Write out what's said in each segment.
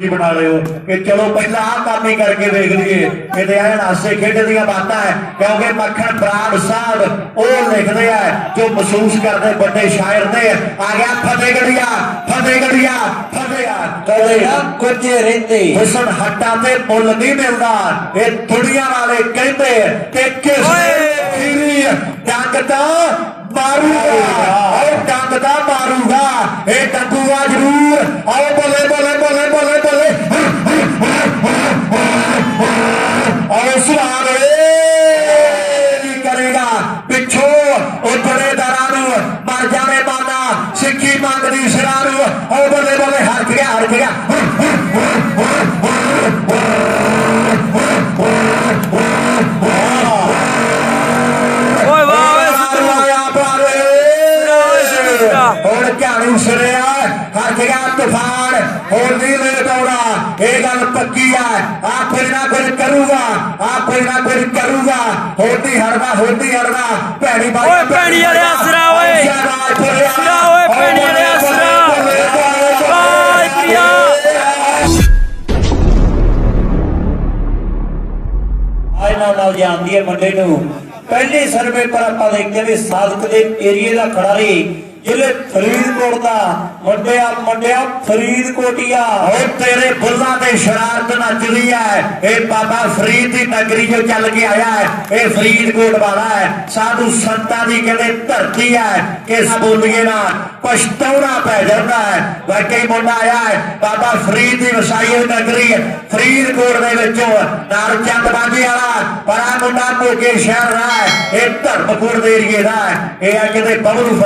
ਜੀ ਬਣਾ ਲਿਓ ਕਿ ਚਲੋ ਪਹਿਲਾਂ ਆਹ ਕੰਮ ਹੀ ਕਰਕੇ ਵੇਖ ਲਈਏ। ਇਹਦੇ ਐਨ ਹਾਸੇ ਖੇਡੇ ਦੀਆਂ ਬਾਤਾਂ ਹੈ ਕਿਉਂਕਿ ਮੱਖਣ ਬਰਾੜ ਸਾਹਿਬ ਉਹ ਲਿਖਦੇ ਆ ਜੋ ਮਹਿਸੂਸ ਕਰਦੇ ਵੱਡੇ ਸ਼ਾਇਰ ਨੇ ਆ ਗਿਆ ਫਤਿਹਗੜੀਆ ਫਤਿਹਗੜੀਆ ਫਤਿਹਾ ਕਦੇ ਕੁਝ ਰਹਿੰਦੇ। ਹੁਸਨ ਹੱਟਾਂ ਤੇ ਮੁੱਲ ਨਹੀਂ ਮਿਲਦਾ। ਇਹ ਦੁਨੀਆ ਵਾਲੇ ਕਹਿੰਦੇ ਕਿ ਕਿਸ ਖੀਰੀ ਡੰਗ ਤਾਂ ਮਾਰੂਗਾ ਉਹ ਡੰਗ ਤਾਂ ਮਾਰੂਗਾ ਇਹ ਡੰਗੂਗਾ ਜ਼ਰੂਰ ਆਓ ਬੋਲੇ ਬੋਲੇ ਬੋਲੇ ਬੋਲੇ ਬੋਲੇ ਆਓ ਸੁਹਾਗ ਨਹੀਂ ਕਰੇਗਾ ਪਿੱਛੋਂ ਉਹ ਬੜੇਦਾਰਾਂ ਨੂੰ ਮਰ ਜਾਵੇ ਬਾਨਾ ਸਿੱਖੀ ਮੰਗਦੀ ਸਿਰਾਂ ਨੂੰ ਹੱਥ ਗਿਆ ਤੂਫਾਨ ਹੋਰ ਨਹੀਂ ਲੇਟ ਆਉਣਾ ਇਹ ਗੱਲ ਪੱਕੀ ਆ ਆ ਕੋਈ ਨਾ ਕੋਈ ਕਰੂਗਾ ਆ ਕੋਈ ਨਾ ਕੋਈ ਕਰੂਗਾ ਹੋਰ ਨਹੀਂ ਹਟਦਾ ਹੋਰ ਨਹੀਂ ਹਟਦਾ ਭੈਣੀ ਬਾਈ ਓਏ ਭੈਣੀ ਵਾਲਿਆ ਸਿਰਾ ਓਏ। ਸਿਰਾ ਓਏ ਭੈਣੀ ਵਾਲਿਆ ਸਿਰਾ। ਵਾਹ ਪ੍ਰਿਆ। ਆਏ ਨਾਲ ਨਾਲ ਜਾਣਦੀ ਹੈ ਮੁੰਡੇ ਨੂੰ ਪਹਿਲੇ ਸਰਵੇ ਪਰ ਆਪਾਂ ਦੇਖਦੇ ਵੀ ਸਾਦਕ ਦੇ ਏਰੀਏ ਦਾ ਖਿਡਾਰੀ ਜ਼ਿਲ੍ਹੇ ਫਰੀਦਕੋਟ ਦਾ ਮੁੰਡਿਆ ਮੁੰਡਿਆ ਫਰੀਦਕੋਟੀਆ। ਓ ਤੇਰੇ ਬੁੱਲਾਂ ਤੇ ਸ਼ਰਾਰਤ ਨੱਚਦੀ ਹੈ ਇਹ ਬਾਬਾ ਫਰੀਦ ਦੀ ਨਗਰੀ ਜੋ ਚੱਲ ਕੇ ਆਇਆ ਹੈ ਇਹ ਫਰੀਦਕੋਟ ਵਾਲਾ ਹੈ ਸਾਧੂ ਸੰਤਾਂ ਦੀ ਕਹਿੰਦੇ ਧਰਤੀ ਹੈ ਕਿ ਬੋਲੀਏ ਨਾ, ਪਛਤਾਉਣਾ ਪੈ ਜਾਂਦਾ ਹੈ ਵਾਕਈ ਮੁੰਡਾ ਆਇਆ ਹੈ ਬਾਬਾ ਫਰੀਦ ਦੀ ਵਸਾਈ ਹੋਈ ਨਗਰੀ ਫਰੀਦਕੋਟ ਦੇ ਵਿੱਚੋਂ ਨਾਲ ਚੰਦ ਬਾਜੀ ਵਾਲਾ। ਪਰ ਆ ਮੁੰਡਾ ਮੋਗੇ ਸ਼ਹਿਰ ਦਾ ਹੈ ਇਹ ਧਰਮਪੁਰ ਦੇ ਏਰੀਏ ਦਾ ਇਹ ਆ ਕਿਤੇ ਬਬਲੂ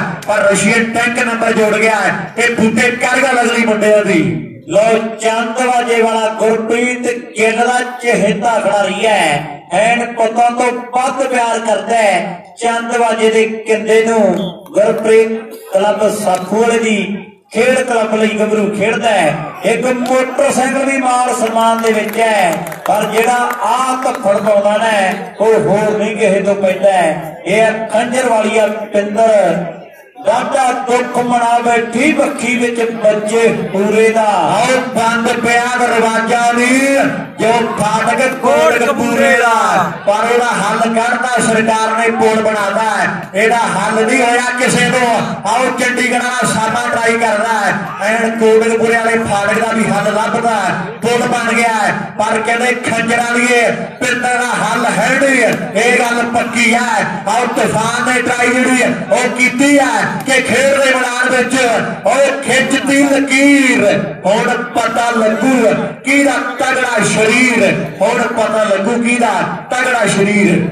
ਫਤਿਹਗੜੀਆ ਪਰ ਰਸ਼ੀਅਨ ਟੈਂਕ ਨੰਬਰ ਜੋੜ ਗਿਆ ਹੈ। ਇਹ ਬੂਟੇ ਕਰਗਾ ਲਗਲੀ ਮੁੰਡਿਆਂ ਦੀ। ਲੋ ਚੰਦਵਾਜੇ ਵਾਲਾ ਗੁਰਪ੍ਰੀਤ ਗਿੱਲ ਦਾ ਚਹੇਤਾ ਖਿਡਾਰੀ ਹੈ? ਐਨ ਪਤਾ ਤੋਂ ਵੱਧ ਪਿਆਰ ਕਰਦਾ ਹੈ। ਚੰਦਵਾਜੇ ਦੇ ਕਿੰਦੇ ਨੂੰ ਗੁਰਪ੍ਰੀਤ ਕਲੱਬ ਸਾਖੂ ਵਾਲੇ ਦੀ ਖੇਡ ਕਲੱਬ ਲਈ ਗੱਭਰੂ ਖੇਡਦਾ ਹੈ। ਇੱਕ ਮੋਟਰਸਾਈਕਲ ਵੀ ਮਾਲ ਸਨਮਾਨ ਦੇ ਵਿੱਚ ਹੈ। ਪਰ ਜਿਹੜਾ ਆਹ ਧੱਫੜ ਪਾਉਂਦਾ ਨਾ ਉਹ ਹੋਰ ਨਹੀਂ ਕਿਸੇ ਤੋਂ ਪੈਂਦਾ ਹੈ। ਇਹ ਹੈ ਵਾਲੀਆ ਪਿੰਦਰ ਦਾਦਾ ਦੁੱਖ ਮਨਾ ਬੈਠੀ ਬੱਖੀ ਵਿੱਚ ਬੱਚੇ ਪੂਰੇ ਦਾ। ਆਓ ਬੰਦ ਪਿਆ ਦਰਵਾਜ਼ਾ ਨਹੀਂ ਜੋ ਫਾਟਕ ਕੋਟ ਕਪੂਰੇ ਦਾ ਪਰ ਉਹਦਾ ਹੱਲ ਕਰਦਾ ਸਰਕਾਰ ਨੇ ਪੁਲ ਬਣਾਦਾ ਹੈ। ਇਹਦਾ ਹੱਲ ਨਹੀਂ ਹੋਇਆ ਕਿਸੇ ਤੋਂ। ਆਓ ਚੰਡੀਗੜ੍ਹ ਵਾਲਾ ਸਾਮਾ ਟਰਾਈ ਕਰਦਾ ਹੈ। ਐਨ ਕੋਟ ਕਪੂਰੇ ਵਾਲੇ ਫਾਟਕ ਦਾ ਵੀ ਹੱਲ ਲੱਭਦਾ ਹੈ। ਬਣ ਗਿਆ ਪਰ ਕਹਿੰਦੇ ਖੰਜਰਾਂ ਦੀ ਪਿੰਡਾਂ ਦਾ ਹੱਲ ਹੈ ਨਹੀਂ। ਇਹ ਗੱਲ ਪੱਕੀ ਹੈ। ਆਓ ਤੂਫਾਨ ਨੇ ਟਰਾਈ ਜਿਹੜੀ ਉਹ ਕੀਤੀ ਹੈ ਕਿ ਖੇਡ ਦੇ ਮੈਦਾਨ ਵਿੱਚ ਉਹ ਖਿੱਚਦੀ ਲਕੀਰ। ਹੁਣ ਪਤਾ ਲੱਗੂ ਕਿਹਦਾ ਤਗੜਾ ਸ਼ਰੀਰ ਹੁਣ ਪਤਾ ਲੱਗੂ ਕਿਹਦਾ ਤਗੜਾ ਸ਼ਰੀਰ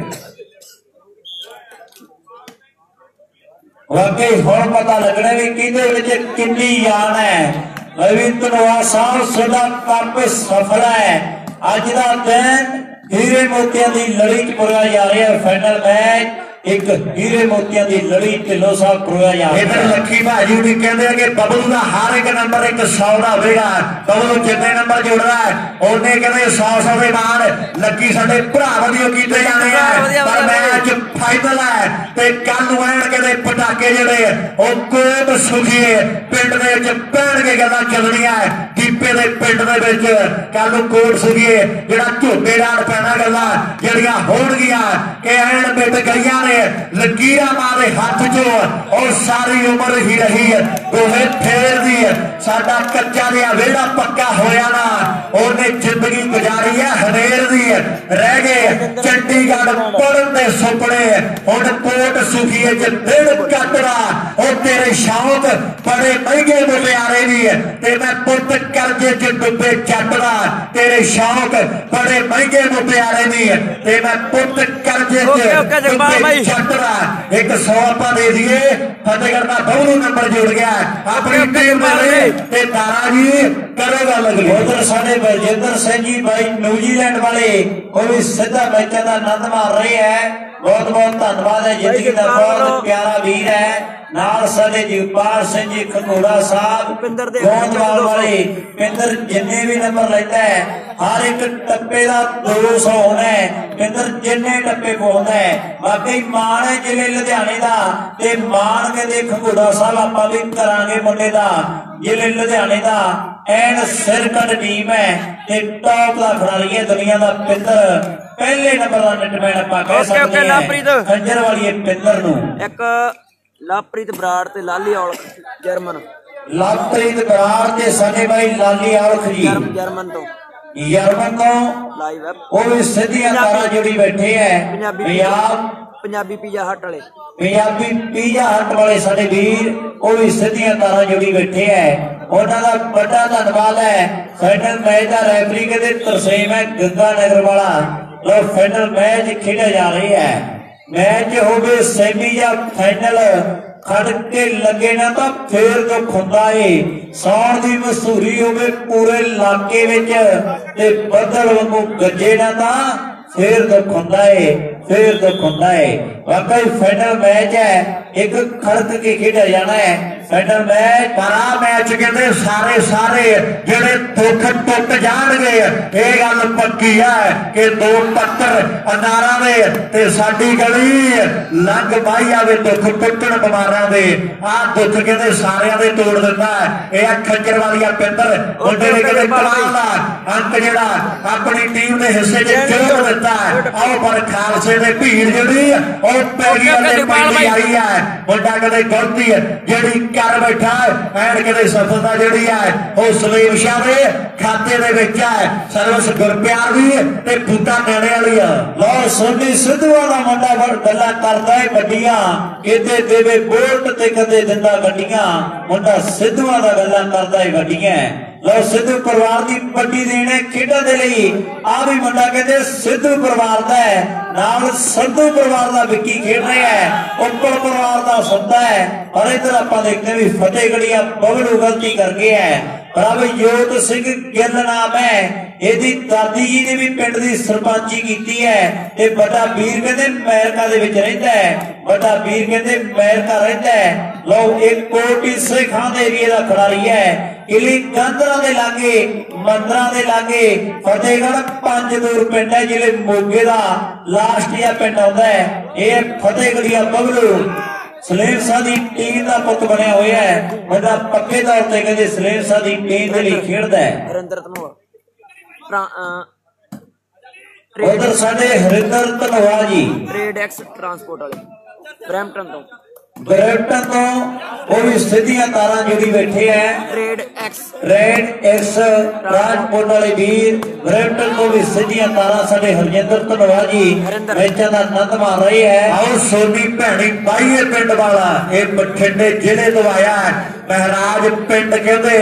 ਵਾਕਈ ਹੁਣ ਪਤਾ ਲੱਗਣਾ ਵੀ ਕਿਹਦੇ ਵਿੱਚ ਕਿੰਨੀ ਜਾਨ ਹੈ ਰਵੀ ਧਨਵਾ ਸਾਹਿਬ ਸਦਾ ਕੱਪ ਸਫਲ ਹੈ ਅੱਜ ਦਾ ਦਿਨ ਹੀਰੇ ਮੋਤੀਆਂ ਦੀ ਲੜੀ ਚ ਪੁਰਿਆ ਜਾ ਰਿਹਾ ਫਾਈਨਲ ਮੈਚ ਇੱਕ ਹੀਰੇ ਮੋਤੀਆਂ ਦੀ ਲੜੀ ਢਿੱਲੋਂ ਸਾਹਿਬ ਪੁਰਿਆ ਜਾ ਇਧਰ ਲੱਖੀ ਭਾਜੀ ਵੀ ਕਹਿੰਦੇ ਆ ਕਿ ਬਬਲੂ ਦਾ ਹਰ ਇੱਕ ਨੰਬਰ ਇੱਕ 100 ਦਾ ਹੋਵੇਗਾ ਬਬਲੂ ਜਿੰਨੇ ਨੰਬਰ ਜੋੜਦਾ ਹੈ ਉਹਨੇ ਕਹਿੰਦੇ 100 100 ਦੇ ਨਾਲ ਲੱਕੀ ਸਾਡੇ ਭਰਾ ਵਧੀਆ ਕੀਤੇ ਜਾਣੇ ਆ। ਪਰ ਮੈਚ ਫਾਈਨਲ ਹੈ ਤੇ ਕੱਲ ਨੂੰ ਐਣ ਕਹਿੰਦੇ ਪਟਾਕੇ ਜਿਹੜੇ ਉਹ ਕੋਟ ਸੁਖੀਏ ਪਿੰਡ ਦੇ ਵਿੱਚ ਪੈਣਗੇ ਗੱਲਾਂ ਚੱਲਣੀਆਂ ਦੀਪੇ ਦੇ ਪਿੰਡ ਦੇ ਵਿੱਚ ਕੱਲ ਨੂੰ ਕੋਟ ਸੁਖੀਏ ਜਿਹੜਾ ਝੋਟੇ ਨਾਲ ਪੈਣਾ ਗੱਲਾਂ, ਜਿਹੜੀਆਂ ਹੋਣਗੀਆਂ ਕਿ ਐਣ ਬਿੱਟ ਗਈਆਂ ਨੇ, ਲਕੀਰਾਂ ਮਾਰੇ ਹੱਥ 'ਚੋਂ, ਉਹ ਸਾਰੀ ਉਮਰ ਹੀ ਰਹੀ ਹੈ ਫੇਰਦੀ ਸਾਡਾ ਕੱਚਾ ਜਿਹਾ ਵਿਹੜਾ ਪੱਕਾ ਹੋਇਆ ਨਾ, ਉਹਨੇ ਜ਼ਿੰਦਗੀ ਗੁਜ਼ਾਰੀ ਹੈ ਹਨੇਰ ਦੀ ਰਹਿ ਗਏ, ਚੰਡੀਗੜ੍ਹ ਪੜਨ ਦੇ ਸੁਪਨੇ, ਹੁਣ ਕੋਟ ਸੁਖੀਏ ਚ ਦਿਨ ਕੱਟਣਾ, ਉਹ ਤੇਰੇ ਸ਼ੌਕ ਬੜੇ ਮਹਿੰਗੇ ਮੁਟਿਆਰੇ ਦੀ ਹੈ, ਤੇ ਮੈਂ ਪੁੱਤ ਕਰਜ਼ੇ ਚ ਡੁੱਬੇ ਚੱਟਣਾ ਤੇਰੇ ਸ਼ੌਕ ਬੜੇ ਮਹਿੰਗੇ ਮੁਟਿਆਰੇ ਦੀ ਹੈ ਤੇ ਮੈਂ ਪੁੱਤ ਕਰਜ਼ੇ ਚ ਡੁੱਬੇ। ਚੱਟਣਾ ਇੱਕ 100 ਆਪਾਂ ਦੇ ਦਈਏ ਫਤਿਹਗੜ੍ਹ ਦਾ ਬਹੁਲੂ ਨੰਬਰ ਜੁੜ ਗਿਆ। ਆਪਣੀ ਟੀਮ ਲਈ ਤੇ ਤਾਰਾ ਜੀ ਕਰੋ ਗੱਲ ਅਗਲੀ ਉਧਰ ਸਾਡੇ ਬਲਜਿੰਦਰ ਸਿੰਘ ਜੀ ਬਾਈ ਨਿਊਜ਼ੀਲੈਂਡ ਵਾਲੇ ਉਹ ਵੀ ਸਿੱਧਾ ਮੈਚਾਂ ਦਾ ਆਨੰਦ ਮਾਰ ਰਹੇ ਹੈ। ਬਹੁਤ ਬਹੁਤ ਧੰਨਵਾਦ ਹੈ। ਜ਼ਿੰਦਗੀ ਦਾ ਬਹੁਤ ਪਿਆਰਾ ਵੀਰ ਹੈ। ਨਾਲ ਸਾਡੇ ਜਗਪਾਲ ਸਿੰਘ ਜੀ ਖੰਗੂੜਾ ਸਾਹਿਬ ਭੁਪਿੰਦਰ ਦੇ ਵਾਲੇ ਪਿੰਦਰ ਜਿੰਨੇ ਵੀ ਨੰਬਰ ਲੈਂਦਾ ਹੈ ਹਰ ਇੱਕ ਟੱਪੇ ਦਾ 200 ਹੋਣਾ ਹੈ ਪਿੰਦਰ ਜਿੰਨੇ ਟੱਪੇ ਪਾਉਂਦਾ ਹੈ। ਵਾਕਈ ਮਾਣ ਹੈ ਜ਼ਿਲ੍ਹੇ ਲੁਧਿਆਣੇ ਦਾ ਤੇ ਮਾਣ ਕਹਿੰਦੇ ਖੰਗੂੜਾ ਸਾਹਿਬ ਆਪਾਂ ਵੀ ਕਰਾਂਗੇ ਮੁੰਡੇ ਦਾ। ਜ਼ਿਲ੍ਹੇ ਲੁਧਿਆਣੇ ਦਾ ਐਨ ਸਿਰ ਕੱਢ ਟੀਮ ਹੈ ਤੇ ਟੌਪ ਦਾ ਖਿਡਾਰੀ ਹੈ ਦੁਨੀਆ ਦਾ ਪਿੰਦਰ। ਪਹਿਲੇ ਨੰਬਰ ਦਾ ਨੈਟਮੈਨ ਆਪਾਂ ਕਹਿ ਓਕੇ, ਓਕੇ, ਸਕਦੇ ਹਾਂ। ਖੰਜਰ ਵਾਲੀ ਪਿੰਦਰ ਨੂੰ। ਇੱਕ ਲਵਪ੍ਰੀਤ ਬਰਾੜ ਤੇ ਲਾਲੀ ਔਲਖ ਜਰਮਨ। ਲਵਪ੍ਰੀਤ ਬਰਾੜ ਤੇ ਸਾਡੇ ਬਾਈ ਲਾਲੀ ਆਲਖ ਜੀ। ਜਰਮ ਜਰਮਨ ਤੋਂ। ਯਰਮਨ ਤੋਂ ਲਾਈਵ ਉਹ ਵੀ ਸਿੱਧੀਆਂ ਤਾਰਾਂ ਜੁੜੀ ਬੈਠੇ ਹੈ ਪੰਜਾਬੀ ਪੰਜਾਬ ਪੀਜ਼ਾ ਹੱਟ ਵਾਲੇ। ਪੰਜਾਬੀ ਪੀਜ਼ਾ ਹੱਟ ਵਾਲੇ ਸਾਡੇ ਵੀਰ ਉਹ ਵੀ ਸਿੱਧੀਆਂ ਤਾਰਾਂ ਜੁੜੀ ਬੈਠੇ ਹੈ ਉਹਨਾਂ ਦਾ ਵੱਡਾ ਧੰਨਵਾਦ ਹੈ ਫਾਈਨਲ ਮੈਚ ਦਾ ਰੈਫਰੀ ਕਹਿੰਦੇ ਤਰਸੇਮ ਹੈ ਗੰਗਾ ਨਗਰ ਵਾਲਾ। ਲੋ ਫਾਈਨਲ ਮੈਚ ਖੇਡਿਆ ਜਾ ਰਿਹਾ ਹੈ ਮੈਚ ਹੋਵੇ ਸੈਮੀ ਜਾਂ ਫਾਈਨਲ ਖੜ ਕੇ ਲੱਗੇ ਨਾ ਤਾਂ ਫੇਰ ਦੁੱਖ ਹੁੰਦਾ ਏ। ਸੌਣ ਦੀ ਮਸੂਰੀ ਹੋਵੇ ਪੂਰੇ ਇਲਾਕੇ ਵਿੱਚ ਤੇ ਬੱਦਲ ਵਾਂਗੂ ਗੱਜੇ ਨਾ ਤਾਂ ਫੇਰ ਦੁੱਖ ਹੁੰਦਾ ਏ। ਫੇਰ ਦੁੱਖ ਹੁੰਦਾ ਏ। ਵਾਕਈ ਫਾਈਨਲ ਮੈਚ ਹੈ। ਇੱਕ ਖੜਕ ਕੇ ਖੇਡਿਆ ਜਾਣਾ ਹੈ। ਫਾਈਨਲ ਮੈਚ ਪਰ ਮੈਚ ਕਹਿੰਦੇ ਸਾਰੇ ਸਾਰੇ ਜਿਹੜੇ ਦੁੱਖ ਟੁੱਟ ਜਾਣਗੇ। ਇਹ ਗੱਲ ਪੱਕੀ ਹੈ ਕਿ ਦੋ ਪੱਤਰ ਅਨਾਰਾਂ ਦੇ ਤੇ ਸਾਡੀ ਗਲੀ ਲੰਗ ਬਾਈ ਆਵੇ ਦੁੱਖ ਟੁੱਟਣ ਬਿਮਾਰਾਂ ਦੇ। ਆਹ ਦੁੱਖ ਕਹਿੰਦੇ ਸਾਰਿਆਂ ਦੇ ਤੋੜ ਦਿੰਦਾ ਹੈ। ਇਹ ਆ ਖੱਜਰ ਵਾਲੀਆ ਪਿੰਦਰ। ਮੁੰਡੇ ਨੇ ਕਹਿੰਦੇ ਕਮਾਲ ਦਾ ਅੰਕ ਜਿਹੜਾ ਆਪਣੀ ਟੀਮ ਦੇ ਹਿੱਸੇ 'ਚ ਜੋੜ ਦਿੱਤਾ ਹੈ। ਆਓ ਪਰ ਖਾਲਸੇ ਦੇ ਭੀੜ ਜਿਹੜੀ ਉਹ ਪੈ ਗਈ ਓਕੇ, ਓਕੇ, ਅਤੇ ਜਗਪਾਲ ਪੈਂਦੀ ਬਾਈ। ਆਈ ਹੈ ਮੁੰਡਾ ਕਦੇ ਗਲਤੀ ਹੈ ਜਿਹੜੀ ਕਰ ਬੈਠਾ ਐਨ ਕਦੇ ਸਫਲਤਾ ਜਿਹੜੀ ਹੈ ਉਹ ਸਲੀਮ ਸ਼ਾਹ ਦੇ ਖਾਤੇ ਦੇ ਵਿੱਚ ਹੈ ਸਰਵਿਸ ਗੁਰਪਿਆਰ ਦੀ ਤੇ ਬੂਟਾ ਨੇੜੇ ਵਾਲੀ ਆ। ਲੋ ਸੋਨੀ ਸਿੱਧੂਆਂ ਦਾ ਮੁੰਡਾ ਬੜ ਗੱਲਾਂ ਕਰਦਾ ਏ ਵੱਡੀਆਂ ਕਿਤੇ ਦੇਵੇ ਬੋਲਟ ਤੇ ਕਦੇ ਦਿੰਦਾ ਗੱਡੀਆਂ। ਮੁੰਡਾ ਸਿੱਧੂਆਂ ਦਾ ਗੱਲਾਂ ਕਰਦਾ ਏ ਵੱਡੀਆਂ ਲੋ ਸਿੱਧੂ ਪਰਿਵਾਰ ਦੀ ਵੱਡੀ ਦੇਣ ਹੈ, ਖੇਡਾਂ ਦੇ ਲਈ। ਆ ਵੀ ਮੁੰਡਾ ਕਹਿੰਦੇ ਸਿੱਧੂ ਪਰਿਵਾਰ ਦਾ ਹੈ। ਨਾਲ ਸੰਧੂ ਪਰਿਵਾਰ ਦਾ ਵਿੱਕੀ ਖੇਡ ਰਿਹਾ ਹੈ। ਉੱਪਰ ਪਰਿਵਾਰ ਦਾ ਸੱਦਾ ਹੈ। ਪਰ ਇਧਰ ਆਪਾਂ ਦੇਖਦੇ ਵੀ ਫਤਿਹਗੜੀਆ ਬਬਲੂ ਗਲਤੀ ਕਰ ਗਿਆ ਹੈ। ਪ੍ਰਭ ਸਿੰਘ ਗਿੱਲ ਨਾਮ ਹੈ। ਇਹਦੀ ਦਾਦੀ ਜੀ ਨੇ ਵੀ ਪਿੰਡ ਦੀ ਸਰਪੰਚੀ ਕੀਤੀ ਹੈ। ਤੇ ਵੱਡਾ ਵੀਰ ਕਹਿੰਦੇ ਅਮਰੀਕਾ ਦੇ ਵਿੱਚ ਰਹਿੰਦਾ ਹੈ। ਵੱਡਾ ਵੀਰ ਕਹਿੰਦੇ ਅਮਰੀਕਾ ਰਹਿੰਦਾ ਹੈ। ਲਓ, ਇਹ ਕੋਟੀ ਸਿੱਖਾਂ ਦੇ ਏਰੀਏ ਦਾ ਖਿਡਾਰੀ ਹੈ। ਇਲੀ ਗੰਦਰਾਂ ਦੇ ਲਾਗੇ ਮੰਦਰਾਂ ਦੇ ਲਾਗੇ ਫਤਿਹਗੜ੍ਹ ਪੰਜ ਦੂਰ ਪਿੰਡ ਹੈ ਜਿਹੜੇ ਮੋਗੇ ਦਾ ਲਾਸਟ ਜਿਹਾ ਪਿੰਡ ਆਉਂਦਾ ਹੈ ਇਹ ਫਤਿਹਗੜੀਆ ਬਗਲੂ ਸਲੇਮ ਸਾਹ ਦੀ ਟੀਮ ਦਾ ਪੁੱਤ ਬਣਿਆ ਹੋਇਆ ਹੈ। ਬੰਦਾ ਪੱਕੇ ਤੌਰ ਤੇ ਕਹਿੰਦੇ ਸਲੇਮ ਸਾਹ ਦੀ ਟੀਮ ਦੇ ਲਈ ਖੇਡਦਾ ਹੈ। ਹਰਿੰਦਰ ਧਨੋਆ। ਉਧਰ ਸਾਡੇ Harinder Dhanoa ji. Trade X transport ਵਾਲੇ ਬਰੈਂਪਟਨ ਤੋਂ। ਬਰੈਂਪਟਨ ਤੋਂ ਉਹ ਵੀ ਸਿੱਧੀਆਂ ਤਾਰਾਂ ਜੁੜੀ ਬੈਠੇ ਹੈ Trade X Red X Rajpur ਵਾਲੇ ਵੀਰ ਬਰੈਂਪਟਨ ਤੋਂ ਵੀ ਸਿੱਧੀਆਂ ਤਾਰਾਂ ਸਾਡੇ ਹਰਜਿੰਦਰ ਧਨੋਆ ਜੀ। ਮੈਚਾਂ ਦਾ ਆਨੰਦ ਮਾਣ ਰਹੇ ਹੈ ਆਓ ਸੋਨੀ ਭੈਣੀ ਬਾਈਏ ਪਿੰਡ ਵਾਲਾ ਇਹ ਬਠਿੰਡੇ ਜ਼ਿਲ੍ਹੇ ਤੋਂ ਆਇਆ ਹੈ ਮਹਾਰਾਜ ਪਿੰਡ ਕਹਿੰਦੇ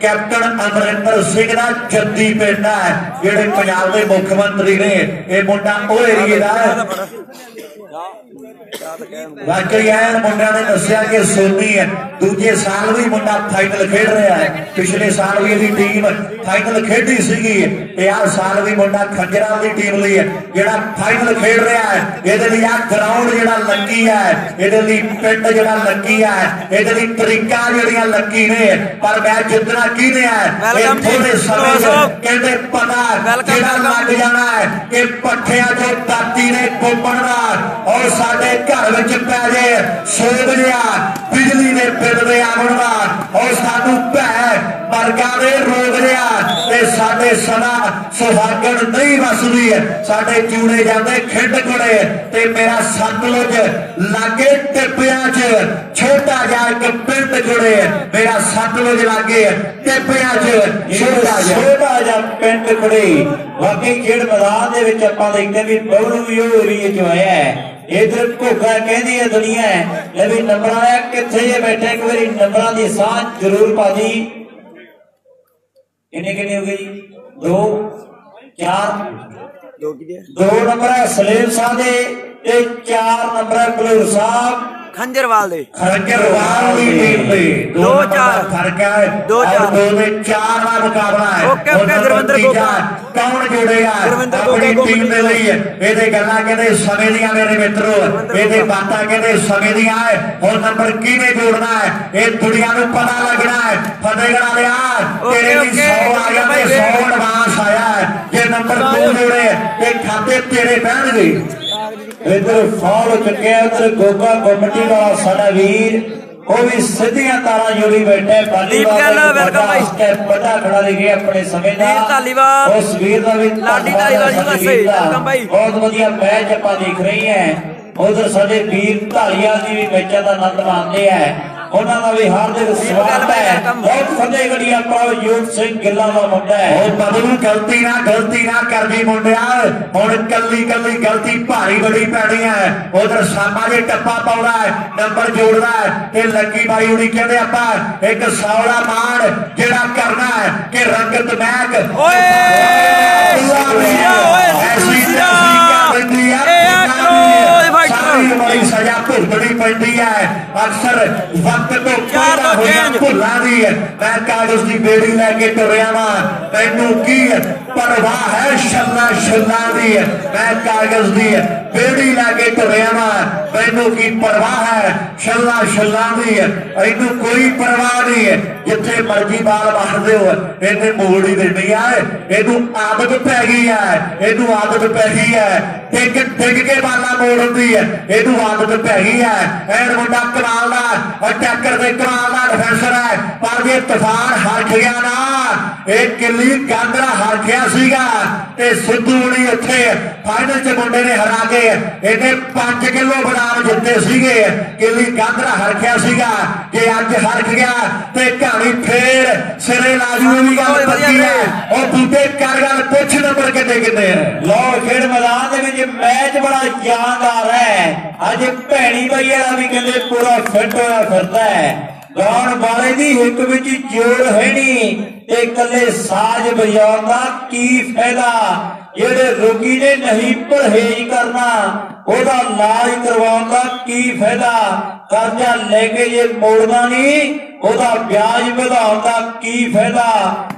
ਕੈਪਟਨ ਅਮਰਿੰਦਰ ਸਿੰਘ ਦਾ ਜੱਦੀ ਪਿੰਡ ਹੈ ਜਿਹੜੇ ਪੰਜਾਬ ਦੇ ਮੁੱਖ ਮੰਤਰੀ ਨੇ ਇਹ ਮੁੰਡਾ ਉਹ ਏਰੀਏ ਦਾ ਹੈ ਵਾਕਈ ਐਨ ਮੁੰਡਿਆਂ ਨੇ ਦੱਸਿਆ ਕਿ ਸੋਨੀ ਹੈ ਦੂਜੇ ਸਾਲ ਵੀ ਮੁੰਡਾ ਫਾਈਨਲ ਖੇਡ ਰਿਹਾ ਹੈ ਪਿਛਲੇ ਸਾਲ ਵੀ ਇਹਦੀ ਟੀਮ ਫਾਈਨਲ ਖੇਡੀ ਸੀਗੀ। ਤੇ ਆਹ ਸਾਲ ਵੀ ਮੁੰਡਾ ਖੰਜਰਾਂ ਦੀ ਟੀਮ ਲਈ ਹੈ ਜਿਹੜਾ ਫਾਈਨਲ ਖੇਡ ਰਿਹਾ ਹੈ ਇਹਦੇ ਲਈ ਆਹ ਗਰਾਊਂਡ ਜਿਹੜਾ ਲੱਗੀ ਹੈ ਇਹਦੇ ਲਈ ਪਿੰਡ ਜਿਹੜਾ ਲੱਗੀ ਹੈ ਇਹਦੇ ਲਈ ਤਰੀਕਾ ਜਿਹੜੀਆਂ ਲੱਗੀ ਨੇ ਪਰ ਮੈਂ ਜਿੱਤਣਾ ਕਿਹਨੇ ਹੈ ਜੀ, ਥੋੜੇ ਸਮੇਂ ਕਹਿੰਦੇ ਪਤਾ ਜਿਹੜਾ। ਲੱਗ ਜਾਣਾ ਹੈ ਕਿ ਪੱਠਿਆਂ ਚੋਂ ਦਾਤੀ ਨੇ ਕੋਪਣ ਦਾ ਔਰ ਸਾਡੇ ਘਰ ਵਿੱਚ ਪੈ ਜੇ ਸੋਗ ਜਿਆ ਬਿਜਲੀ ਦੇ ਬਿੱਲ ਦੇ ਆਉਣ ਦਾ ਔਰ ਸਾਨੂੰ ਭੈ ਵਰਗਾ ਦੇ ਰੋਗ ਜਿਆ ਤੇ ਸਾਡੇ ਸਦਾ ਸੁਹਾਗਣ ਨਹੀਂ ਵਸਦੀ ਸਾਡੇ ਚੂੜੇ ਜਾਂਦੇ ਖਿੰਡ ਕੋਲੇ ਤੇ ਮੇਰਾ ਸਤਲੁਜ ਲਾਗੇ ਟਿੱਪਿਆਂ 'ਚ ਛੋਟਾ ਜਿਹਾ ਇੱਕ ਸਤਲੁਜ ਲਾਗੇ ਟਿੱਪਿਆਂ 'ਚ ਛੋਟਾ ਜਿਹਾ ਪਿੰਡ ਕੁੜੀ ਵਾਕਈ ਖੇਡ ਮੈਦਾਨ ਦੇ ਵਿੱਚ ਆਪਾਂ ਦੇਖਦੇ ਵੀ ਬਬਲੂ ਵੀ ਉਹ ਏਰੀਏ ਚ ਆਇਆ ਹੈ। ਇਧਰ ਘੋਗਾ ਕਹਿੰਦੀ ਹੈ ਦੁਨੀਆ ਲੈ ਵੀ ਨੰਬਰ ਵਾਲਿਆ ਕਿੱਥੇ ਜੇ ਬੈਠੇ ਇੱਕ ਵਾਰੀ ਨੰਬਰਾਂ ਦੀ ਸਾਂਝ ਜ਼ਰੂਰ ਪਾ ਦੀ ਕਿੰਨੇ ਕਿੰਨੇ ਹੋ ਗਏ ਜੀ? ਦੋ ਚਾਰ। ਦੋ ਕੀ ਦੇ ਦੋ ਨੰਬਰ ਹੈ ਸਲੇਮ ਸਾਹਿਬ ਦੇ ਤੇ ਚਾਰ ਨੰਬਰ ਹੈ ਬਲੂਰ ਸਾਹਿਬ ਖੰਜਰਵਾਲ ਦੇ। ਖਰਕਰਵਾਲ ਦੀ ਟੀਮ ਦੇ ਦੋ ਚਾਰ। ਫ਼ਰਕ ਹੈ। ਦੋ ਔਰ ਚਾਰ। ਦੋ ਦੇ ਚਾਰ ਦਾ ਮੁਕਾਬਲਾ ਹੈ। Okay, okay, Gurvinder Goga. ਕੌਣ ਜੁੜੇਗਾ? ਗੁਰਵਿੰਦਰ ਗੋਗਾ ਟੀਮ ਦੇ। ਲਈ। ਇਹਦੇ ਗੱਲਾਂ ਕਹਿੰਦੇ ਸਮੇਂ ਦੀਆਂ ਮੇਰੇ ਮਿੱਤਰੋ। ਇਹਦੇ ਬਾਤਾਂ ਕਹਿੰਦੇ ਸਮੇਂ ਦੀਆਂ ਹੈ। ਹੁਣ ਨੰਬਰ ਕਿਹਨੇ ਜੋੜਨਾ ਹੈ? ਇਹ ਦੁਨੀਆ ਨੂੰ ਪਤਾ ਲੱਗਣਾ ਹੈ। ਫਤਿਹਗੜ੍ਹ ਵਾਲਿਆ ਤੇਰੇ ਓਕੇ, 100 ਆ ਗਿਆ ਤੇ 100 ਐਡਵਾਂਸ ਆਇਆ ਹੈ। ਜੇ ਨੰਬਰ ਦੋ ਜੋੜੇ ਇਹ ਖਾਤੇ ਤੇਰੇ ਬਹਿਣਗੇ। ਇਧਰ ਫਾਲ ਚੁੱਕਿਆ ਉਧਰ ਗੋਗਾ ਕਮੇਟੀ ਵਾਲਾ ਸਾਡਾ ਵੀਰ ਉਹ ਵੀ ਸਿੱਧੀਆਂ ਤਾਰਾਂ ਜੁੜੀ ਬੈਠੇ ਬਾਲੀ ਦੀਪ ਗੱਲ, welcome ਬਾਈ। ਸਟੈਪ ਵੱਡਾ ਖੜਾ ਰਹੀ ਆਪਣੇ ਸਮੇਂ ਦਾ ਵੀਰ ਧਾਲੀਵਾਲ। ਉਸ ਵੀਰ ਦਾ ਵੀ ਲਾਡੀ ਧਾਲੀਵਾਲ ਜੀ ਦਾ। welcome ਬਾਈ। ਬਹੁਤ ਵਧੀਆ ਮੈਚ ਆਪਾਂ ਦੇਖ ਰਹੇ ਹਾਂ ਉਧਰ ਸਾਡੇ ਵੀਰ ਢਾਲੀਆਂ ਦੀ ਵੀ ਮੈਚਾਂ ਦਾ ਆਨੰਦ ਮਾਣਦੇ ਆ ਉਹਨਾਂ ਦਾ ਵੀ ਹਾਰਦਿਕ ਸਵਾਗਤ ਹੈ। ਬਹੁਤ ਫਤਿਹਗੜ੍ਹੀ ਆਪਣਾ ਯੂਪ ਸਿੰਘ ਗਿੱਲਾਂ ਦਾ ਮੁੰਡਾ ਹੈ। ਉਹ ਬਦਲੂ ਗਲਤੀ ਨਾ ਗਲਤੀ ਨਾ ਕਰਦੀ ਮੁੰਡਿਆ। ਹੁਣ ਕੱਲੀ ਕੱਲੀ ਗਲਤੀ ਭਾਰੀ ਬੜੀ ਪੈਣੀ ਹੈ। ਉਧਰ ਸਾਮਾ ਜੇ ਟੱਪਾ ਪਾਉਣਾ ਹੈ ਨੰਬਰ ਜੋੜਦਾ ਹੈ ਤੇ ਲੱਗੀ ਬਾਈ ਹੁਣੀ ਕਹਿੰਦੇ ਆਪਾਂ ਇੱਕ ਸੌੜਾ ਮਾਣ ਜਿਹੜਾ ਕਰਨਾ ਹੈ ਕਿ ਰੰਗਤ ਮਹਿਕ ਓਏ! ਓਏ ਐਸੀ ਭੁਗਤਣੀ ਪੈਂਦੀ ਹੈ ਅਕਸਰ ਵਕਤ ਤੋਂ ਪਹਿਲਾਂ change। ਭੁੱਲਾਂ ਦੀ ਹੈ। ਮੈਂ ਕਾਗਜ਼ ਦੀ ਬੇੜੀ ਲੈ ਕੇ ਤੁਰਿਆ ਵਾਂ ਮੈਨੂੰ ਕੀ ਹੈ? ਪਰਵਾਹ ਹੈ ਛੱਲਾ ਛੱਲਾ ਦੀ ਹੈ। ਮੈਂ ਕਾਗਜ਼ ਦੀ ਬੇੜੀ ਲੈ ਕੇ ਤੁਰਿਆ ਵਾਂ। ਮੈਨੂੰ ਕੀ ਪਰਵਾਹ ਹੈ ਛੱਲਾ ਛੱਲਾ ਦੀ, ਇਹਨੂੰ ਕੋਈ ਪਰਵਾਹ ਨਹੀਂ। ਹੈ ਜਿੱਥੇ ਮਰਜ਼ੀ ਬਾਲ ਮਾਰਦੇ ਹੋ ਇਹਨੇ ਮੋੜ ਦੇਣੀ ਆ। ਇਹਨੂੰ ਆਦਤ ਪੈ ਗਈ ਹੈ ਇਹਨੂੰ ਆਦਤ ਪੈ ਗਈ ਹੈ ਡਿੱਗ ਡਿੱਗ ਕੇ ਬਾਲਾ ਮੋੜ ਹੁੰਦੀ ਹੈ ਇਹਨੂੰ ਆਦਤ ਪੈ ਗਈ ਹੈ ਐਨ ਮੁੰਡਾ ਕਮਾਲ ਦਾ ਔਰ ਦੇ ਕਮਾਲ ਦਾ ਡਿਫੈਂਸਰ ਹੈ ਪਰ ਜੇ ਤੂਫਾਨ ਹਰਖ ਗਿਆ ਨਾ, ਇਹ ਕਿੱਲੀ ਗਾਂਦਰਾ ਹਰਖਿਆ ਸੀਗਾ ਤੇ ਸਿੱਧੂ ਹੁਣੀ ਉੱਥੇ ਫਾਈਨਲ ਚ ਮੁੰਡੇ ਨੇ ਹਰਾ ਕੇ ਇਹਨੇ 5 ਕਿਲੋ ਬਨਾਮ ਜਿੱਤੇ ਸੀਗੇ। ਕਿੱਲੀ ਗਾਂਦਰਾ ਹਰਖਿਆ ਸੀਗਾ ਜੇ ਅੱਜ ਹਰਖ ਗਿਆ ਤੇ ਕਹਾਣੀ ਫੇਰ ਸਿਰੇ ਲਾਜੂ ਵੀ ਗੱਲ ਪੱਕੀ ਹੈ। ਉਹ ਬੂਟੇ ਕਰ ਗੱਲ ਪੁੱਛ ਨੰਬਰ ਕਿੰਨੇ ਕਿੰਨੇ ਹੈ ਲੋ ਖੇਡ ਮੈਦਾਨ ਦੇ ਵਿੱਚ ਮੈਚ ਬੜਾ ਯਾਦਗਾਰ ਹੈ। ਅੱਜ ਭੈਣੀ ਬਾਈ ਵਾਲਾ ਵੀ ਕਹਿੰਦੇ ਪੂਰਾ ਫਿੱਟ ਹੋਇਆ ਫਿਰਦਾ ਹੈ। ਗਾਉਣ ਵਾਲੇ ਦੀ ਹਿੱਕ ਵਿੱਚ ਜੋੜ ਹੈ ਨਹੀਂ, ਤੇ ਇਕੱਲੇ ਸਾਜ਼ ਵਜਾਉਣ ਦਾ ਕੀ ਫਾਇਦਾ? ਜਿਹੜੇ ਰੋਗੀ ਨੇ ਨਹੀਂ ਪਰਹੇਜ਼ ਕਰਨਾ ਉਹਦਾ ਇਲਾਜ ਕਰਵਾਉਣ ਦਾ ਕੀ ਫਾਇਦਾ? ਕਰਜ਼ਾ ਲੈ ਕੇ ਜੇ ਮੋੜਨਾ ਨਹੀਂ, ਉਹਦਾ ਵਿਆਜ ਵਧਾਉਣ ਦਾ ਕੀ ਫਾਇਦਾ?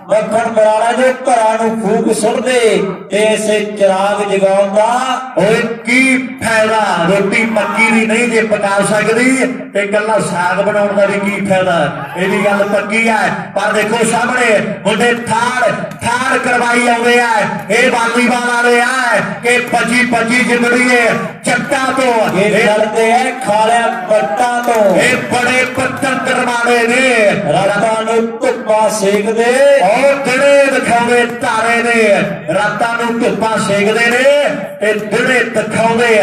ਮੱਖਣ ਬਰਾੜਾ ਜੋ ਘਰਾਂ ਨੂੰ ਫੂਕ ਸੁੱਟਦੇ, ਤੇ ਇਸੇ ਚਿਰਾਗ ਜਗਾਉਣ ਦਾ ਓਏ ਕੀ ਫਾਇਦਾ? ਰੋਟੀ ਪੱਕੀ ਦੀ ਨਹੀਂ ਜੇ ਪਕਾ ਸਕਦੀ, ਤੇ ਕੱਲਾ ਸਾਗ ਬਣਾਉਣ ਦਾ ਵੀ ਕੀ ਫਾਇਦਾ? ਇਹ ਵੀ ਗੱਲ ਪੱਕੀ ਹੈ, ਪਰ ਦੇਖੋ ਸਾਹਮਣੇ ਮੁੰਡੇ ਥਾੜ ਥਾੜ ਕਰਵਾਈ ਆਉਂਦੇ ਆ। ਇਹ ਵਾਲੀਬਾਲ ਵਾਲੇ ਆ ਕਿ ਪੱਜੀ ਪੱਜੀ ਜਿੰਦੜੀ ਹੈ ਚੱਟਾ ਤੋਂ। ਇਹ ਇਹ ਲੜਦੇ ਐ ਖਾਲਿਆ ਬੱਟਾਂ ਤੋਂ। ਇਹ ਬੜੇ ਪਤੰਦਰ ਮਾਰੇ ਨੇ। ਰਾਤਾਂ ਨੂੰ ਧੁੱਪਾਂ ਸੇਕਦੇ। ਉਹ ਦਿਨੇ ਦਿਖਾਉਂਦੇ ਤਾਰੇ ਨੇ ਰਾਤਾਂ ਨੂੰ ਧੁੱਪਾਂ ਸੇਕਦੇ ਨੇ ਤੇ ਦਿਨੇ ਦਿਖਾਉਂਦੇ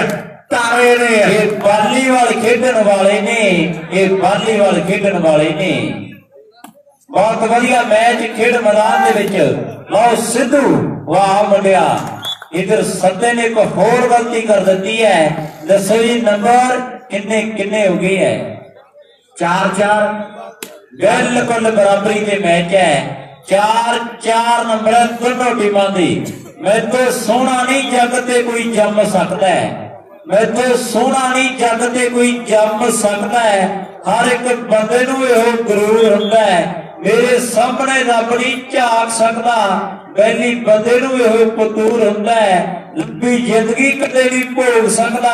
ਤਾਰੇ ਨੇ। ਇਹ ਵਾਲੀਬਾਲ ਖੇਡਣ ਵਾਲੇ ਨੇ। ਇਹ ਵਾਲੀਬਾਲ ਖੇਡਣ ਵਾਲੇ ਨੇ। ਬਹੁਤ ਵਧੀਆ ਮੈਚ ਖੇਡ ਮੈਦਾਨ ਦੇ ਵਿੱਚ। ਲਓ ਸਿੱਧੂ ਵਾਹ ਮੁੰਡਿਆ। ਇਧਰ ਸੱਦੇ ਨੇ ਇੱਕ ਹੋਰ ਗਲਤੀ ਕਰ ਦਿੱਤੀ ਹੈ। ਦੱਸੋ ਜੀ ਨੰਬਰ ਕਿੰਨੇ ਕਿੰਨੇ ਹੋ ਗਏ ਹੈ? ਚਾਰ ਚਾਰ। ਬਿਲਕੁਲ ਬਰਾਬਰੀ ਦੇ ਮੈਚ ਹੈ। ਚਾਰ ਚਾਰ ਨੰਬਰ ਹੈ, ਦੋਨੋਂ ਟੀਮਾਂ ਦੀ। ਮੈਥੋਂ ਸੋਹਣਾ ਨਹੀਂ ਜੱਗ ਤੇ ਕੋਈ ਜੰਮ ਸਕਦਾ ਹੈ। ਮੈਥੋਂ ਸੋਹਣਾ ਨਹੀਂ ਜੱਗ ਤੇ ਕੋਈ ਜੰਮ ਸਕਦਾ ਹੈ। ਹਰ ਇੱਕ ਬੰਦੇ ਨੂੰ ਇਹੋ ਗਰੂਰ ਹੁੰਦਾ ਹੈ। ਮੇਰੇ ਸਾਹਮਣੇ ਰੱਬ ਨਹੀਂ ਝਾਕ ਸਕਦਾ ਪਹਿਲੀ ਬੰਦੇ ਨੂੰ ਇਹੋ ਪਤੂਰ ਹੁੰਦਾ ਹੈ। ਲੰਬੀ ਜ਼ਿੰਦਗੀ ਕਦੇ ਨਹੀਂ ਭੋਗ ਸਕਦਾ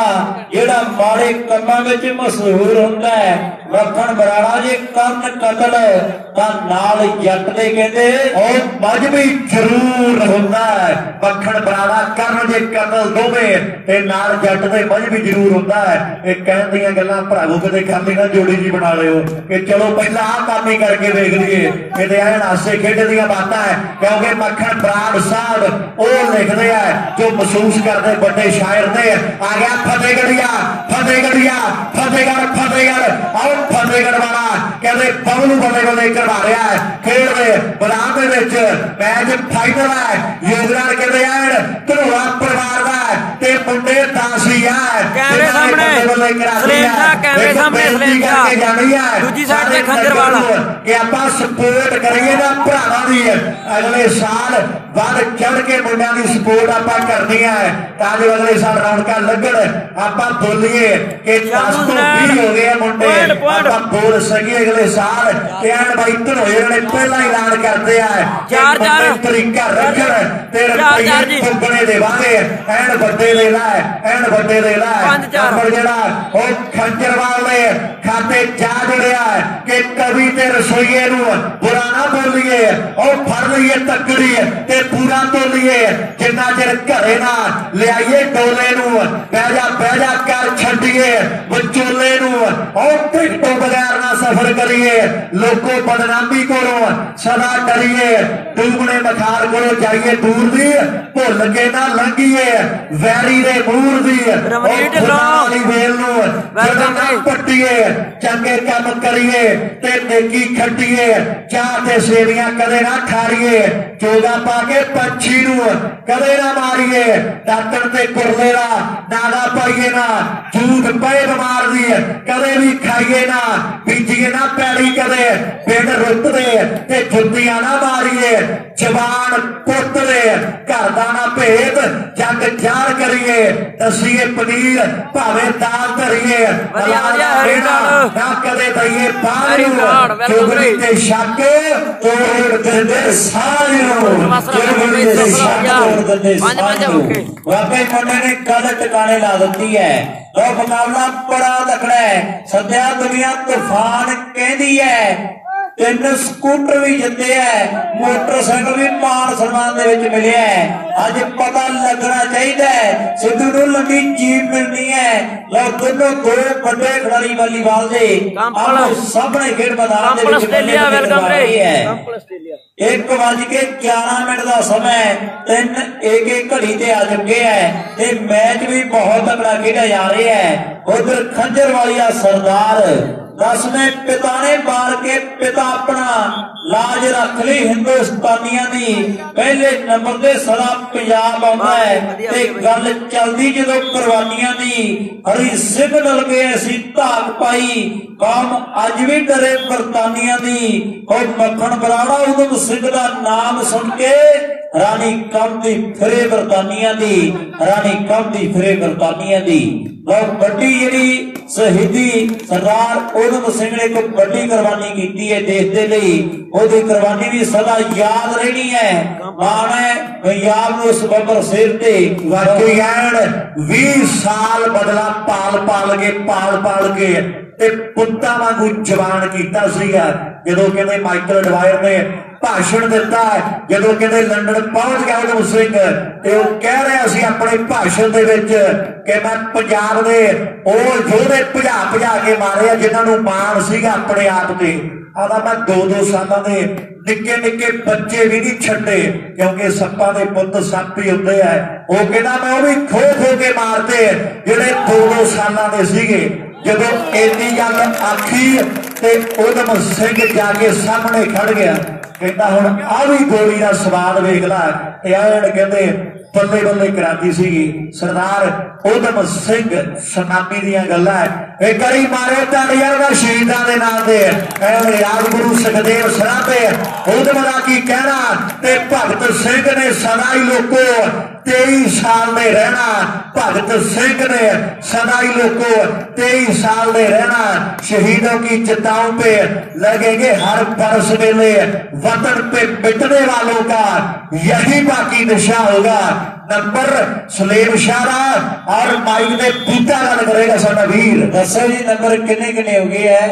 ਜਿਹੜਾ ਮਾੜੇ ਕੰਮਾਂ ਵਿੱਚ ਮਸ਼ਹੂਰ ਹੁੰਦਾ ਹੈ। ਮੱਖਣ ਬਰਾੜਾ ਜੇ ਕਰਨ ਕਤਲ, ਤਾਂ ਨਾਲ ਜੱਟ ਦੇ ਕਹਿੰਦੇ, ਉਹ ਮਜਬੀ ਜ਼ਰੂਰ ਹੁੰਦਾ ਹੈ। ਮੱਖਣ ਬਰਾੜਾ ਕਰਨ ਜੇ ਕਤਲ ਦੋਵੇਂ, ਤੇ ਨਾਲ ਜੱਟ ਦੇ ਮਜਬੀ ਜ਼ਰੂਰ ਹੁੰਦਾ ਹੈ। ਇਹ ਕਹਿਣ ਦੀਆਂ ਗੱਲਾਂ ਭਰਾਵੋ ਕਦੇ ਖਾਮੀ ਨਾ ਜੋੜੀ ਜੀ ਬਣਾ ਲਿਓ। ਕਿ ਚਲੋ ਪਹਿਲਾਂ ਆਹ ਕੰਮ ਹੀ ਕਰਕੇ ਵੇਖ ਲਈਏ। ਇਹਦੇ ਐਨ ਹਾਸੇ ਖੇਡ ਦੀਆਂ ਬਾਤਾਂ ਹੈ, ਕਿਉਂਕਿ ਮੱਖਣ ਬਰਾੜ ਸਾਹਿਬ ਉਹ ਲਿਖਦੇ ਆ, ਜੋ ਮਹਿਸੂਸ ਕਰਦੇ ਵੱਡੇ ਸ਼ਾਇਰ ਨੇ ਆ ਗਿਆ ਫਤਿਹਗੜੀਆ ਫਤਿਹਗੜੀਆ ਫਤਿਹਗੜ ਫਤਿਹਗੜ ਆਓ ਫਤਿਹਗੜ ਵਾਲਾ ਕਹਿੰਦੇ ਬਬਲੂ ਬੱਲੇ ਬੱਲੇ ਕਰਵਾ ਰਿਹਾ ਹੈ। ਖੇਡ ਦੇ ਮੈਦਾਨ ਦੇ ਵਿੱਚ ਮੈਚ ਫਾਈਨਲ ਹੈ। ਯੋਗਦਾਨ ਕਹਿੰਦੇ ਐਨ ਧਰੋਆ ਪਰਿਵਾਰ ਦਾ ਤੇ ਮੁੰਡੇ ਦਾਸੀ ਆ ਕੈਮਰੇ ਸਾਹਮਣੇ, ਸਲੇਮਾ ਕੈਮਰੇ ਸਾਹਮਣੇ ਸਲੇਮਾ। ਦੂਜੀ side ਤੇ ਖੰਜਰ ਵਾਲਾ। ਕਿ ਆਪਾਂ ਸਪੋਰਟ ਕਰੀਏ ਨਾ ਭਰਾਵਾਂ ਦੀ ਅਗਲੇ ਸਾਲ ਵੱਧ ਚੜ ਕੇ ਮੁੰਡਿਆਂ ਦੀ ਸਪੋਰਟ ਆਪਾਂ ਕਰਨੀ ਹੈ ਤਾਂ ਜੋ ਅਗਲੇ ਸਾਲ ਰੌਣਕਾਂ ਲੱਗਣ ਆਪਾਂ ਬੋਲੀਏ ਕਿ 10 ਤੋਂ 20 ਹੋ ਗਏ ਆ ਮੁੰਡੇ. ਆਪਾਂ ਬੋਲ ਸਕੀਏ ਅਗਲੇ ਸਾਲ ਐਨ ਬਾਈ ਧਨੋਏ ਨੇ ਪਹਿਲਾਂ ਐਲਾਨ ਕਰਦੇ ਆ ਚਾਰ ਚਾਰ। ਤਰੀਕਾ ਰੱਖਣ ਤੇ ਜੀ। ਦੁੱਗਣੇ ਦੇਵਾਂਗੇ ਐਨ ਵੱਡੇ ਦੇ ਲੈ ਐਨ ਵੱਡੇ ਲੈ ਚਾਰ। ਨੰਬਰ ਜਿਹੜਾ ਉਹ ਖੰਜਰਵਾਲ ਦੇ ਖਾਤੇ ਜਾ ਜੁੜਿਆ ਕਿ ਕਵੀ ਤੇ ਰਸੋਈਏ ਨੂੰ ਬੁਰਾ ਨਾ ਬੋਲੀਏ ਉਹ ਫੜ ਲਈਏ ਤੱਕੜੀ ਤੇ ਪੂਰਾ ਤੋਲੀਏ ਜਿੰਨਾ ਚਿਰ ਘਰੇ ਨਾ ਲਿਆਈਏ ਡੋਲੇ ਨੂੰ। ਬਹਿ ਜਾ ਬਹਿ ਜਾ ਕਰ ਛੱਡੀਏ ਵਿਚੋਲੇ ਨੂੰ। ਉਹ ਟਿਕ ਤੋਂ ਬਗੈਰ ਨਾ ਸਫਰ ਕਰੀਏ। ਲੋਕੋ ਬਦਨਾਮੀ ਕੋਲੋਂ ਸਦਾ ਡਰੀਏ। ਡੂਬਣੇ ਮਖਾਰ ਕੋਲੋਂ ਜਾਈਏ ਦੂਰ ਦੀ ਭੁੱਲ ਕੇ ਨਾ ਲੰਘੀਏ। ਵੈਰੀ ਦੇ ਮੂਰ ਦੀ ਰਮਨੀਤ। ਵਾਲੀ ਵੇਲ ਨੂੰ ਜਦੋਂ ਨਾ ਭਾਈ। ਪੱਟੀਏ ਚੰਗੇ ਕੰਮ ਕਰੀਏ ਤੇ ਨੇਕੀ ਖੱਟੀਏ ਚਾਹ ਤੇ ਸੇਵੀਆਂ ਕਦੇ ਨਾ ਖਾਰੀਏ ਚੋਗਾ ਪਾ ਕੇ ਪੰਛੀ ਨੂੰ ਕਦੇ ਨਾ ਮਾਰੀਏ। ਡਾਕਟਰ ਤੇ ਕੁਰਲੇ ਦਾ ਨਾਗਾ ਪਾਈਏ ਨਾ। ਝੂਠ ਪਏ ਬਿਮਾਰ ਦੀ ਕਦੇ ਵੀ ਖਾਈਏ ਨਾ। ਬੀਜੀਏ ਨਾ ਪੈੜੀ ਕਦੇ। ਪਿੰਡ ਰੁੱਤਦੇ ਤੇ ਜੁੱਤੀਆਂ ਨਾ ਮਾਰੀਏ। ਜਵਾਨ ਪੁੱਤ ਦੇ ਘਰ ਦਾ ਨਾ ਭੇਦ ਜੱਗ ਜਾਰ ਕਰੀਏ। ਦਸੀਏ ਪਨੀਰ ਭਾਵੇਂ ਦਾਲ ਧਰੀਏ। ਨਾ। ਕਦੇ ਦਈਏ ਬਾਹਰ ਨੂੰ। ਚੁਗਲੀ। ਤੇ ਸ਼ੱਕ ਤੋੜ ਦਿੰਦੇ ਸਾਰੇ ਨੂੰ ਚੁਗਲੀ ਤੇ ਸ਼ੱਕ। ਤੋੜ ਦਿੰਦੇ ਪੰਜ ਪੰਜ ਸਾਨੂੰ। ਮੁੰਡੇ ਨੇ ਕੱਲ ਟਿਕਾਣੇ ਲਾ ਦਿੱਤੀ ਹੈ ਲੋ ਮੁਕਾਬਲਾ ਬੜਾ ਤਕੜਾ ਹੈ ਸੱਦਿਆ ਦੁਨੀਆ ਤੂਫਾਨ ਕਹਿੰਦੀ ਹੈ ਤਿੰਨ ਸਕੂਟਰ ਵੀ ਜਿੱਤੇ ਹੈ ਮੋਟਰਸਾਈਕਲ ਵੀ ਮਾਨ ਸਨਮਾਨ ਦੇ ਵਿੱਚ ਮਿਲਿਆ ਹੈ ਅੱਜ ਪਤਾ ਲੱਗਣਾ ਚਾਹੀਦਾ ਹੈ ਸਿੱਧੂ ਨੂੰ ਲੰਡੀ ਜੀਪ ਮਿਲਣੀ ਹੈ ਲੋ ਦੋਨੋਂ ਦੋ ਵੱਡੇ ਖਿਡਾਰੀ ਵਾਲੀਬਾਲ ਦੇ। ਆਪੋ ਸਾਹਮਣੇ ਖੇਡ ਮੈਦਾਨ ਦੇ ਵਿੱਚ ਆਸਟ੍ਰੇਲੀਆ ਵੈਲਕਮ ਰੇ ਆਸਟ੍ਰੇਲੀਆ। ਇੱਕ ਵੱਜ ਕੇ 11 ਮਿੰਟ ਦਾ ਸਮਾਂ ਤਿੰਨ ਇੱਕ ਇੱਕ ਘੜੀ ਤੇ ਆ ਚੁੱਕੇ ਹੈ ਤੇ ਮੈਚ ਵੀ ਬਹੁਤ ਤਕੜਾ ਖੇਡਿਆ ਜਾ ਰਿਹਾ ਹੈ ਉਧਰ ਖੰਜਰ ਵਾਲੀਆ ਸਰਦਾਰ ਦਸਵੇਂ ਪਿਤਾ ਨੇ ਮਾਰ ਕੇ ਪਿਤਾ ਆਪਣਾ ਲਾਜ ਰੱਖ ਲਈ ਹਿੰਦੁਸਤਾਨੀਆਂ ਦੀ। ਪਹਿਲੇ ਨੰਬਰ ਤੇ ਸਦਾ ਪੰਜਾਬ ਆਉਂਦਾ ਹੈ ਤੇ ਗੱਲ ਚੱਲਦੀ ਜਦੋਂ ਕੁਰਬਾਨੀਆਂ ਦੀ ਹਰੀ ਸਿੰਘ ਨਾਲ ਗਏ ਅਸੀਂ ਧਾਕ ਪਾਈ ਕੌਮ ਅੱਜ ਵੀ ਡਰੇ ਬਰਤਾਨੀਆਂ ਦੀ। ਉਹ ਮੱਖਣ ਬਰਾੜਾ ਉਦਮ ਸਿੰਘ ਦਾ ਨਾਮ ਸੁਣ ਕੇ ਰਾਣੀ ਕੰਬਦੀ ਫਿਰੇ ਬਰਤਾਨੀਆਂ ਦੀ ਰਾਣੀ ਕੰਬਦੀ ਫਿਰੇ ਬਰਤਾਨੀਆਂ ਦੀ। ਬਹੁਤ ਵੱਡੀ ਜਿਹੜੀ ਸ਼ਹੀਦੀ ਸਰਦਾਰ ਉਦਮ ਸਿੰਘ ਨੇ ਇੱਕ ਵੱਡੀ ਕੁਰਬਾਨੀ ਕੀਤੀ ਹੈ ਦੇਸ਼ ਦੇ ਲਈ। ਉਹਦੀ ਕੁਰਬਾਨੀ ਵੀ ਸਦਾ ਯਾਦ ਰਹਿਣੀ ਹੈ। ਮਾਣ ਹੈ ਪੰਜਾਬ ਨੂੰ ਉਸ ਬੱਬਰ ਸਿਰ ਤੇ। ਵਾਕਈ ਐਨ 20 ਸਾਲ ਬਦਲਾ ਪਾਲ ਪਾਲ ਕੇ ਪਾਲ ਪਾਲ ਕੇ ਤੇ ਪੁੱਤਾਂ ਵਾਂਗੂ ਜਵਾਨ ਕੀਤਾ ਸੀਗਾ। ਜਦੋਂ ਕਹਿੰਦੇ ਮਾਈਕਲ ਡਵਾਇਰ ਨੇ ਭਾਸ਼ਣ ਦਿੱਤਾ, ਜਦੋਂ ਕਹਿੰਦੇ ਲੰਡਨ ਪਹੁੰਚ ਗਿਆ ਉਦੋਂ ਸਿੰਘ, ਤੇ ਉਹ ਕਹਿ ਰਿਹਾ ਸੀ ਆਪਣੇ ਭਾਸ਼ਣ ਦੇ ਵਿੱਚ ਕਿ ਮੈਂ ਪੰਜਾਬ ਦੇ ਉਹ ਯੋਧੇ ਭਜਾ ਭਜਾ ਕੇ ਮਾਰੇ ਜਿਨ੍ਹਾਂ ਨੂੰ ਮਾਣ ਸੀਗਾ ਆਪਣੇ ਆਪ ਤੇ। ਆਦਾ ਮੈਂ ਦੋ ਦੋ ਸਾਲਾਂ ਦੇ ਨਿੱਕੇ ਨਿੱਕੇ ਬੱਚੇ ਵੀ ਨਹੀਂ ਛੱਡੇ, ਕਿਉਂਕਿ ਸੱਪਾਂ ਦੇ ਪੁੱਤ ਸੱਪ ਹੀ ਹੁੰਦੇ ਆ। ਉਹ ਕਹਿੰਦਾ ਮੈਂ ਉਹ ਵੀ ਖੋ ਖੋ ਕੇ ਮਾਰਦੇ ਜਿਹੜੇ ਦੋ ਦੋ ਸਾਲਾਂ ਦੇ ਸੀਗੇ। ਜਦੋਂ ਇੰਨੀ ਗੱਲ ਆਖੀ ਤੇ ਉਦਮ ਸਿੰਘ ਜਾ ਕੇ ਸਾਹਮਣੇ ਖੜ ਗਿਆ। ਕਹਿੰਦਾ, ਹੁਣ ਆ ਵੀ ਗੋਲੀ ਦਾ ਸਵਾਦ ਵੇਖ ਲੈ। ਤੇ ਕਹਿੰਦੇ, ਬੱਲੇ ਬੱਲੇ ਕਰਾਤੀ ਸੀਗੀ। ਸਰਦਾਰ ਉਦਮ ਸਿੰਘ ਸੁਨਾਮੀ ਦੀਆਂ ਗੱਲਾਂ ਇਹ ਕਰੀ ਮਾਰੇ ਤਾੜੀਆਂ ਦਾ ਸ਼ਹੀਦਾਂ ਦੇ ਨਾਂ ਤੇ ਐਵੇਂ ਰਾਜਗੁਰੂ ਸੁਖਦੇਵ ਸਰਾਭੇ ਉਦਮ ਦਾ ਕੀ ਕਹਿਣਾ? ਤੇ ਭਗਤ ਸਿੰਘ ਨੇ ਸਦਾ ਹੀ ਲੋਕੋ 23 ਸਾਲ ਦੇ ਰਹਿਣਾ ਭਗਤ ਸਿੰਘ ਨੇ सदा ही लोग को तेईस साल में रहना शहीदों की चिताओं पे लगेंगे हर बरस मेले वतन पे मिटने वालों का यही बाकी निशा होगा नंबर सुलेम शारा और माइक ने बूटा गल करेगा साडा वीर ਦੱਸੋ ਜੀ ਨੰਬਰ ਕਿੰਨੇ ਕਿੰਨੇ ਹੋ ਗਏ ਹੈ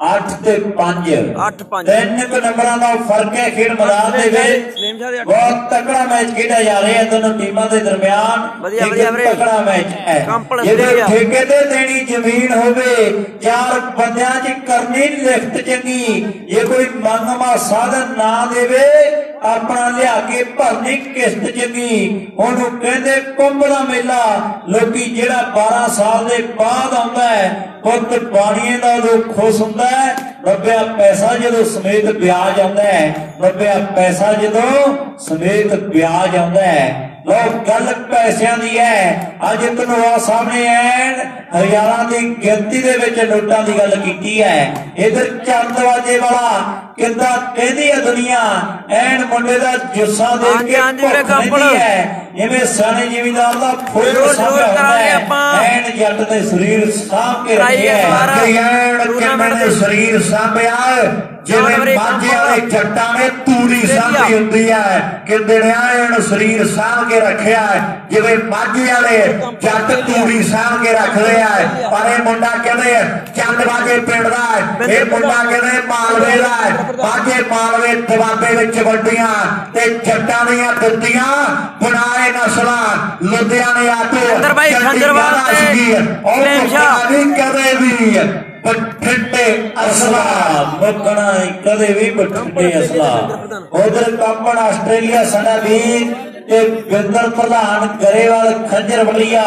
8 ਤੇ 5 ਅੱਠ ਪੰਜ। ਤਿੰਨ ਕੁ ਨੰਬਰਾਂ ਦਾ ਫ਼ਰਕ ਹੈ ਖੇਡ ਮੈਦਾਨ ਦੇ ਵਿੱਚ। ਬਹੁਤ ਤਕੜਾ ਮੈਚ ਖੇਡਿਆ ਜਾ ਰਿਹਾ ਦੋਨੋਂ ਟੀਮਾਂ ਦੇ ਦਰਮਿਆਨ ਵਧੀਆ, ਇੱਕ ਵਧੀਆ ਵੀਰੇ। ਤਕੜਾ ਮੈਚ ਹੈ ਕੰਪਲ ਜਿਹਦੇ ਵਧੀਆ। ਠੇਕੇ ਤੇ ਦੇਣੀ ਜ਼ਮੀਨ ਹੋਵੇ ਚਾਰ ਬੰਦਿਆਂ 'ਚ ਕਰਨੀ ਲਿਖਤ ਚੰਗੀ ਜੇ ਕੋਈ ਮੰਗਮਾ ਸਾਧਨ ਨਾ ਦੇਵੇ ਆਪਣਾ ਲਿਆ ਕੇ ਭਰਨੀ ਕਿਸ਼ਤ ਚੰਗੀ ਉਹਨੂੰ ਕਹਿੰਦੇ ਕੁੰਭ ਦਾ ਮੇਲਾ ਲੋਕੀ ਜਿਹੜਾ 12 ਸਾਲ ਦੇ ਬਾਅਦ ਆਉਂਦਾ ਹੈ ਪੁੱਤ ਬਾਣੀਏ ਦਾ ਉਦੋਂ ਖੁਸ਼ ਹੁੰਦਾ ਹੈ। ਰੱਬਿਆ ਪੈਸਾ ਜਦੋਂ ਸਮੇਤ ਵਿਆਜ ਆਉਂਦਾ ਹੈ ਰੱਬਿਆ ਪੈਸਾ ਜਦੋਂ ਸਮੇਤ ਵਿਆਜ ਆਉਂਦਾ ਹੈ। ਲੋ ਗੱਲ ਪੈਸਿਆਂ ਦੀ ਹੈ। ਅੱਜ ਧਨੋਆ ਸਾਹਮਣੇ ਐਨ ਹਜ਼ਾਰਾਂ ਦੀ ਗਿਣਤੀ ਦੇ ਵਿੱਚ ਨੋਟਾਂ ਦੀ ਗੱਲ ਕੀਤੀ ਹੈ। ਇਧਰ ਚੰਦਵਾਜੇ ਵਾਲਾ ਕਿੰਦਾ ਕਹਿੰਦੀ ਹੈ ਦੁਨੀਆ ਐਨ ਮੁੰਡੇ ਦਾ ਜੁੱਸਾ ਦੇ ਹਾਂਜੀ, ਕੇ ਹਾਂਜੀ ਵੀਰੇ। ਹੈ। ਜਿਵੇਂ ਸਾਨੇ ਜ਼ਿਮੀਦਾਰ ਦਾ ਫੁੱਲ ਜ਼ਰੂਰ ਹੁੰਦਾ ਹੈ। ਐਨ ਜੱਟ ਦੇ ਸਰੀਰ ਸਾਂਭ ਕੇ ਰੱਖਿਆ ਹੈ। ਕਿੰਨੇ ਨੇ ਸਰੀਰ ਸਾਂਭਿਆ ਜਿਵੇਂ ਮਾਝੇ। ਵਾਲੇ ਜੱਟਾਂ ਨੇ ਤੂੜੀ ਸਾਂਭੀ ਹੁੰਦੀ ਹੈ ਕਿੰਦੇ ਨੇ ਐਨ ਸਰੀਰ ਸਾਂਭ ਕੇ ਰੱਖਿਆ ਹੈ। ਜਿਵੇਂ ਮਾਝੇ ਵਾਲੇ ਜੱਟ ਤੂੜੀ ਸਾਂਭ ਕੇ ਰੱਖਦੇ ਆ। ਪਰ ਇਹ ਮੁੰਡਾ ਕਹਿੰਦੇ ਚੰਦ ਬਾਜੇ ਪਿੰਡ ਦਾ ਹੈ। ਇਹ ਮੁੰਡਾ ਕਹਿੰਦੇ ਮਾਲਵੇ ਦਾ ਹੈ ਬਾਜੇ ਮਾਲਵੇ ਦਵਾਬੇ ਵਿੱਚ ਵੱਡੀਆਂ ਤੇ ਜੱਟਾਂ ਦੀਆਂ ਦਿੱਤੀਆਂ ਬਣਾਏ ਨਸਲਾਂ ਲੁਧਿਆਣੇ ਆਟੋ ਅੰਦਰ ਬਾਈ ਚੰਗੀ ਖੰਜਰਵਾਲ ਗੱਲ ਤੇ ਸੀਗੀ। ਉਹ ਸਲੇਮ ਸ਼ਾਹ। ਮੁੱਕਣਾ ਨਹੀਂ ਕਦੇ ਵੀ ਬਠਿੰਡੇ ਅਸਲਾ ਅਸਲਾ ਮੁੱਕਣਾ ਨੀ ਕਦੇ ਵੀ ਬਠਿੰਡੇ ਅਸਲਾ ਉਧਰ ਕੰਪਨ ਆਸਟ੍ਰੇਲੀਆ ਸਾਡਾ ਵੀਰ ਤੇ ਬਿੰਦਰ ਪ੍ਰਧਾਨ ਗਰੇਵਾਲ ਖੰਜਰ ਵਲੀਆ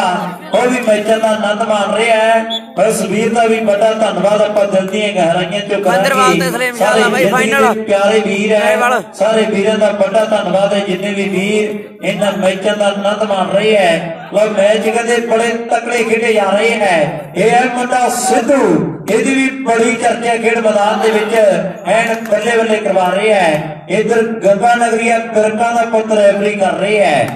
ਉਹ ਵੀ ਮੈਚਾਂ ਦਾ ਆਨੰਦ ਮਾਣ ਰਿਹਾ ਹੈ। ਇਸ ਵੀਰ ਦਾ ਵੀ ਬੜਾ ਧੰਨਵਾਦ ਆਪਾਂ ਦਿਲ ਦੀਆਂ ਗਹਿਰਾਈਆਂ ਚੋਂ ਸ਼ਾਹ ਦਾ ਬਾਈ final। ਪਿਆਰੇ ਵੀਰ ਹੈ। ਸਾਰੇ ਵੀਰਾਂ ਦਾ ਵੱਡਾ ਧੰਨਵਾਦ ਹੈ। ਜਿੰਨੇ ਵੀ ਵੀਰ ਇਹਨਾਂ ਮੈਚਾਂ ਦਾ ਆਨੰਦ ਮਾਣ ਰਹੇ ਹੈ। ਲੋ ਮੈਚ ਕਹਿੰਦੇ ਬੜੇ ਤਕੜੇ ਖੇਡੇ ਜਾ ਰਹੇ ਹੈ। ਇਹ ਹੈ ਮੁੰਡਾ ਸਿੱਧੂ, ਇਹਦੀ ਵੀ ਬੜੀ ਚਰਚਾ ਖੇਡ ਮੈਦਾਨ ਦੇ ਵਿੱਚ ਐਨ ਬੱਲੇ ਬੱਲੇ ਕਰਵਾ ਰਿਹਾ ਹੈ। ਇਧਰ ਗੰਗਾ ਨਗਰੀਆ ਬਿਰਕਾ ਦਾ ਪੁੱਤ ਰੈਫਰੀ ਕਰ ਰਿਹਾ ਹੈ।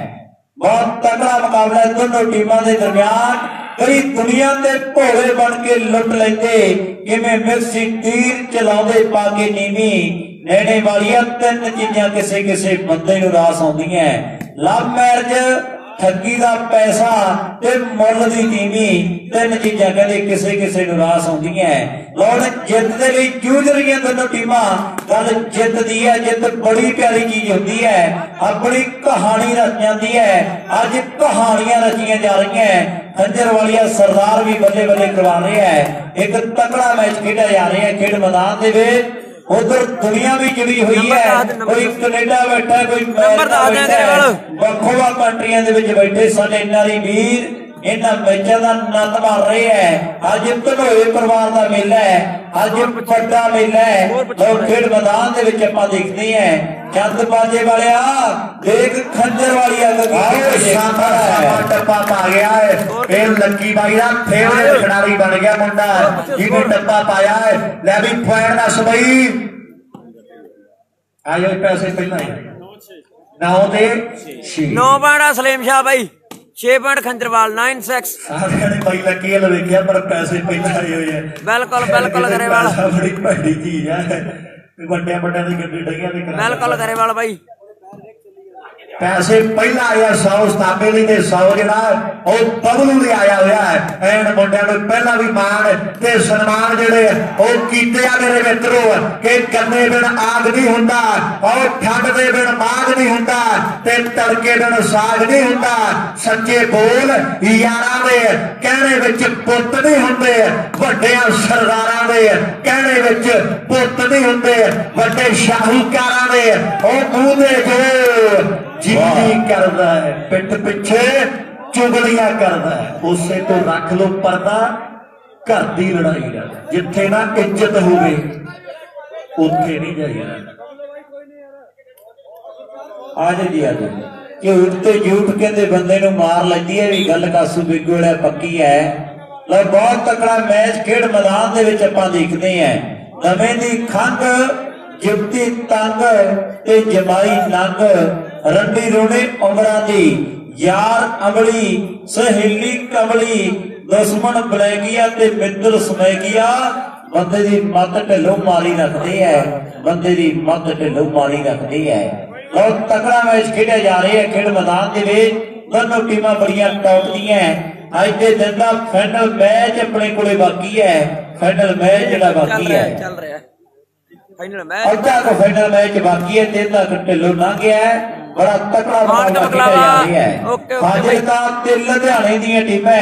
ਬਹੁਤ ਤਕੜਾ ਮੁਕਾਬਲਾ ਦੋਨੋਂ ਟੀਮਾਂ ਦੇ ਦਰਮਿਆਨ। ਕਈ ਦੁਨੀਆ ਦੇ ਭੋਲੇ ਬਣ ਕੇ ਲੁੱਟ ਲੈਂਦੇ, ਕਿਵੇਂ ਮਿਰਸੀ ਤੀਰ ਚਲਾਉਂਦੇ ਪਾ ਕੇ ਨੀਵੀਂ। ਨੈਣੇ ਵਾਲੀਆਂ ਤਿੰਨ ਚੀਜ਼ਾਂ ਕਿਸੇ ਕਿਸੇ ਬੰਦੇ ਨੂੰ ਰਾਸ ਆਉਂਦੀਆਂ ਲਵ ਮੈਰਿਜ ਠੱਗੀ ਦਾ ਪੈਸਾ ਤੇ ਮੁੱਲ ਦੀ ਤੀਵੀਂ, ਤਿੰਨ ਚੀਜ਼ਾਂ ਕਹਿੰਦੇ ਕਿਸੇ ਕਿਸੇ ਨੂੰ ਰਾਸ ਆਉਂਦੀਆਂ ਲੋੜ ਜਿੱਤ ਦੇ ਲਈ ਜੂਝ ਰਹੀਆਂ ਦੋਨੋਂ ਟੀਮਾਂ? ਗੱਲ ਜਿੱਤ ਦੀ ਹੈ ਜਿੱਤ ਬੜੀ ਪਿਆਰੀ ਚੀਜ਼ ਹੁੰਦੀ ਹੈ ਆਪਣੀ ਕਹਾਣੀ ਰਚ ਜਾਂਦੀ ਹੈ ਅੱਜ ਕਹਾਣੀਆਂ ਰਚੀਆਂ ਜਾ ਰਹੀਆਂ ਖੰਜਰ ਵਾਲੀਆ ਸਰਦਾਰ ਵੀ ਬੱਲੇ ਬੱਲੇ ਕਰਵਾ ਰਿਹਾ ਹੈ ਇੱਕ ਤਕੜਾ ਮੈਚ ਖੇਡਿਆ ਜਾ ਰਿਹਾ ਖੇਡ ਮੈਦਾਨ ਦੇ ਵਿੱਚ। ਉਧਰ ਦੁਨੀਆ ਵੀ ਜੁੜੀ ਹੋਈ ਹੈ ਕੋਈ ਕੈਨੇਡਾ ਬੈਠਾ ਕੋਈ ਨੰਬਰ ਦੱਸ ਦੇ। ਅਗਰਵਾਲ। ਵੱਖੋ ਵੱਖ ਕੰਟਰੀਆਂ ਦੇ ਵਿੱਚ ਬੈਠੇ ਸਾਡੇ ਨਾਰੀ ਵੀਰ ਇਹਨਾਂ ਮੈਚਾਂ ਦਾ ਆਨੰਦ ਮਾਣ ਰਹੇ ਹੈ। ਅੱਜ ਧਨੋਏ ਪਰਿਵਾਰ ਦਾ ਮੇਲਾ ਹੈ। ਅੱਜ ਵੱਡਾ ਮੇਲਾ ਹੈ। ਲੋਕ ਖੇਡ ਮੈਦਾਨ ਦੇ ਵਿੱਚ ਆਪਾਂ ਦੇਖਦੇ ਹਾਂ। ਚੰਦ ਬਾਜੇ ਵਾਲਿਆ ਦੇਖ ਖੰਜਰ ਵਾਲੀ ਅੱਗ ਆਓ ਸ਼ਾਨਦਾਰ ਟੱਪਾ ਪਾ ਗਿਆ ਹੈ। ਇਹ ਲੱਕੀ ਬਾਈ ਦਾ ਫੇਵਰੇਟ ਖਿਡਾਰੀ ਬਣ ਗਿਆ ਮੁੰਡਾ। ਜਿਹਨੇ ਟੱਪਾ ਪਾਇਆ ਹੈ। ਲੈ ਵੀ ਪੁਆਇੰਟ ਦੱਸ ਬਈ ਆਇਓ ਪੈਸੇ ਪਹਿਲਾਂ ਹੀ। 9 ਦੇ 6 9 ਪੁਆਇੰਟ ਆ ਸਲੀਮ ਸ਼ਾਹ ਬਾਈ। 6 ਪੁਆਇੰਟ ਖੰਜਰਵਾਲ 96 ਸਾਰਿਆਂ ਨੇ ਬਾਈ ਲੱਕੀ ਵੱਲ ਵੇਖਿਆ ਪਰ ਪੈਸੇ ਪਹਿਲਾਂ ਆਏ ਹੋਏ ਆ। ਬਿਲਕੁਲ ਬਿਲਕੁਲ ਗਰੇਵਾਲ। ਬੜੀ ਭੈੜੀ ਚੀਜ਼ ਹੈ ਵੀ ਵੱਡਿਆਂ ਵੱਡਿਆਂ ਦੀ ਗੱਡੀ ਡਈਆਂ ਤੇ ਕਰਾ ਬਿਲਕੁਲ ਗਰੇਵਾਲ ਬਾਈ। ਪੈਸੇ ਪਹਿਲਾਂ ਆਇਆ 100 ਸਤਾਬੇ ਲਈ ਤੇ 100 ਜਿਹੜਾ ਉਹ ਬਬਲੂ ਦੇ ਆਇਆ ਹੋਇਆ ਹੈ। ਐਨ ਮੁੰਡਿਆਂ ਨੂੰ ਪਹਿਲਾਂ ਵੀ ਮਾਣ ਤੇ ਸਨਮਾਨ ਜਿਹੜੇ ਉਹ ਕੀਤੇ ਆ ਮੇਰੇ ਮਿੱਤਰੋ, ਕਿ ਕੰਨੇ ਬਿਨ ਆਗ ਨਹੀਂ ਹੁੰਦਾ ਔਰ ਠੰਡ ਦੇ ਬਿਨ ਮਾਗ ਨਹੀਂ ਹੁੰਦਾ ਤੇ ਤੜਕੇ ਬਿਨ ਸਾਗ ਨਹੀਂ ਹੁੰਦਾ। ਸੱਚੇ ਬੋਲ ਯਾਰਾਂ ਦੇ, ਕਹਿਣੇ ਵਿੱਚ ਪੁੱਤ ਨਹੀਂ ਹੁੰਦੇ। ਵੱਡਿਆਂ ਸਰਦਾਰਾਂ ਦੇ, ਕਹਿਣੇ ਵਿੱਚ ਪੁੱਤ ਨਹੀਂ ਹੁੰਦੇ। ਵੱਡੇ ਸ਼ਾਹੂਕਾਰਾਂ ਦੇ, ਉਹ ਮੂੰਹ ਦੇ ਜੋ ਜੀ ਕਰਦਾ ਹੈ ਪਿੱਠ ਪਿੱਛੇ ਚੁਗਲੀਆਂ ਕਰਦਾ ਹੈ ਉਸੇ ਤੋਂ ਰੱਖ ਲੋ ਪਰਦਾ ਘਰ ਦੀ ਲੜਾਈ ਦਾ। ਜਿੱਥੇ ਨਾ ਇੱਜ਼ਤ ਹੋਵੇ ਉੱਥੇ ਨਹੀਂ ਜਾਈਦਾ ਆਜ ਜੀ ਆਜ ਝੂਠ ਤੇ ਝੂਠ ਕਹਿੰਦੇ ਬੰਦੇ ਨੂੰ ਮਾਰ ਲੈਂਦੀ ਹੈ ਵੀ ਗੱਲ ਕਾਸੂ ਬਿਗੜ ਪੱਕੀ ਹੈ। ਲੈ ਬਹੁਤ ਤਕੜਾ ਮੈਚ ਖੇਡ ਮੈਦਾਨ ਦੇ ਵਿੱਚ ਆਪਾਂ ਦੇਖਦੇ ਹਾਂ। ਨਵੇਂ ਦੀ ਖੰਗ ਜਿਪਤੀ ਤੰਗ ਤੇ ਜਮਾਈ ਨੰਗ। ਰੰਡੀ ਰੋਣੇ ਉਮਰਾਂ ਦੀ ਯਾਰ ਅਮਲੀ ਸਹੇਲੀ ਕਮਲੀ ਦੁਸ਼ਮਣ ਬਲੈਗੀਆ ਤੇ ਮਿੱਤਰ ਸਮੈਗੀਆ ਬੰਦੇ ਦੀ ਮੱਤ ਢਿੱਲੋਂ ਮਾਰੀ ਰੱਖਦੇ ਐ ਬੰਦੇ ਦੀ ਮੱਤ ਢਿੱਲੋਂ ਮਾਰੀ ਰੱਖਦੇ ਐ। ਬਹੁਤ ਤਕੜਾ ਮੈਚ ਖੇਡਿਆ ਜਾ ਰਿਹਾ ਹੈ ਖੇਡ ਮੈਦਾਨ ਦੇ ਵਿੱਚ ਦੋਨੋਂ ਟੀਮਾਂ ਬੜੀਆਂ ਟੌਪ ਦੀਆਂ ਅੱਜ ਦੇ ਦਿਨ ਦਾ ਫਾਈਨਲ ਮੈਚ ਆਪਣੇ ਕੋਲੇ ਬਾਕੀ ਹੈ ਫਾਈਨਲ ਮੈਚ ਜਿਹੜਾ ਬਾਕੀ ਹੈ ਚੱਲ ਰਿਹਾ। ਫਾਈਨਲ ਮੈਚ ਅੱਧਾ ਕੋ ਫਾਈਨਲ ਮੈਚ ਬਾਕੀ ਹੈ ਤੇ ਤੱਕ ਢਿੱਲੋਂ ਨਾ ਗਿਆ। ਬੜਾ ਤਕੜਾ ਮੁਕਾਬਲਾ। ਖੇਡਿਆ ਜਾ ਰਿਹਾ ਹੈ। ਫਾਜ਼ਿਲਕਾ ਤੇ ਲੁਧਿਆਣੇ ਦੀਆਂ ਟੀਮਾਂ।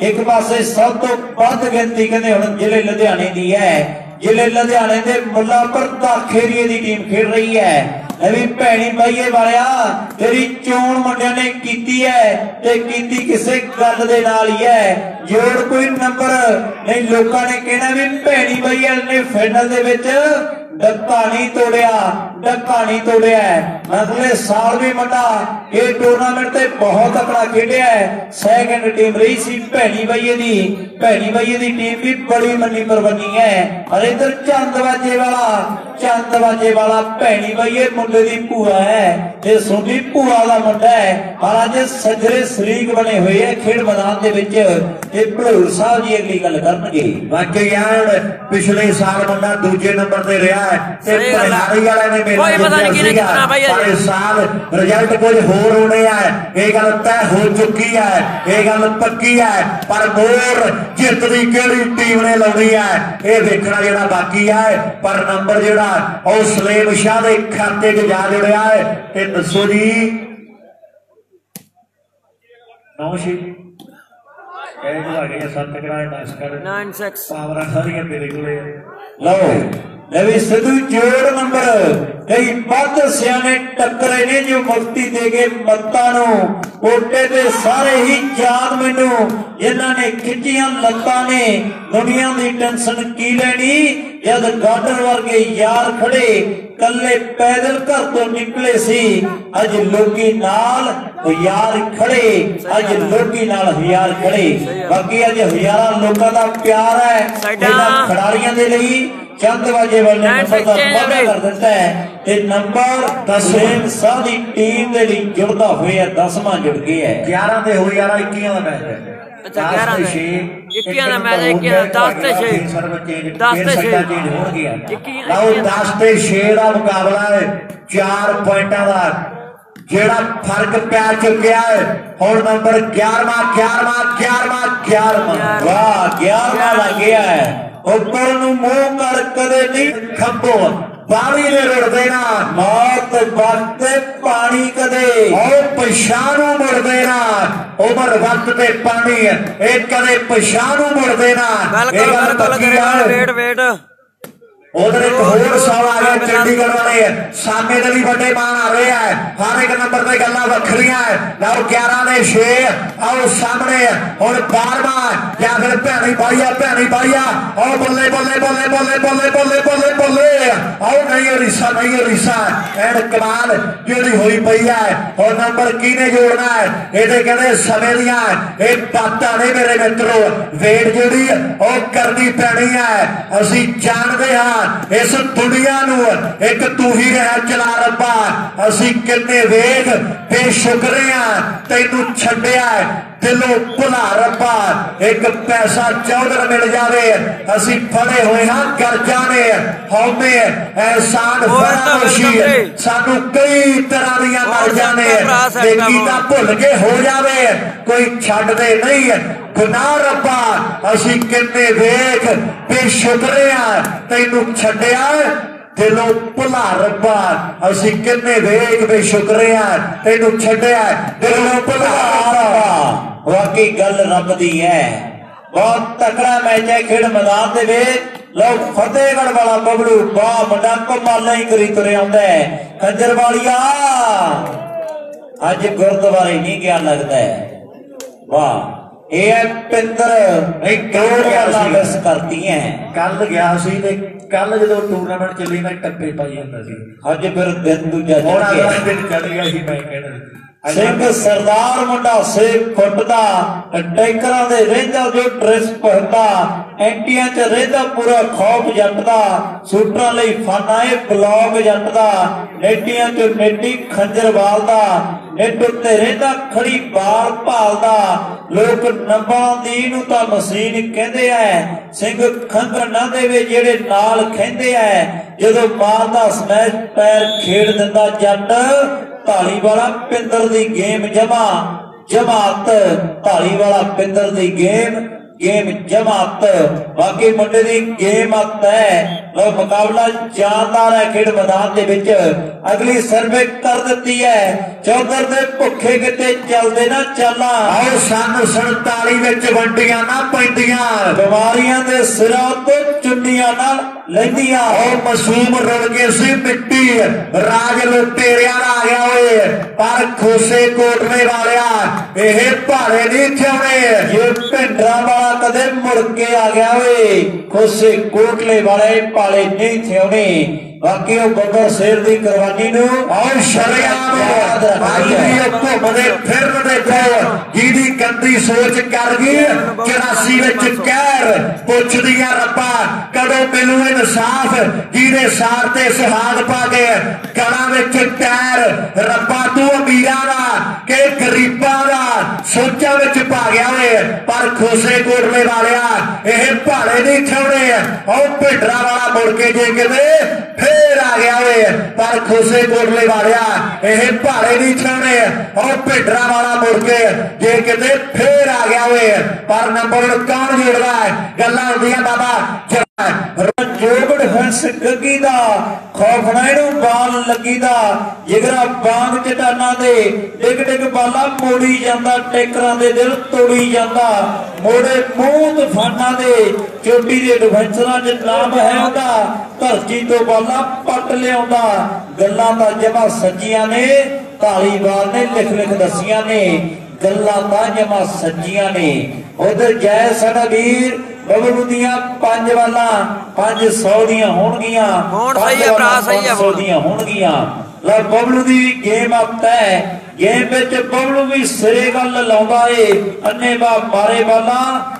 ਇੱਕ ਪਾਸੇ ਸਭ ਤੋਂ ਵੱਧ ਗਿਣਤੀ ਕਹਿੰਦੇ ਹੁਣ ਜ਼ਿਲ੍ਹੇ ਲੁਧਿਆਣੇ ਦੀ ਹੈ। ਜ਼ਿਲ੍ਹੇ ਲੁਧਿਆਣੇ ਦੇ ਮੁੱਲਾਪੁਰ ਦਾਖੇਰੀਏ ਦੀ ਟੀਮ ਖੇਡ ਰਹੀ ਹੈ। ਨਵੀਂ ਭੈਣੀ ਬਾਈਏ ਵਾਲਿਆ ਤੇਰੀ ਚੋਣ ਮੁੰਡਿਆਂ ਨੇ ਕੀਤੀ ਹੈ ਤੇ ਕੀਤੀ ਕਿਸੇ ਗੱਲ ਦੇ ਨਾਲ ਹੀ ਹੈ। ਜੋੜ ਕੋਈ ਨੰਬਰ ਨਹੀਂ ਲੋਕਾਂ ਨੇ ਕਹਿਣਾ ਵੀ ਭੈਣੀ ਬਾਈਏ ਨੇ ਫਾਈਨਲ ਦੇ ਵਿੱਚ ਡੱਕਾ ਨਹੀਂ ਤੋੜਿਆ। ਡੱਕਾ ਨਹੀਂ ਤੋੜਿਆ ਅਗਲੇ ਸਾਲ ਵੀ ਮੁੰਡਾ ਇਹ ਟੂਰਨਾਮੈਂਟ ਤੇ ਬਹੁਤ ਤਕੜਾ ਖੇਡਿਆ ਸੈਕੰਡ ਟੀਮ ਰਹੀ ਸੀ ਭੈਣੀ ਬਈਏ ਦੀ। ਭੈਣੀ ਬਈਏ ਦੀ ਟੀਮ ਵੀ ਬੜੀ ਮੰਨੀ ਪਰਵੰਨੀ ਹੈ। ਔਰ ਇਧਰ ਚੰਦਵਾਜੇ ਵਾਲਾ। ਚੰਦਵਾਜੇ ਵਾਲਾ ਭੈਣੀ ਬਈਏ ਮੁੰਡੇ ਦੀ ਭੂਆ ਹੈ। ਤੇ ਸੁਣੀ ਭੂਆ ਦਾ ਮੁੰਡਾ ਹੈ। ਪਰ ਅੱਜ ਸੱਜਰੇ ਸ਼ਰੀਕ ਬਣੇ ਹੋਏ ਹੈ ਖੇਡ ਮੈਦਾਨ ਦੇ ਵਿੱਚ। ਤੇ ਭੜੂਰ ਸਾਹਿਬ ਜੀ ਅਗਲੀ ਗੱਲ ਕਰਨਗੇ। ਯਾਰ ਪਿਛਲੇ ਸਾਲ ਮੁੰਡਾ ਦੂਜੇ ਨੰਬਰ ਤੇ ਰਿਹਾ ਹੈ। ਤੇ। ਪਰਿਹਾਰੀ ਵਾਲਿਆਂ ਨੇ ਕੋਈ ਪਤਾ ਨਹੀਂ ਕਿਹਨੇ। ਜਿੱਤਣਾ ਬਾਈ ਪਰ ਸਾਲ ਰਿਜ਼ਲਟ ਕੁਝ ਹੋਰ ਹੋਣੇ ਆ। ਇਹ ਗੱਲ ਤੈਅ ਹੋ ਚੁੱਕੀ ਹੈ ਇਹ ਗੱਲ ਪੱਕੀ ਹੈ ਪਰ ਮੋਰ ਜਿੱਤ ਦੀ ਕਿਹੜੀ ਟੀਮ ਨੇ ਲਾਉਣੀ ਹੈ ਇਹ ਵੇਖਣਾ ਜਿਹੜਾ ਬਾਕੀ ਹੈ ਪਰ ਨੰਬਰ ਜਿਹੜਾ ਉਹ ਸਲੇਮ ਸ਼ਾਹ ਦੇ ਖਾਤੇ 'ਚ ਜਾ ਜੁੜਿਆ ਹੈ। ਤੇ ਦੱਸੋ ਜੀ। ਨੌ ਸ਼ੀ ਇਹ ਜਿਹੜਾ ਗਿਆ ਸੱਤ ਕਰਾਏ ਦਸ ਕਰ 96 ਪਾਵਰਾਂ ਸਾਰੀਆਂ ਤੇਰੇ ਕੋਲੇ ਆ। ਲਓ ਲੈ ਵੀ ਸਿੱਧੂ ਜੋੜ ਨੰਬਰ। ਕਈ ਵੱਧ ਸਿਆਣੇ ਟੱਕਰੇ ਨੇ ਜੋ ਮੁਕਤੀ ਦੇ ਕੇ ਮੱਤਾਂ ਨੂੰ ਕੋਟੇ ਤੇ ਸਾਰੇ ਹੀ ਯਾਦ ਮੈਨੂੰ ਜਿਨ੍ਹਾਂ ਨੇ ਖਿੱਚੀਆਂ ਲੱਤਾਂ ਨੇ। ਦੁਨੀਆ ਦੀ ਟੈਨਸ਼ਨ ਕੀ ਲੈਣੀ? ਜਦ ਗਾਰਡਨ ਵਰਗੇ ਯਾਰ ਖੜੇ ਕੱਲੇ ਪੈਦਲ ਘਰ ਤੋਂ ਨਿਕਲੇ ਸੀ। ਅੱਜ ਲੋਕੀ ਨਾਲ ਯਾਰ ਖੜੇ। ਅੱਜ ਲੋਕੀ ਨਾਲ ਹਜ਼ਾਰ ਖੜੇ। ਬਾਕੀ ਅੱਜ ਹਜ਼ਾਰਾਂ ਲੋਕਾਂ ਦਾ ਪਿਆਰ ਹੈ। ਸਾਡਾ- ਇਹਨਾਂ ਖਿਡਾਰੀਆਂ ਦੇ ਲਈ ਚੰਦ ਵਾਜੇ ਵਾਲੇ ਨੰਬਰ ਦਾ ਵਾਅਦਾ ਕਰ ਦਿੱਤਾ ਹੈ ਤੇ ਨੰਬਰ ਦਸਵੇਂ ਸਾਹ ਦੀ ਟੀਮ ਦੇ ਲਈ ਜੁੜਦਾ ਹੋਇਆ 10ਵਾਂ ਜੁੜ ਗਿਆ ਹੈ। 11 ਤੇ ਹੋ ਯਾਰਾ 21 ਦਾ ਮੈਚ ਹੈ। ਅੱਛਾ, 11 ਦਾ। 21 ਦਾ ਮੈਚ ਹੈ, 21 ਦਾ, 10 ਤੇ ਛੇ। 10 ਤੇ ਛੇ। ਚੇਂਜ ਹੋਣਗੀਆਂ 21 ਲਓ 10 ਤੇ 6 ਦਾ ਮੁਕਾਬਲਾ ਹੈ 4 ਪੁਆਇੰਟਾਂ ਦਾ ਜਿਹੜਾ ਫ਼ਰਕ ਪੈ ਚੁੱਕਿਆ ਹੈ ਹੁਣ ਨੰਬਰ 11ਵਾਂ 11ਵਾਂ 11ਵਾਂ 11ਵਾਂ ਵਾਹ 11ਵਾਂ ਲੱਗ ਗਿਆ ਹੈ ਉੱਪਰ ਨੂੰ ਮੂੰਹ ਕਰ ਕਦੇ ਨਹੀਂ ਖੰਭੋ ਪਾਣੀ ਨੇ ਰੜ ਦੇਣਾ ਮੌਤ ਵਕਤ ਤੇ ਪਾਣੀ ਕਦੇ। ਉਹ ਪਛਾ ਨੂੰ ਮੁੜਦੇ ਨਾ ਉਮਰ ਵਕਤ ਤੇ ਪਾਣੀ। ਇਹ ਕਦੇ ਪਛਾਣੂ ਮੁੜ ਦੇਣਾ। ਇਹ ਗੱਲ ਪੱਕੀ ਵੇਟ ਵੇਟ ਉਧਰ ਇੱਕ ਹੋਰ ਸੌ ਆ ਗਿਆ ਚੰਡੀਗੜ੍ਹ ਵਾਲੇ ਸਾਮੇ ਦੇ ਵੀ ਵੱਡੇ ਮਾਨ ਆ ਰਹੇ ਆ। ਹਰ ਇੱਕ ਨੰਬਰ ਤੇ ਗੱਲਾਂ ਵੱਖਰੀਆਂ ਹੈ ਲਓ 11 ਦੇ 6 ਆਓ ਸਾਹਮਣੇ ਹੁਣ 12ਵਾਂ ਜਾਂ ਫਿਰ ਭੈਣੀ ਪਾਈਆ ਭੈਣੀ ਪਾਈਆ ਆਓ ਬੱਲੇ ਬੱਲੇ ਬੱਲੇ ਬੱਲੇ ਬੱਲੇ ਬੱਲੇ ਬੱਲੇ ਬੱਲੇ ਆਓ ਨਹੀਂ ਰਿਸਾ ਨਹੀਂ ਰਿਸਾ ਐਨ ਕਮਾਲ ਜਿਹੜੀ ਹੋਈ ਪਈ ਹੈ ਹੁਣ ਨੰਬਰ ਕਿਹਨੇ ਜੋੜਨਾ ਹੈ ਇਹਦੇ ਕਹਿੰਦੇ ਸਮੇਂ ਦੀਆਂ ਇਹ ਬਾਤਾਂ ਨੇ ਮੇਰੇ ਮਿੱਤਰੋ। ਵੇਟ ਜਿਹੜੀ ਉਹ ਕਰਨੀ ਪੈਣੀ ਹੈ ਅਸੀਂ ਜਾਣਦੇ ਹਾਂ ਇਸ ਦੁਨੀਆ ਨੂੰ ਇੱਕ ਤੂੰ ਹੀ ਰਹਿ ਚਲਾ ਰੱਬਾ। ਅਸੀਂ ਕਿੰਨੇ ਵੇਖ ਬੇਸ਼ੁਕਰੇ ਆ ਤੈਨੂੰ ਛੱਡਿਆ। ਦਿਲੋਂ ਭੁਲਾ ਰੱਬਾ। ਇੱਕ ਪੈਸਾ ਚੌਧਰ ਮਿਲ ਜਾਵੇ ਅਸੀਂ ਫੜੇ ਹੋਏ ਹਾਂ ਗਰਜਾਂ ਨੇ ਹਉਮੈ ਤਾਂ ਫਰਾਮੋਸ਼ੀ ਬਿਲਕੁਲ ਸਾਨੂੰ ਕਈ ਤਰ੍ਹਾਂ ਦੀਆਂ ਮਰਜ਼ਾਂ ਨੇ ਤਾਂ ਵਾ। ਤਾਂ ਭੁੱਲ ਕੇ ਹੋ ਜਾਵੇ। ਕੋਈ ਛੱਡਦੇ ਨਹੀਂ ਗੁਨਾਹ ਰੱਬਾ ਅਸੀਂ ਕਿੰਨੇ ਵੇਖ ਬੇਸ਼ੁਕਰੇ ਆ, ਤੈਨੂੰ ਛੱਡਿਆ, ਦਿਲੋਂ ਭੁਲਾ ਰੱਬਾ ਅਸੀਂ ਕਿੰਨੇ ਵੇਖ ਬੇਸ਼ੁਕਰੇ ਆ, ਤੈਨੂੰ ਛੱਡਿਆ, ਦਿਲੋਂ ਭੁਲਾ ਰੱਬਾ ਵਾਕਈ ਗੱਲ ਰੱਬ ਦੀ ਹੈ ਬਹੁਤ ਤਕੜਾ ਮੈਚ ਹੈ ਖੇਡ ਮੈਦਾਨ ਦੇ ਵਿੱਚ। ਲੋ ਫਤਿਹਗੜ ਵਾਲਾ ਬਬਲੂ ਬਾ ਮੁੰਡਾ ਕਮਾਲਾਂ ਹੀ ਕਰੀ ਤੁਰੇ ਆਉਂਦਾ ਹੈ ਖੰਜਰ ਵਾਲੀਆ ਅੱਜ ਗੁਰਦੁਆਰੇ ਨਹੀਂ ਗਿਆ ਲੱਗਦਾ ਹੈ ਵਾਹ। ਇਹ ਪਿੰਦਰ ਦੋ ਹੋਰ ਗਿਆ ਸੀ। ਮਿਸ ਕਰਤੀਆਂ। ਕੱਲ ਗਿਆ ਸੀ ਤੇ ਕੱਲ ਜਦੋਂ ਟੂਰਨਾਮੈਂਟ ਚੱਲੀ ਨਾ ਟੱਪੇ ਪਾਈ ਜਾਂਦਾ ਸੀ। ਅੱਜ ਫਿਰ ਦਿਨ ਦੂਜਾ ਹੁਣ ਚੜ ਗਿਆ ਦਿਨ ਚੱਲ ਗਿਆ ਸੀ ਮੈਂ ਕਹਿੰਦਾ ਸਿੰਘ ਸਰਦਾਰ ਮੁੰਡਾ ਸੇ ਫੁੱਟਦਾ ਟੈਂਕਰਾਂ ਦੇ ਰਹਿੰਦਾ ਜੋ ਡਰੈਸ ਪਹਿਨਦਾ ਐਂਟੀਆਂ 'ਚ ਰਹਿੰਦਾ ਪੂਰਾ ਖੌਫ ਜੱਟ ਦਾ ਸੂਟਰਾਂ ਲਈ ਫਾਨਾਏ ਬਲੌਗ ਜੱਟ ਦਾ ਨੇਟੀਆਂ 'ਚ ਨੇਟੀ ਖੰਜਰ ਵਾਲਦਾ ਨੇਟ ਉੱਤੇ ਰਹਿੰਦਾ ਖੜੀ ਬਾਲ ਭਾਲਦਾ। ਲੋਕ ਨੰਬਾਂ ਦੀ ਨੂੰ ਤਾਂ ਮਸ਼ੀਨ ਕਹਿੰਦੇ ਐ ਸਿੰਘ ਖੰਗਰ ਨਾ ਦੇਵੇ ਜਿਹੜੇ ਨਾਲ ਖੈਂਦੇ ਐ ਜਦੋਂ ਮਾਰਦਾ ਸਮੈਸ਼ ਪੈਰ ਖੇਡ ਦਿੰਦਾ ਜੱਟ ਢਾਲੀ ਵਾਲਾ ਪਿੰਦਰ ਦੀ ਗੇਮ ਜਮਾ। ਜਮਾਤ ਢਾਲੀ ਵਾਲਾ ਪਿੰਦਰ ਦੀ ਗੇਮ ਗੇਮ ਜਮਾਤ। ਬਾਕੀ ਮੁੰਡੇ ਦੀ ਗੇਮ ਆਤ ਹੈ ਲੋ ਮੁਕਾਬਲਾ ਜਾਨਦਾਰ ਹੈ ਖੇਡ ਮੈਦਾਨ ਦੇ ਵਿੱਚ। ਅਗਲੀ ਸਰਵੇ ਕਰ ਦਿੱਤੀ ਹੈ। ਚੌਧਰ ਦੇ ਭੁੱਖੇ ਕਿਤੇ ਚੱਲਦੇ ਨਾ ਚਾਲਾਂ। ਆਓ ਸਨ 47 ਵਿੱਚ ਵੰਡੀਆਂ ਨਾ ਪੈਂਦੀਆਂ। ਬਿਮਾਰੀਆਂ ਦੇ ਸਿਰਾਂ ਤੋਂ ਚੁੰਨੀਆਂ ਨਾਲ ਲੈਂਦੀਆਂ। ਉਹ ਮਾਸੂਮ ਰੁਲ ਕੇ ਸੀ ਮਿੱਟੀ। ਰਾਜ ਲੁਟੇਰਿਆਂ ਦਾ ਆ ਗਿਆ ਓਏ। ਪਰ ਖੋਸੇ ਕੋਟਲੇ ਵਾਲਿਆ ਇਹ ਭਾਰੇ ਨਹੀਂ ਥਿਉਣੇ ਇਹ ਭਿੰਡਰਾ ਵਾਲਾ ਕਦੇ ਮੁੜ ਕੇ ਆ ਗਿਆ ਓਏ ਖੋਸੇ ਕੋਟਲੇ ਵਾਲੇ ਪਾਲੇ ਨਹੀਂ ਥਿਉਣੇ ਬਾਕੀ ਉਹ ਬੱਬਰ ਸ਼ੇਰ ਦੀ ਕੁਰਬਾਨੀ ਨੂੰ ਔਰ ਸ਼ਰਿਆਮ ਹੈ। ਉਹ ਘੁੰਮਦੇ ਫਿਰਨ ਦੇ ਕੋ ਜਿਹਦੀ ਗੰਦੀ ਸੋਚ ਕਰ ਗਈ 84 ਵਿੱਚ ਕਹਿਰ ਪੁੱਛਦੀਆਂ ਰੱਬਾ ਕਦੋਂ ਮਿਲੂ ਇਨਸਾਫ ਜਿਹਦੇ ਸਾਰ ਤੇ ਸੁਹਾਗ ਪਾ ਕੇ ਗਲਾਂ ਵਿੱਚ ਟੈਰ ਰੱਬਾ ਤੂੰ ਅਮੀਰਾਂ ਦਾ ਕਿ ਗਰੀਬਾਂ ਦਾ ਸੋਚਾਂ ਵਿੱਚ ਪਾ ਗਿਆ ਓਏ ਪਰ ਖੋਸੇ ਕੋਟਲੇ ਵਾਲਿਆ ਇਹ ਭਾਲੇ ਨਹੀਂ ਠਾਉਣੇ ਉਹ ਭਿੰਡਰਾ ਵਾਲਾ ਮੁੜ ਕੇ ਜੇ ਕਿਤੇ ਫੇਰ ਆ ਗਿਆ ਓਏ ਪਰ ਖੋਸੇ ਕੋਟਲੇ ਵਾਲਿਆ, ਇਹ ਭਾਲੇ ਨਹੀਂ ਠਾਉਣੇ ਉਹ ਭਿੰਡਰਾ ਵਾਲਾ ਮੁੜ ਕੇ, ਜੇ ਕਿਤੇ ਫੇਰ ਆ ਗਿਆ ਓਏ ਪਰ ਨੰਬਰ ਕੌਣ ਜੋੜਦਾ ਹੈ। ਗੱਲਾਂ ਹੁੰਦੀਆਂ ਬਾਬਾ ਜ- ਹੰਸ ਗੱਗੀ ਦਾ ਖੌਫਣਾ ਇਹਨੂੰ ਬਾਲ ਲੱਗੀ ਦਾ। ਜਿਗਰਾ ਬਾਗ ਚਟਾਨਾ ਦੇ, ਡਿਗ ਡਿਗ ਬਾਲਾ ਮੋੜੀ ਜਾਂਦਾ, ਟੇਕਰਾਂ ਦੇ ਦਿਲ ਤੋੜੀ ਜਾਂਦਾ। ਮੋੜੇ ਮੂੰਹ ਤੂਫਾਨਾਂ ਦੇ, ਚੋਟੀ ਦੇ ਡਿਫੈਂਸਰਾਂ 'ਚ ਨਾਮ ਹੈ ਉਹਦਾ। ਧਰਤੀ ਤੋਂ ਬਾਲਾ ਪੱਟ ਲਿਆਉਂਦਾ। ਗੱਲਾਂ ਦਾ ਜਮਾ ਸੱਜੀਆਂ ਨੇ, ਧਾਲੀਵਾਲ ਨੇ ਲਿਖ ਲਿਖ ਦਸੀਆਂ ਨੇ। ਗੱਲਾਂ ਦਾ ਜਮਾ ਸੱਜੀਆਂ ਨੇ। ਉਧਰ ਜੈ ਸਾਡਾ ਵੀਰ ਬਬਲੂ ਦੀਆਂ ਪੰਜ ਵਾਲਾਂ 500 ਦੀਆਂ ਹੋਣਗੀਆਂ ਹੁਣ ਸਹੀ ਹੈ ਭਰਾ, ਸਹੀ ਹੈ 500 ਹੁਣ। ਦੀਆਂ ਹੋਣਗੀਆਂ। ਲੈ ਬਬਲੂ ਦੀ ਗੇਮ ਅਪ ਹੈ ਗੇਮ ਵਿੱਚ ਬਬਲੂ ਵੀ ਸਿਰੇ ਗੱਲ ਲਾਉਂਦਾ ਏ ਅੰਨੇ ਬਾ ਮਾਰੇ ਵਾਲਾ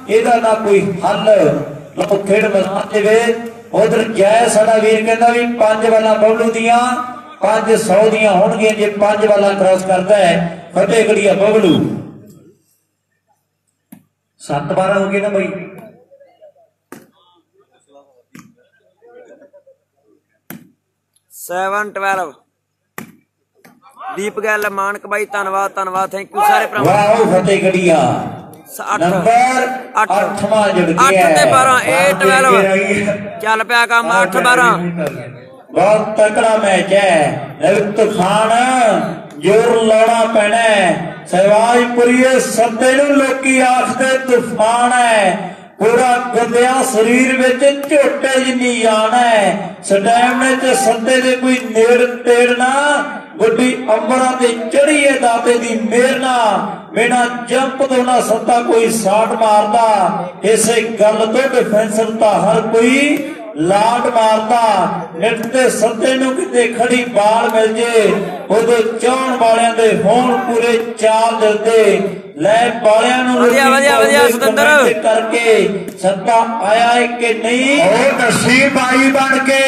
ਇਹਦਾ ਨਾ ਕੋਈ ਹੱਲ। ਲੋ ਖੇਡ ਮੈਦਾਨ ਦੇ ਵੇ ਉਧਰ ਜੈ ਸਾਡਾ ਵੀਰ ਕਹਿੰਦਾ ਵੀ ਪੰਜ ਵਾਲਾਂ ਬਬਲੂ ਦੀਆਂ 500 ਦੀਆਂ ਹੋਣਗੀਆਂ ਜੇ ਪੰਜ ਵਾਲਾਂ ਕ੍ਰਾਸ ਕਰਦਾ ਹੈ ਫਤਿਹ ਗੜੀਆ ਬਬਲੂ। ਸੱਤ 12 ਹੋ ਗਏ ਨਾ ਬਈ। ਸੈਵਨ 12 ਦੀਪ ਗੱਲ ਮਾਨਕ ਬਾਈ ਧੰਨਵਾਦ ਧੰਨਵਾਦ ਥੈਂਕ ਯੂ ਸਾਰੇ ਭਰਾਵਾਂ। ਵਾਓ ਫਤਿਹ ਗੜੀਆ। ਅੱਠ ਨੰਬਰ ਅੱਠ 8ਵਾਂ ਜੁੜ ਗਿਆ 8 ਤੇ 12 ਇਹ ਅੱਗੇ 12 ਰਹੀ ਹੈ। ਚੱਲ ਪਿਆ ਕੰਮ 8 12 ਬਹੁਤ ਤਕੜਾ ਮੈਚ ਹੈ। ਲਲਿਤ ਤੂਫਾਨ ਜੋਰ ਲਾਉਣਾ ਪੈਣਾ ਹੈ। ਸਹਿਵਾਜਪੁਰੀਏ ਸੱਦੇ ਨੂੰ ਲੋਕੀ ਆਖਦੇ ਤੂਫਾਨ ਹੈ। ਪੂਰਾ ਗੰਦਿਆ ਸਰੀਰ ਵਿੱਚ ਝੋਟੇ ਜਿੰਨੀ ਜਾਨ ਹੈ ਸਟੈਮਨੇ ਚ ਸੱਦੇ ਦੇ ਕੋਈ ਨੇੜ ਤੇੜ ਗੁੱਡੀ ਅੰਬਰਾਂ ਤੇ ਚੜੀਏ ਦਾਤੇ ਦੀ ਮਿਹਰ ਨਾ ਬਿਨਾ ਜੰਪ ਤੋਂ ਨਾ ਸੱਤਾ ਕੋਈ ਸਾਟ ਮਾਰਦਾ। ਇਸੇ ਗੱਲ ਤੋਂ ਡਿਫੈਂਸਰ ਤਾਂ ਹਰ ਕੋਈ ਲਾਟ ਮਾਰਦਾ। ਨਿੱਟ ਤੇ ਸੱਤੇ ਨੂੰ ਕਿਤੇ ਖੜੀ ਬਾਲ ਮਿਲ ਜੇ ਉਦੋਂ ਚਾਹਣ ਵਾਲਿਆਂ ਦੇ ਹੋਣ ਪੂਰੇ ਚਾਲ ਦਿਲਦੇ ਲੈ ਵਾਲਿਆਂ ਨੂੰ ਵਧੀਆ, ਵਧੀਆ, ਵਧੀਆ, ਸੁਤੰਦਰ। ਕਰਕੇ ਸੱਤਾ ਆਇਆ ਹੈ ਕਿ ਨਹੀਂ? ਉਹ ਨਸੀਬ ਪਾਈ ਬਣ ਕੇ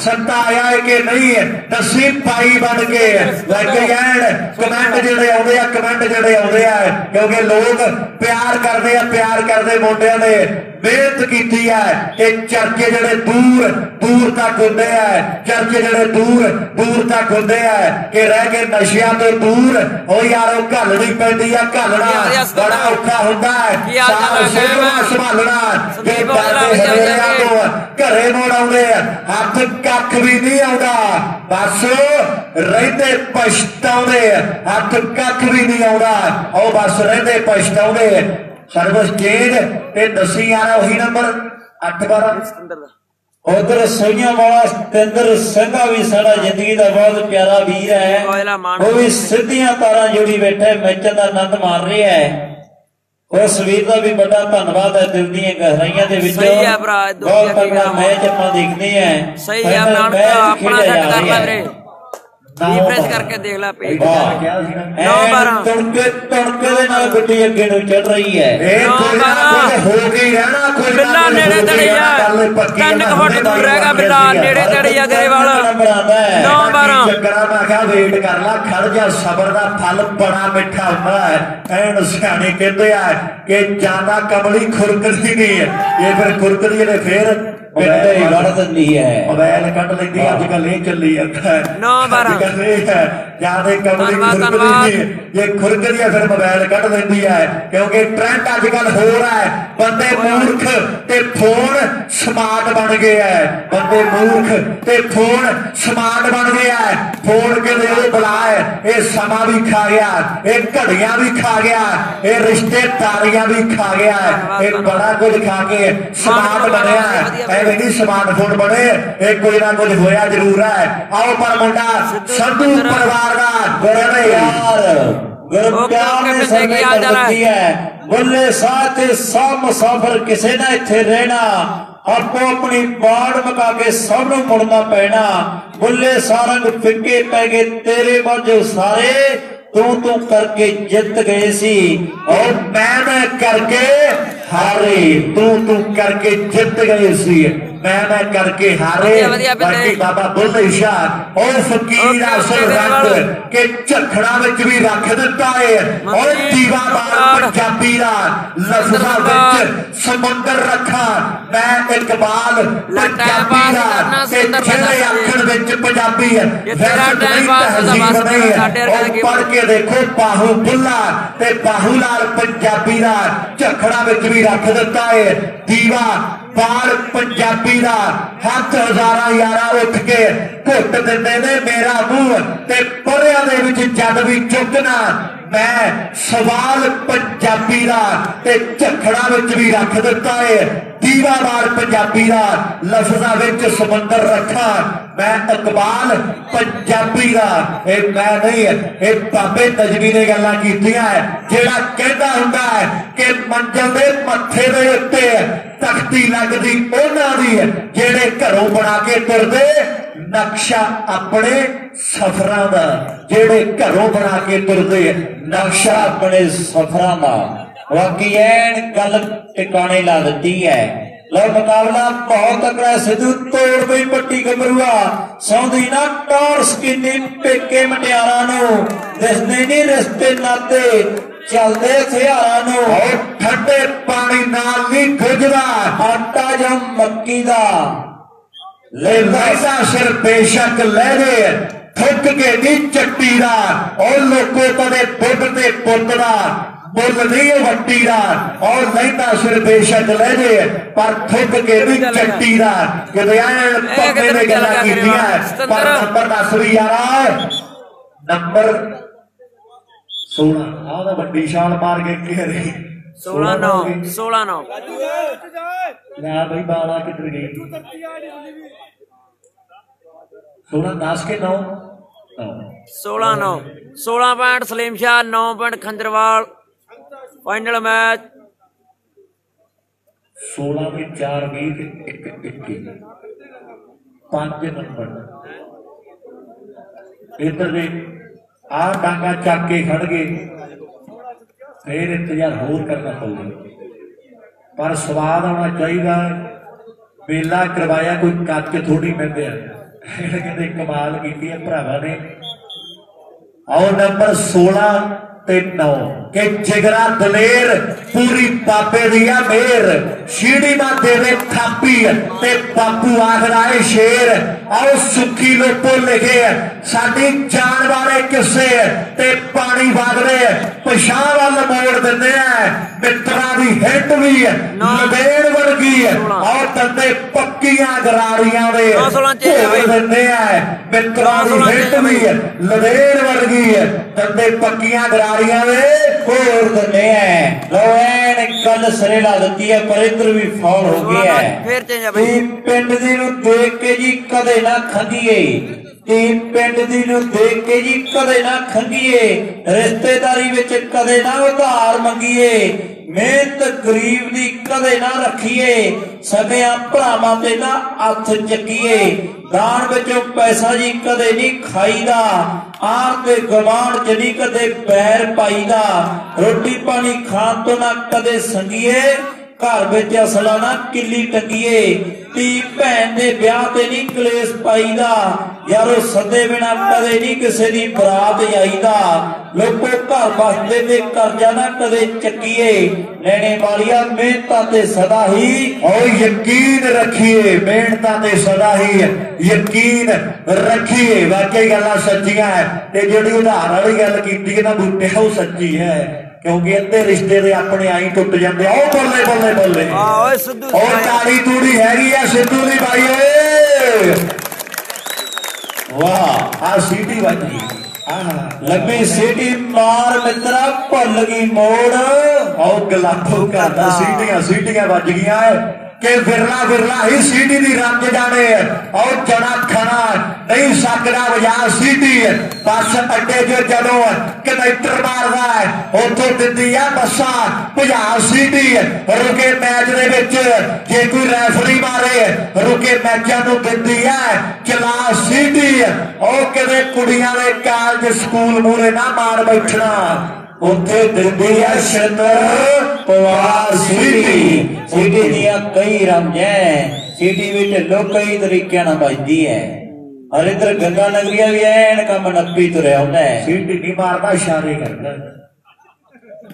ਸੱਤਾ ਆਇਆ ਹੈ ਕਿ ਨਹੀਂ? ਨਸੀਬ ਪਾਈ ਬਣ ਕੇ। ਲੱਗ ਜਾਣ ਕਮੈਂਟ ਜਿਹੜੇ ਆਉਂਦੇ ਆ ਕਮੈਂਟ ਜਿਹੜੇ ਆਉਂਦੇ ਆ ਕਿਉਂਕਿ ਲੋਕ ਪਿਆਰ ਕਰਦੇ ਆ ਪਿਆਰ ਕਰਦੇ ਮੁੰਡਿਆਂ ਨੇ ਮਿਹਨਤ ਕੀਤੀ ਹੈ ਇਹ ਚਰਚੇ ਜਿਹੜੇ ਦੂਰ ਦੂਰ ਤੱਕ ਹੁੰਦੇ ਆ। ਚਰਚੇ ਜਿਹੜੇ ਦੂਰ ਦੂਰ ਤੱਕ ਹੁੰਦੇ ਆ ਕਿ ਰਹਿ ਕੇ ਨਸ਼ਿਆਂ ਤੋਂ ਦੂਰ। ਉਹ ਯਾਰ ਉਹ ਘੱਲਣੀ ਪੈਂਦੀ ਆ ਘੱਲਣਾ ਬੜਾ ਔਖਾ ਹੁੰਦਾ ਹੈ? ਸਾਰਾ ਸੰਭਾਲਣਾ ਹਨੇਰਿਆਂ ਵਧੀਆ। ਤੋਂ ਘਰੇ ਮੋੜ ਆਉਂਦੇ ਆ, ਹੱਥ ਕੱਖ ਵੀ ਨਹੀਂ ਆਉਂਦਾ। ਬਸ ਰਹਿੰਦੇ ਪਛਤਾਉਂਦੇ ਆ, ਹੱਥ ਕੱਖ ਵੀ ਨਹੀਂ ਆਉਂਦਾ। ਉਹ ਬਸ ਰਹਿੰਦੇ ਪਛਤਾਉਂਦੇ ਸਰਵਿਸ ਚੇਂਜ ਤੇ ਦੱਸੀ ਯਾਰ ਉਹੀ ਨੰਬਰ 8 12 ਅੰਦਰ ਦਾ। ਉਧਰ ਸੋਈਆਂ ਵਾਲਾ ਸਤਿੰਦਰ ਸਿੰਘਾ ਵੀ ਸਾਡਾ ਜ਼ਿੰਦਗੀ ਦਾ ਬਹੁਤ ਪਿਆਰਾ ਵੀਰ ਹੈ। ਉਹ ਵੀ ਸਿੱਧੀਆਂ ਤਾਰਾਂ ਜੋੜੀ ਬੈਠਾ ਮੈਚ ਦਾ ਆਨੰਦ ਮਾਣ ਰਿਹਾ ਹੈ। ਉਸ ਵੀਰ ਦਾ ਵੀ ਵੱਡਾ ਧੰਨਵਾਦ ਹੈ ਦਿਲ ਦੀਆਂ ਗਹਿਰਾਈਆਂ ਦੇ ਵਿੱਚ। ਸਹੀ ਹੈ ਭਰਾ, ਬਹੁਤ ਤਕੜਾ ਮੈਚ ਆਪਾਂ ਦੇਖਦੇ ਹਾਂ। ਸਹੀ ਹੈ ਆਪਣਾ ਖੇਡਿਆ ਸੈੱਟ ਕਰ ਲੈ ਵੀਰੇ। ਰੀਫਰੈਸ਼ ਕਰਕੇ ਦੇਖ ਲੈ ਪੇਜ। ਨੌ। ਬਾਰਾਂ। ਤੜਕੇ ਤੜਕੇ ਦੇ ਨਾਲ ਗੱਡੀ ਅੱਗੇ ਨੂੰ ਚੜ ਰਹੀ ਹੈ। ਨੌ ਨਾ ਹੋ ਕੇ ਹੀ ਰਹਿਣਾ ਕੋਈ ਨਾ ਬਿੱਲਾ ਨੇੜੇ ਹੋ ਕੇ ਤੜੀ ਰਹਿਣਾ, ਆ। ਗੱਲ ਪੱਕੀ ਆ, ਤਿੰਨ ਕੁ ਫੁੱਟ ਦੂਰ ਰਹੇਗਾ ਬਿੱਲਾ ਨੇੜੇ ਤੜੀ ਆ ਗਰੇਵਾਲ ਨੌ ਬਾਰਾਂ। ਚੱਕਰਾ ਮੈਂ ਕਿਹਾ ਵੇਟ ਕਰ ਲੈ ਖੜ ਜਾ ਸਬਰ ਦਾ ਫਲ ਬੜਾ ਮਿੱਠਾ ਹੁੰਦਾ ਹੈ। ਐਨ ਸਿਆਣੇ ਕਹਿੰਦੇ ਆ ਕਿ ਜ਼ਿਆਦਾ ਕਮਲੀ ਖੁਰਕਦੀ ਨਹੀਂ ਹੈ। ਇਹ ਫਿਰ ਖੁਰਕਦੀ ਨੇ ਫਿਰ ਪਿੰਡੇ ਹੀ ਵੜ ਦਿੰਦੀ ਹੈ ਮੋਬਾਈਲ ਕੱਢ ਲੈਂਦੀ ਅੱਜ ਕੱਲ ਇਹ ਚੱਲੀ ਜਾਂਦਾ ਹੈ ਨੌ ਬਾਰਾਂ। ਅੱਜ ਕੱਲ੍ਹ ਇਹ ਹੈ ਜ਼ਿਆਦਾ ਕਮਲੀ ਧੰਨਵਾਦ, ਖੁਰਕਦੀ ਧੰਨਵਾਦ। ਨਹੀਂ ਜੇ ਖੁਰਕਦੀ ਹੈ ਫਿਰ ਮੋਬਾਈਲ ਕੱਢ ਲੈਂਦੀ ਹੈ ਕਿਉਂਕਿ ਟ੍ਰੈਂਡ ਅੱਜ ਕੱਲ ਹੋ ਰਿਹਾ ਹੈ ਬੰਦੇ ਮੂਰਖ ਤੇ ਫੋਨ ਸਮਾਰਟ ਬਣ ਗਏ ਹੈ ਬੰਦੇ ਮੂਰਖ ਤੇ ਫੋਨ ਸਮਾਰਟ ਬਣ ਗਿਆ ਹੈ ਫੋਨ ਕਿਤੇ ਉਹ ਬੁਲਾ ਹੈ ਇਹ ਸਮਾਂ ਵੀ ਖਾ ਗਿਆ ਇਹ ਘੜੀਆਂ ਵੀ ਖਾ ਗਿਆ ਇਹ ਰਿਸ਼ਤੇਦਾਰੀਆਂ ਵੀ ਖਾ ਗਿਆ ਹੈ ਇਹ ਬੜਾ ਕੁਝ ਖਾ ਕੇ ਸਮਾਰਟ ਬਣਿਆ ਹੈ ਨਹੀਂ ਸਮਾਰਟਫੋਨ ਬਣੇ ਇਹ ਕੋਈ ਨਾ ਕੁਝ ਹੋਇਆ ਜ਼ਰੂਰ ਹੈ। ਆਓ ਪਰ ਮੁੰਡਾ ਸੰਧੂ ਪਰਿਵਾਰ ਦਾ ਗੁਰਨੇ ਯਾਰ। ਗੁਰਪਿਆਰ ਨੇ ਹੈ? ਦਿੱਤੀ ਹੈ। ਬੁੱਲੇ ਸਾਥ ਸਾ ਮੁਸਾਫਰ ਕਿਸੇ ਨਾ ਇੱਥੇ ਰਹਿਣਾ। ਆਪੋ ਆਪਣੀ ਬਾੜ ਮਕਾ ਕੇ ਸਭ ਨੂੰ ਮੁੜਨਾ ਪੈਣਾ। ਬੁੱਲੇ ਸਾਰੰਗ ਫਿੱਕੇ ਪੈ ਗਏ ਤੇਰੇ ਵਾਜੋ ਸਾਰੇ ਤੂੰ ਤੂੰ ਕਰਕੇ ਜਿੱਤ ਗਏ ਸੀ। ਉਹ ਮੈਂ ਮੈਂ ਕਰਕੇ ਹਾਰੇ ਤੂੰ ਤੂੰ ਕਰਕੇ ਜਿੱਤ ਗਏ ਸੀ। ਮੈਂ ਮੈਂ ਕਰਕੇ ਹਾਰੇ ਵਧੀਆ, ਵਧੀਆ ਬਿੱਲੇ। ਬਾਕੀ ਬਾਬਾ ਬੁੱਲੇ ਸ਼ਾਹ ਉਹ ਫਕੀਰ ਓਕੇ, ਅਸਲ ਓਕੇ, ਰੰਗ ਬਿੱਲੇ। ਕਿ ਝਖੜਾ ਵਿੱਚ ਵੀ ਰੱਖ ਦਿੱਤਾ ਏ ਉਹ ਮੰਗੀ, ਦੀਵਾਦਾਰ ਕਾਰਡ। ਪੰਜਾਬੀ ਦਾ ਲਫ਼ਜ਼ਾਂ ਵਿੱਚ ਸਮੁੰਦਰ ਰੱਖਾ ਮੈਂ ਇਕਬਾਲ ਲੈ, ਟਾਈਮ ਪੰਜਾਬੀ ਪਾਸ ਦਾ ਕਰਨਾ ਤੇ ਸੁੰਦਰ ਜਿਹੜੇ ਬੰਦਾ ਸੀ। ਅੱਖਰ ਵਿੱਚ ਪੰਜਾਬੀ ਹੈ ਇਹ ਤੇਰਾ ਵੈਸੇ ਟਾਈਮ ਨਹੀਂ ਪਾਸ ਹੁੰਦਾ, ਤਹਿਜ਼ੀਬ ਬਸ ਨਹੀਂ ਹੈ। ਸਾਡੇ ਵਰਗੇ ਉਹ ਕੀ ਪੜ੍ਹ ਕੇ ਦੇਖੋ ਬਾਹੂ ਬੁੱਲਾ ਤੇ ਬਾਹੂ ਲਾਲ ਪੰਜਾਬੀ ਦਾ ਝਖੜਾ ਵਿੱਚ ਵੀ ਰੱਖ ਦਿੱਤਾ ਏ ਦੀਵਾ ਬਾਲ ਪੰਜਾਬੀ ਦਾ ਹੱਥ ਹਜ਼ਾਰਾਂ ਯਾਰਾ ਉੱਠ ਕੇ ਘੁੱਟ ਦਿੰਦੇ ਨੇ ਮੇਰਾ ਮੂੰਹ ਤੇ ਪਰਿਆਂ ਦੇ ਵਿੱਚ ਜਦ ਵੀ ਚੁੱਕਣਾ ਮੈਂ ਸਵਾਲ ਪੰਜਾਬੀ ਦਾ ਤੇ ਝਖੜਾ ਵਿੱਚ ਵੀ ਰੱਖ ਦਿੱਤਾ ਏ। ਦੀਵਾਦਾਰ ਪੰਜਾਬੀ ਦਾ, ਲਫ਼ਜ਼ਾਂ ਵਿੱਚ ਸਮੁੰਦਰ ਰੱਖਾਂ। ਮੈਂ ਇਕਬਾਲ ਪੰਜਾਬੀ ਦਾ। ਇਹ ਮੈਂ ਨਹੀਂ ਇਹ ਬਾਬੇ ਤਜਵੀ ਨੇ ਗੱਲਾਂ ਕੀਤੀਆਂ ਹੈ, ਜਿਹੜਾ ਕਹਿੰਦਾ ਹੁੰਦਾ ਹੈ ਕਿ ਮੰਜ਼ਲ ਦੇ ਮੱਥੇ ਦੇ ਉੱਤੇ ਤਖਤੀ ਲੱਗਦੀ ਉਹਨਾਂ ਦੀ ਹੈ, ਜਿਹੜੇ ਘਰੋਂ ਬਣਾ ਕੇ ਤੁਰਦੇ ਨਕਸ਼ਾ ਆਪਣੇ ਸਫ਼ਰਾਂ ਦਾ ਜਿਹੜੇ ਘਰੋਂ ਬਣਾ ਕੇ ਤੁਰਦੇ ਨਕਸ਼ਾ ਆਪਣੇ ਸਫਰਾਂ ਦਾ। ਵਾਕੀ ਐਨ ਗੱਲ ਟਿਕਾਣੇ ਲਾ ਦਿੱਤੀ ਹੈ ਲੋ ਮੁਕਾਬਲਾ ਬਹੁਤ ਤਕੜਾ ਸਿੱਧੂ ਤੋੜ ਬਈ ਪੱਟੀ ਗਬਰੂਆ ਸੌਂਦੀ ਨਾ ਟੌਰ ਸਕੀਨੀ ਪੇਕੇ ਮਟਿਆਰਾਂ ਨੂੰ। ਦਿਸਦੇ ਨਹੀਂ ਰਿਸ਼ਤੇ ਨਾਤੇ ਚੱਲਦੇ ਹਥਿਆਰਾਂ ਨੂੰ। ਠੰਡੇ ਪਾਣੀ ਨਾਲ ਨਹੀਂ ਗੁਜਦਾ ਆਟਾ ਜਾਂ ਮੱਕੀ ਦਾ। ਲੈ ਲੈਦਾ ਸਿਰ ਬੇਸ਼ੱਕ ਲੈ ਦੇ ਥੁੱਕ ਕੇ ਨਹੀਂ ਚੱਟੀ ਦਾ। ਉਹ ਲੋਕੋ ਕਦੇ ਬੁੱਢ ਤੇ ਪੁੱਤ ਦਾ। ਮੁੱਲ ਨਹੀਂ ਵੱਟੀ ਦਾ। ਔਰ ਲੈਦਾ ਸਿਰ ਬੇਸ਼ੱਕ ਲੈ ਦੇ ਪਰ ਥੁੱਕ ਕੇ ਨਹੀਂ ਚੱਟੀ ਦਾ। ਕਿਤੇ ਐਨ ਪੰਮੇ ਨੇ ਗੱਲਾਂ ਕੀਤੀਆਂ ਪਰ ਨੰਬਰ ਦੱਸ ਵੀ ਯਾਰਾ। ਨੰਬਰ 16 ਆਹ ਤਾਂ ਵੱਡੀ ਛਾਲ ਮਾਰ ਕੇ ਘੇਰੇ 16 9 16 9 ਲੈ ਬਈ ਬਾਲਾ ਕਿੱਧਰ ਗਈ? 16 10 ਕੇ 9 16 9 16 point Salim Shah 9 point Khanjarwal. Final match. 16 ਦੇ 4 20 ਤੇ 1 21 ਪੰਜ ਨੰਬਰ। ਇੱਧਰ ਦੇ ਆ ਡਾਂਗਾ ਚੱਕ ਕੇ ਖੜ ਗਏ। ਫੇਰ ਇੰਤਜ਼ਾਰ ਹੋਰ ਕਰਨਾ ਪਊਗਾ। ਪਰ ਸਵਾਦ ਆਉਣਾ ਚਾਹੀਦਾ ਵੇਲਾ ਕਰਵਾਇਆ ਕੋਈ ਕੱਚ ਥੋੜੀ ਮਿਲਦੇ ਆ। ਇਹ ਕਹਿੰਦੇ ਕਮਾਲ ਕੀਤੀ ਹੈ ਭਰਾਵਾਂ ਨੇ। ਆਓ ਨੰਬਰ 16 ਤੇ 9 ਕਿ ਜਿਗਰਾ ਦਲੇਰ ਪੂਰੀ ਬਾਬੇ ਦੀ ਆ ਮੇਰ। ਸ਼ੀੜੀ ਮਾ ਦੇਵੇ ਥਾਪੀ ਤੇ ਬਾਪੂ ਆਖਦਾ ਏ ਸ਼ੇਰ ਆਓ ਸੁੱਖੀ ਲੋਪੋ ਲਿਖੇ ਸਾਡੀ ਜਾਨ ਵਾਲੇ ਕਿੱਸੇ ਤੇ ਪਾਣੀ ਵਗਦੇ ਪਛਾਂ ਵੱਲ ਮੋੜ ਦਿੰਦੇ ਆ। ਮਿੱਤਰਾਂ ਦੀ ਹਿੱਟ ਵੀ ਲਬੇੜ ਵਰਗੀ ਆਓ ਤੰਦੇ ਪੱਕੀਆਂ ਗਰਾਰੀਆਂ ਦੇ ਨੌ ਬਈ। ਦਿੰਦੇ ਆ। ਮਿੱਤਰਾਂ ਦੀ ਹਿੱਟ ਵੀ ਲਵੇਰ ਵਰਗੀ ਹੈ ਦੰਦੇ ਪੱਕੀਆਂ ਗਰਾਰੀਆਂ ਵੇ ਹੋਰ ਦਿੰਦੇ ਐ ਲੋ ਐਨ ਗੱਲ ਸਰੇ ਲਾ ਦਿੱਤੀ ਹੈ ਪਰ ਇੱਧਰ ਵੀ ਫੌਲ ਹੋ ਗਿਆ ਹੈ। ਫੇਰ ਚੇਂਜ ਆ ਬਈ। ਪਿੰਡ ਦੀ ਨੂੰ ਦੇਖ ਕੇ ਜੀ ਕਦੇ ਨਾ ਖੰਗੀਏ। ਤੀ ਪਿੰਡ ਦੀ ਨੂੰ ਦੇਖ ਕੇ ਜੀ ਕਦੇ ਨਾ ਖੰਗੀਏ। ਰਿਸ਼ਤੇਦਾਰੀ ਵਿੱਚ ਕਦੇ ਨਾ ਉਧਾਰ ਮੰਗੀਏ। ਮਿਹਨਤ ਗਰੀਬ ਦੀ ਕਦੇ ਨਾ ਰੱਖੀਏ, ਸਗਿਆਂ ਭਰਾਵਾਂ ਤੇ ਨਾ ਹੱਥ ਚੱਕੀਏ। ਦਾਨ ਵਿੱਚੋਂ ਪੈਸਾ ਜੀ ਕਦੇ ਨਹੀਂ ਖਾਈਦਾ ਆਰ ਤੇ ਗਵਾਂਢ ਚ ਨਹੀਂ ਕਦੇ ਪੈਰ ਪਾਈਦਾ। ਰੋਟੀ ਪਾਣੀ ਖਾਣ ਤੋਂ ਨਾ ਕਦੇ ਸੰਗੀਏ, ਘਰ ਵਿੱਚ ਅਸਲਾ ਨਾ ਕਿੱਲੀ ਟੰਗੀਏ। ਤੀ ਭੈਣ ਦੇ ਵਿਆਹ ਤੇ ਨਹੀਂ ਕਲੇਸ਼ ਪਾਈਦਾ। ਯਾਰੋ, ਸੱਦੇ ਬਿਨਾ ਕਦੇ ਨਹੀਂ ਕਿਸੇ ਦੀ ਬਰਾਤ ਆਈਦਾ। ਲੋਕੋ ਘਰ ਵਸਦੇ ਤੇ ਕਰਜ਼ਾ ਨਾ ਕਦੇ ਚੱਕੀਏ। ਲੈਣੇ ਵਾਲੀਆਂ, ਮਿਹਨਤਾਂ ਤੇ ਸਦਾ ਹੀ ਔਰ ਯਕੀਨ ਰੱਖੀਏ, ਮਿਹਨਤਾਂ ਤੇ ਸਦਾ ਹੀ ਯਕੀਨ ਰੱਖੀਏ। ਵਾਕਈ ਗੱਲਾਂ ਸੱਚੀਆਂ ਹੈ ਤੇ ਜਿਹੜੀ ਉਦਾਹਰਨ ਵਾਲੀ ਗੱਲ ਕੀਤੀ ਹੈ ਨਾ, ਬੂਟੇ ਉਹ ਸੱਚੀ ਹੈ। ਕਿਉਂਕਿ ਅੱਧੇ ਰਿਸ਼ਤੇ ਦੇ ਆਪਣੇ ਆਈ ਟੁੱਟ ਜਾਂਦੇ ਆ। ਉਹ ਬੱਲੇ ਬੱਲੇ ਬੱਲੇ। ਆ ਓਏ ਸਿੱਧੂ ਉਹ ਤਾੜੀ ਤੂੜੀ ਹੈਗੀ ਆ ਸਿੱਧੂ ਦੀ ਬਾਈ ਓਏ। ਵਾਹ ਆ ਸੀਟੀ ਵੱਜੀ ਆਹ ਲੰਮੀ ਸੀਟੀ ਮਾਰ ਮਿੱਤਰਾ ਭੁੱਲ ਗਈ ਮੋੜ। ਉਹ ਗਲਾਫੋ ਕਰਦਾ ਸੀਟੀਆਂ ਸੀਟੀਆਂ ਵੱਜ ਗਈਆਂ। ਕਿ ਵਿਰਲਾ ਵਿਰਲਾ ਹੀ ਸੀਟੀ ਦੀ ਰੰਗ ਜਾਣੇ। ਔਰ ਜਣਾ ਖਣਾ ਨਹੀਂ ਸਕਦਾ ਬਾਜ਼ਾਰ ਸੀਟੀ। ਬੱਸ ਅੱਡੇ 'ਚ ਜਦੋਂ ਕਨੈਕਟਰ ਮਾਰਦਾ ਹੈ, ਉੱਥੋਂ ਦਿੰਦੀ ਆ ਬੱਸਾਂ ਭਜਾ ਸੀਟੀ। ਰੁਕੇ ਮੈਚ ਦੇ ਵਿੱਚ, ਜੇ ਕੋਈ ਰੈਫਰੀ ਮਾਰੇ, ਰੁਕੇ ਮੈਚਾਂ ਨੂੰ ਦਿੰਦੀ ਆ ਚਲਾ ਸੀਟੀ। ਉਹ ਕਿਤੇ ਕੁੜੀਆਂ ਦੇ ਕਾਲਜ ਸਕੂਲ ਮੂਰੇ ਨਾ ਮਾਰ ਬੈਠਣਾ। ਉੱਥੇ ਦਿੰਦੀ ਆ ਸ਼ੰਦਰ ਪਵਾਰ ਸਿਟੀ ਦੀਆਂ ਕਈ ਰਮਜਾਂ ਸਿਟੀ ਵਿੱਚ ਲੋਕ ਕਈ ਤਰੀਕਿਆਂ ਨਾਲ ਵੱਜਦੀ ਹੈ ਔਰ ਇਧਰ ਗੰਗਾ ਨਗਰੀਆ ਵੀ ਐਨ ਕੰਮ ਨੱਪੀ ਤੁਰਿਆ ਹੁੰਦਾ ਹੈ ਸੀਟੀ ਨਹੀਂ ਮਾਰਦਾ ਇਸ਼ਾਰੇ ਕਰਦਾ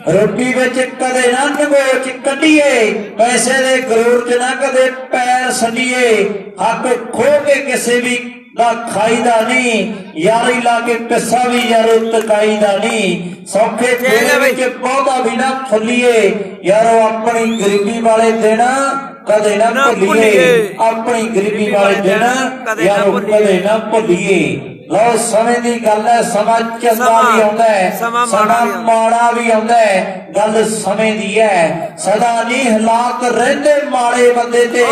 ਰੋਟੀ ਵਿੱਚ ਕਦੇ ਨਾ ਨਗੋਚ ਕੱਢੀਏ ਪੈਸੇ ਦੇ ਗਰੂਰ ਚ ਨਾ ਕਦੇ ਪੈਰ ਸੰਡੀਏ ਹੱਕ ਖੋ ਕੇ ਕਿਸੇ ਵੀ ਦਾ ਖਾਈਦਾ ਨਹੀਂ ਯਾਰੀ ਲਾ ਕੇ ਪਿੱਸਾ ਵੀ ਯਾਰੋ ਤਕਾਈ ਦਾ ਨਹੀਂ। ਸੌਖੇ ਦੇ ਵਿੱਚ ਬਹੁਤਾ ਵੀ ਨਾ ਫੁੱਲੀਏ। ਯਾਰੋ ਆਪਣੀ ਗਰੀਬੀ ਵਾਲੇ ਦਿਨ ਕਦੇ ਨਾ ਨਾ ਭੁੱਲੀਏ। ਆਪਣੀ ਗਰੀਬੀ ਵਾਲੇ ਦਿਨ ਨਾ ਯਾਰੋ। ਕਦੇ ਨਾ ਭੁੱਲੀਏ। ਲਓ ਸਮੇਂ ਦੀ ਗੱਲ ਹੈ ਸਮਾਂ ਚੰਗਾ ਵੀ ਆਉਂਦਾ ਹੈ ਸਮਾਂ ਮਾੜਾ ਵੀ ਆਉਂਦਾ ਹੈ। ਗੱਲ ਸਮੇਂ ਦੀ ਹੈ। ਸਦਾ ਨਹੀਂ ਹਾਲਾਤ ਰਹਿੰਦੇ ਮਾੜੇ ਬੰਦੇ ਤੇ।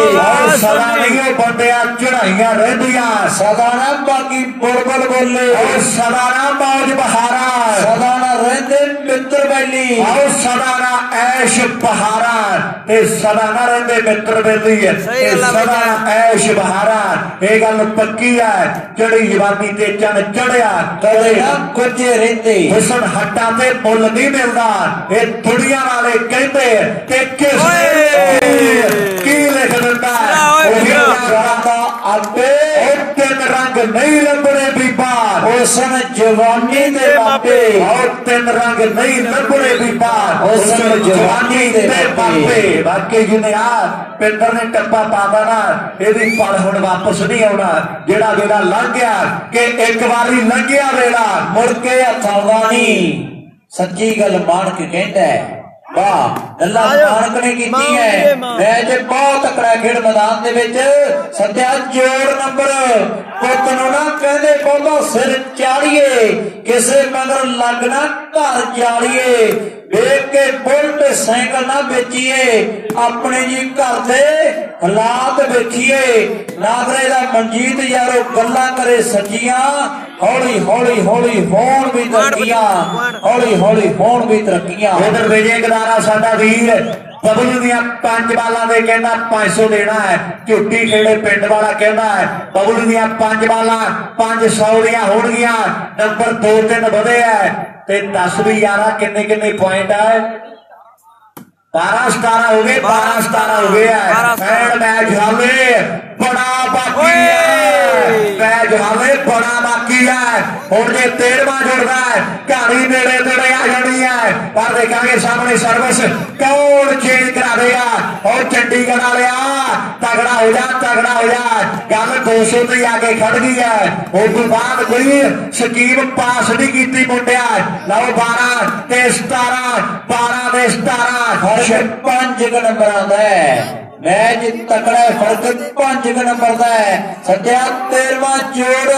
ਸਦਾ। ਨਹੀਂ ਬੰਦਿਆਂ ਚੜਾਈਆਂ ਰਹਿੰਦੀਆਂ। ਸਦਾ ਨਾ ਬਾਕੀ ਬੁਲਬੁਲ ਬੋਲੇ। ਸਦਾ ਨਾ ਮੌਜ ਬਹਾਰਾਂ। ਸਦਾ ਨਾ ਰਹਿੰਦੇ ਮਿੱਤਰ ਬੈਲੀ। ਆਓ ਸਦਾ ਨਾ ਐਸ਼ ਬਹਾਰਾਂ। ਤੇ ਸਦਾ ਨਾ ਰਹਿੰਦੇ ਮਿੱਤਰ ਬੇਲੀ ਤੇ ਸਦਾ ਐਸ਼ ਬਹਾਰਾਂ। ਇਹ ਗੱਲ ਪੱਕੀ ਹੈ। ਜਿਹੜੀ ਜਵਾਨੀ ਤੇ ਚੰਨ ਚੜਿਆ ਕਦੇ ਨਾ ਕੁਝੇ ਰਹਿੰਦੇ ਹੁਸਨ ਹੱਟਾਂ ਤੇ ਮੁੱਲ ਨਹੀਂ ਮਿਲਦਾ ਇਹ ਦੁਨੀਆ ਵਾਲੇ ਕਹਿੰਦੇ ਕਿ ਕਿਸ ਓਏ। ਨੇ ਕੀ ਲਿਖ ਦਿੰਦਾ ਸਿਰਾ ਓਏ ਉਹੀ ਸਿਰਾ। ਜਾਂਦਾ ਆਪੇ ਉਹ ਤਿੰਨ ਰੰਗ ਨਹੀਂ ਲੱਭਣੇ ਬੀਬਾ ਉਸਨ ਜਵਾਨੀ ਦੇ ਮਾਪੇ ਔਰ ਤਿੰਨ ਰੰਗ ਨਹੀਂ ਲੱਭਣੇ ਬੀਬਾ ਉਸ ਸਮੇਂ ਜਵਾਨੀ ਦੇ ਤੇ ਬਾਪੇ। ਬਾਪੇ ਬਾਕੀ ਜਿਹਨੇ ਆ ਪਿੰਦਰ ਨੇ ਟੱਪਾ ਪਾਦਾ ਨਾ ਇਹਦੀ ਪਲ ਹੁਣ ਵਾਪਸ ਨਹੀਂ ਆਉਣਾ ਜਿਹੜਾ ਵੇਲਾ ਲੰਘ ਗਿਆ ਕਿ ਇੱਕ ਵਾਰੀ ਲੰਘਿਆ ਵੇਲਾ ਮੁੜ ਕੇ ਹੱਥਾਂ ਵਾਣੀ ਸੱਚੀ ਗੱਲ ਮਾਣ ਕੇ ਕਹਿੰਦਾ ਹੈ ਵਾਹ ਅੱਲਾ ਮਾਨਕ ਨੇ ਕੀਤੀ ਹੈ। ਮੈਚ ਬਹੁਤ ਤਕੜਾ ਖੇਡ ਮੈਦਾਨ ਦੇ ਵਿੱਚ ਸੱਤਿਆ ਜੋੜ ਨੰਬਰ। ਪੁੱਤ ਨੂੰ ਨਾ ਕਹਿੰਦੇ ਬਹੁਤਾ ਸਿਰ ਚਾੜੀਏ ਕਿਸੇ ਮਗਰ ਲੱਗਣਾ ਘਰ ਜਾਲੀਏ। ਵੇਖ ਕੇ ਸਾਈਕਲ ਨਾ ਵੇਚੀਏ, ਆਪਣੇ ਜੀ ਘਰ ਦੇ ਹਾਲਾਤ ਵੇਖੀਏ। ਨਾਗਰੇ ਦਾ ਮਨਜੀਤ ਯਾਰੋ ਗੱਲਾਂ ਕਰੇ ਸੱਚੀਆਂ ਹੌਲੀ ਹੌਲੀ ਹੌਲੀ ਹੋਣ ਵੀ ਤਰੱਕੀਆਂ ਹੌਲੀ ਹੌਲੀ ਹੋਣ ਵੀ ਤਰੱਕੀਆਂ। ਉਧਰ ਵਿਜੇ ਗਦਾਰਾ, ਸਾਡਾ ਵੀਰ ਬਬਲੂ ਦੀਆਂ ਪੰਜ ਬਾਲਾਂ ਦੇ ਕਹਿੰਦਾ 500 ਦੇਣਾ ਹੈ। ਝੁੱਟੀ ਖੇੜੇ ਪਿੰਡ ਵਾਲਾ ਕਹਿੰਦਾ ਹੈ ਬਬਲੂ ਦੀਆਂ ਪੰਜ ਬਾਲਾਂ 500 ਦੀਆਂ ਹੋਣਗੀਆਂ, ਨੰਬਰ 2 3 ਵਧੇ ਹੈ। ਤੇ 10 ਵੀ ਯਾਰਾ ਕਿੰਨੇ ਕਿੰਨੇ ਪੁਆਇੰਟ ਹੈ? 12 17 ਹੋ ਗਏ 12 17 ਹੋ ਗਏ ਹੈ 12 17 ਐਂਡ ਮੈਚ ਹਾਲੇ। ਬੜਾ ਬਾਕੀ ਹੈ। ਮੈਚ ਹਾਲੇ ਬੜਾ ਬਾਕੀ ਹੈ। ਹੁਣ ਜੇ 13ਵਾਂ ਜੁੜਦਾ ਹੈ ਕਹਾਣੀ ਨੇੜੇ ਨੇੜੇ ਆ ਜਾਣੀ ਹੈ। ਪਰ ਦੇਖਾਂਗੇ ਸਾਹਮਣੇ ਸਰਵਿਸ ਕੌਣ ਚੇਂਜ ਕਰਾ ਦੇਗਾ ਉਹ ਚੰਡੀਗੜ੍ਹ ਵਾਲਿਆ ਤਗੜਾ ਹੋ ਜਾ ਤਗੜਾ ਹੋ ਜਾ। ਗੱਲ 200 ਤੇ ਆ ਕੇ ਖੜ ਗਈ ਹੈ। ਉਸ ਤੋਂ ਬਾਅਦ ਕੋਈ ਸਕੀਮ ਪਾਸ ਨਹੀਂ ਕੀਤੀ ਮੁੰਡਿਆ। ਲਓ 12 ਤੇ 17 12 ਤੇ 17 ਫ਼ਰਕ ਪੰਜ ਕੁ ਨੰਬਰਾਂ ਦਾ ਹੈ। ਮੈਚ ਤਕੜਾ ਹੈ, ਫ਼ਰਕ ਪੰਜ ਨੰਬਰ ਦਾ ਹੈ। ਸੱਤਿਆ 13ਵਾਂ ਜੋੜ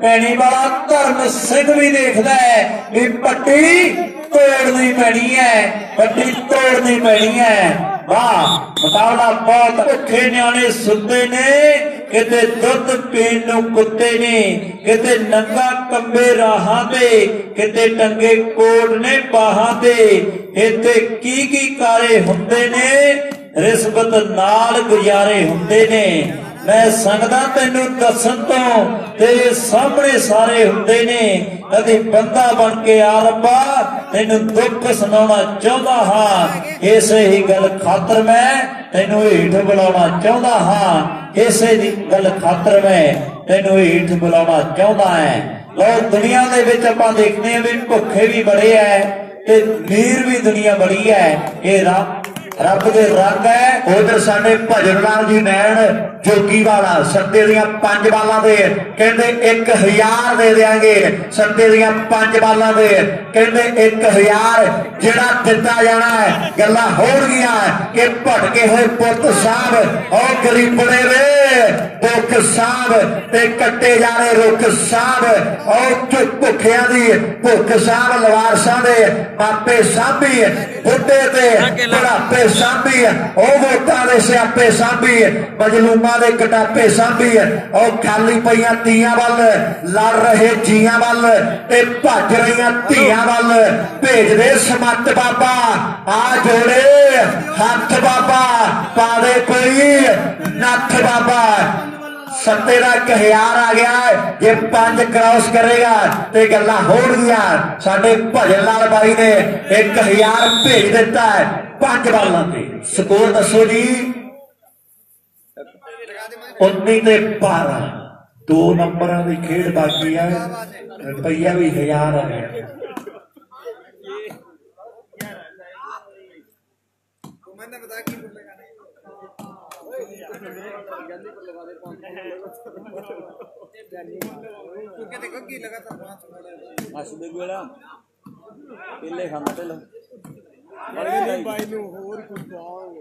ਪੈਣੀ ਵਾਲਾ ਧਰਮ ਸਿੰਘ ਵੀ ਦੇਖਦਾ ਹੈ ਵੀ ਪੱਟੀ ਤੋੜਨੀ ਪੈਣੀ ਹੈ ਪੱਟੀ ਤੋੜਨੀ ਪੈਣੀ ਹੈ। ਵਾਹ ਮੁਕਾਬਲਾ ਬਹੁਤ ਭੁੱਖੇ ਨਿਆਣੇ ਸੁੱਤੇ ਨੇ। ਕਿਤੇ ਦੁੱਧ ਪੀਣ ਨੂੰ ਕੁੱਤੇ ਨੇ ਕਿਤੇ ਨੰਗਾ ਕੰਬੇ ਰਾਹਾਂ ਤੇ ਕਿਤੇ ਟੰਗੇ ਕੋਟ ਨੇ ਬਾਹਾਂ ਤੇ ਇੱਥੇ ਕੀ ਕੀ ਕਾਰੇ ਹੁੰਦੇ ਨੇ? ਰਿਸ਼ਵਤ ਨਾਲ ਗੁਜ਼ਾਰੇ ਹੁੰਦੇ ਨੇ। ਮੈਂ ਸੰਗਦਾ ਤੈਨੂੰ ਦੱਸਣ ਤੋਂ ਤੇਰੇ ਸਾਹਮਣੇ ਸਾਰੇ ਹੁੰਦੇ ਨੇ। ਕਦੇ ਬੰਦਾ ਬਣ ਕੇ ਆ ਰੱਬਾ, ਤੈਨੂੰ ਦੁੱਖ ਸੁਣਾਉਣਾ ਚਾਹੁੰਦਾ ਹਾਂ। ਇਸੇ ਹੀ ਗੱਲ ਖਾਤਰ ਮੈਂ ਤੈਨੂੰ ਹੀਠ ਬੁਲਾਉਣਾ ਚਾਹੁੰਦਾ ਹਾਂ। ਇਸੇ ਦੀ ਗੱਲ ਖਾਤਰ ਮੈਂ ਤੈਨੂੰ ਹੀਠ ਬੁਲਾਉਣਾ ਚਾਹੁੰਦਾ ਹੈ। ਲੋ ਦੁਨੀਆ ਦੇ ਵਿੱਚ ਆਪਾਂ ਦੇਖਦੇ ਹਾਂ ਵੀ ਭੁੱਖੇ ਵੀ ਬੜੇ ਐ ਤੇ ਮੀਰ ਵੀ ਦੁਨੀਆ ਬੜੀ ਐ। ਇਹ ਰੱਬ ਰੱਬ ਦੇ ਰੰਗ ਹੈ। ਉਧਰ ਸਾਡੇ ਭਜਨ ਲਾਲ ਜੀ ਨੈਣ ਜੋਗੀ ਵਾਲਾ ਸੱਤੇ ਦੀਆਂ ਪੰਜ ਬਾਲਾਂ ਦੇ। ਕਹਿੰਦੇ 1000 ਦੇ ਦੇਾਂਗੇ ਸੱਤੇ ਦੀਆਂ ਪੰਜ ਬਾਲਾਂ ਦੇ। ਕਹਿੰਦੇ 1000 ਜਿਹੜਾ ਦਿੱਤਾ ਜਾਣਾ ਹੈ। ਗੱਲਾਂ ਹੋਣਗੀਆਂ ਕਿ ਭਟਕੇ ਹੋਏ ਪੁੱਤ ਸਾਹਿਬ ਉਹ ਗਰੀਬੜੇ ਵੇ। ਦੁੱਖ ਸਾਹਿਬ ਤੇ ਕੱਟੇ ਜਾਣੇ ਰੁੱਖ ਸਾਹਿਬ ਉਹ ਭੁੱਖਿਆਂ ਦੀ ਭੁੱਖ ਸਾਹਿਬ ਲਵਾਰਸਾਂ ਦੇ। ਮਾਪੇ ਸਾਂਭੀ ਬੁੱਢੇ ਤੇ ਬੁਢਾਪੇ ਸਾਂਭੀ ਉਹ ਵੋਟਾਂ ਦੇ ਸਿਆਪੇ ਸਾਂਭੀ ਮਜਲੂਮਾਂ ਦੇ ਕਟਾਪੇ ਸਾਂਭੀ ਉਹ ਖਾਲੀ ਪਈਆਂ ਤੀਆਂ ਵੱਲ, ਲੜ ਰਹੇ ਜੀਆਂ ਵੱਲ ਤੇ ਭੱਜ ਰਹੀਆਂ ਧੀਆਂ ਵੱਲ, ਭੇਜਦੇ ਸਮੱਤ ਬਾਬਾ, ਆ ਜੋੜੇ ਹੱਥ ਬਾਬਾ ਪਾਦੇ ਕੋਈ ਨੱਥ ਬਾਬਾ ਸੱਤੇ ਦਾ ਕਹਿਆਰ ਆ ਗਿਆ ਜੇ ਪੰਜ ਕ੍ਰਾਸ ਕਰੇਗਾ ਤੇ ਗੱਲਾਂ ਹੋਣਗੀਆਂ। ਸਾਡੇ ਭਜਨ ਲਾਲ ਬਾਈ ਨੇ ਇੱਕ ਹਜ਼ਾਰ ਭੇਜ ਦਿੱਤਾ ਹੈ ਪੰਜ ਬਾਲਾਂ ਤੇ। ਸਕੋਰ ਦੱਸੋ ਜੀ। 19 ਤੇ 12 ਦੋ ਨੰਬਰਾਂ ਦੀ ਖੇਡ ਬਾਕੀ ਹੈ। ਰੁਪਈਆ ਵੀ ਹਜ਼ਾਰ ਆ ਗਿਆ। ਕੁਮਨ ਨੇ ਬਤਾ ਕਿ ਕਿਉਂਕਿ ਦੇਖੋ ਕੀ ਲਗਾ ਤਾਂ ਅਸ਼ਬੇ ਵਾਲਾ। ਪੀਲੇ ਖਾਂਦਾ ਤੇ ਲੋ ਬਾਈ ਨੂੰ ਹੋਰ ਕੁਝ ਪਾਓ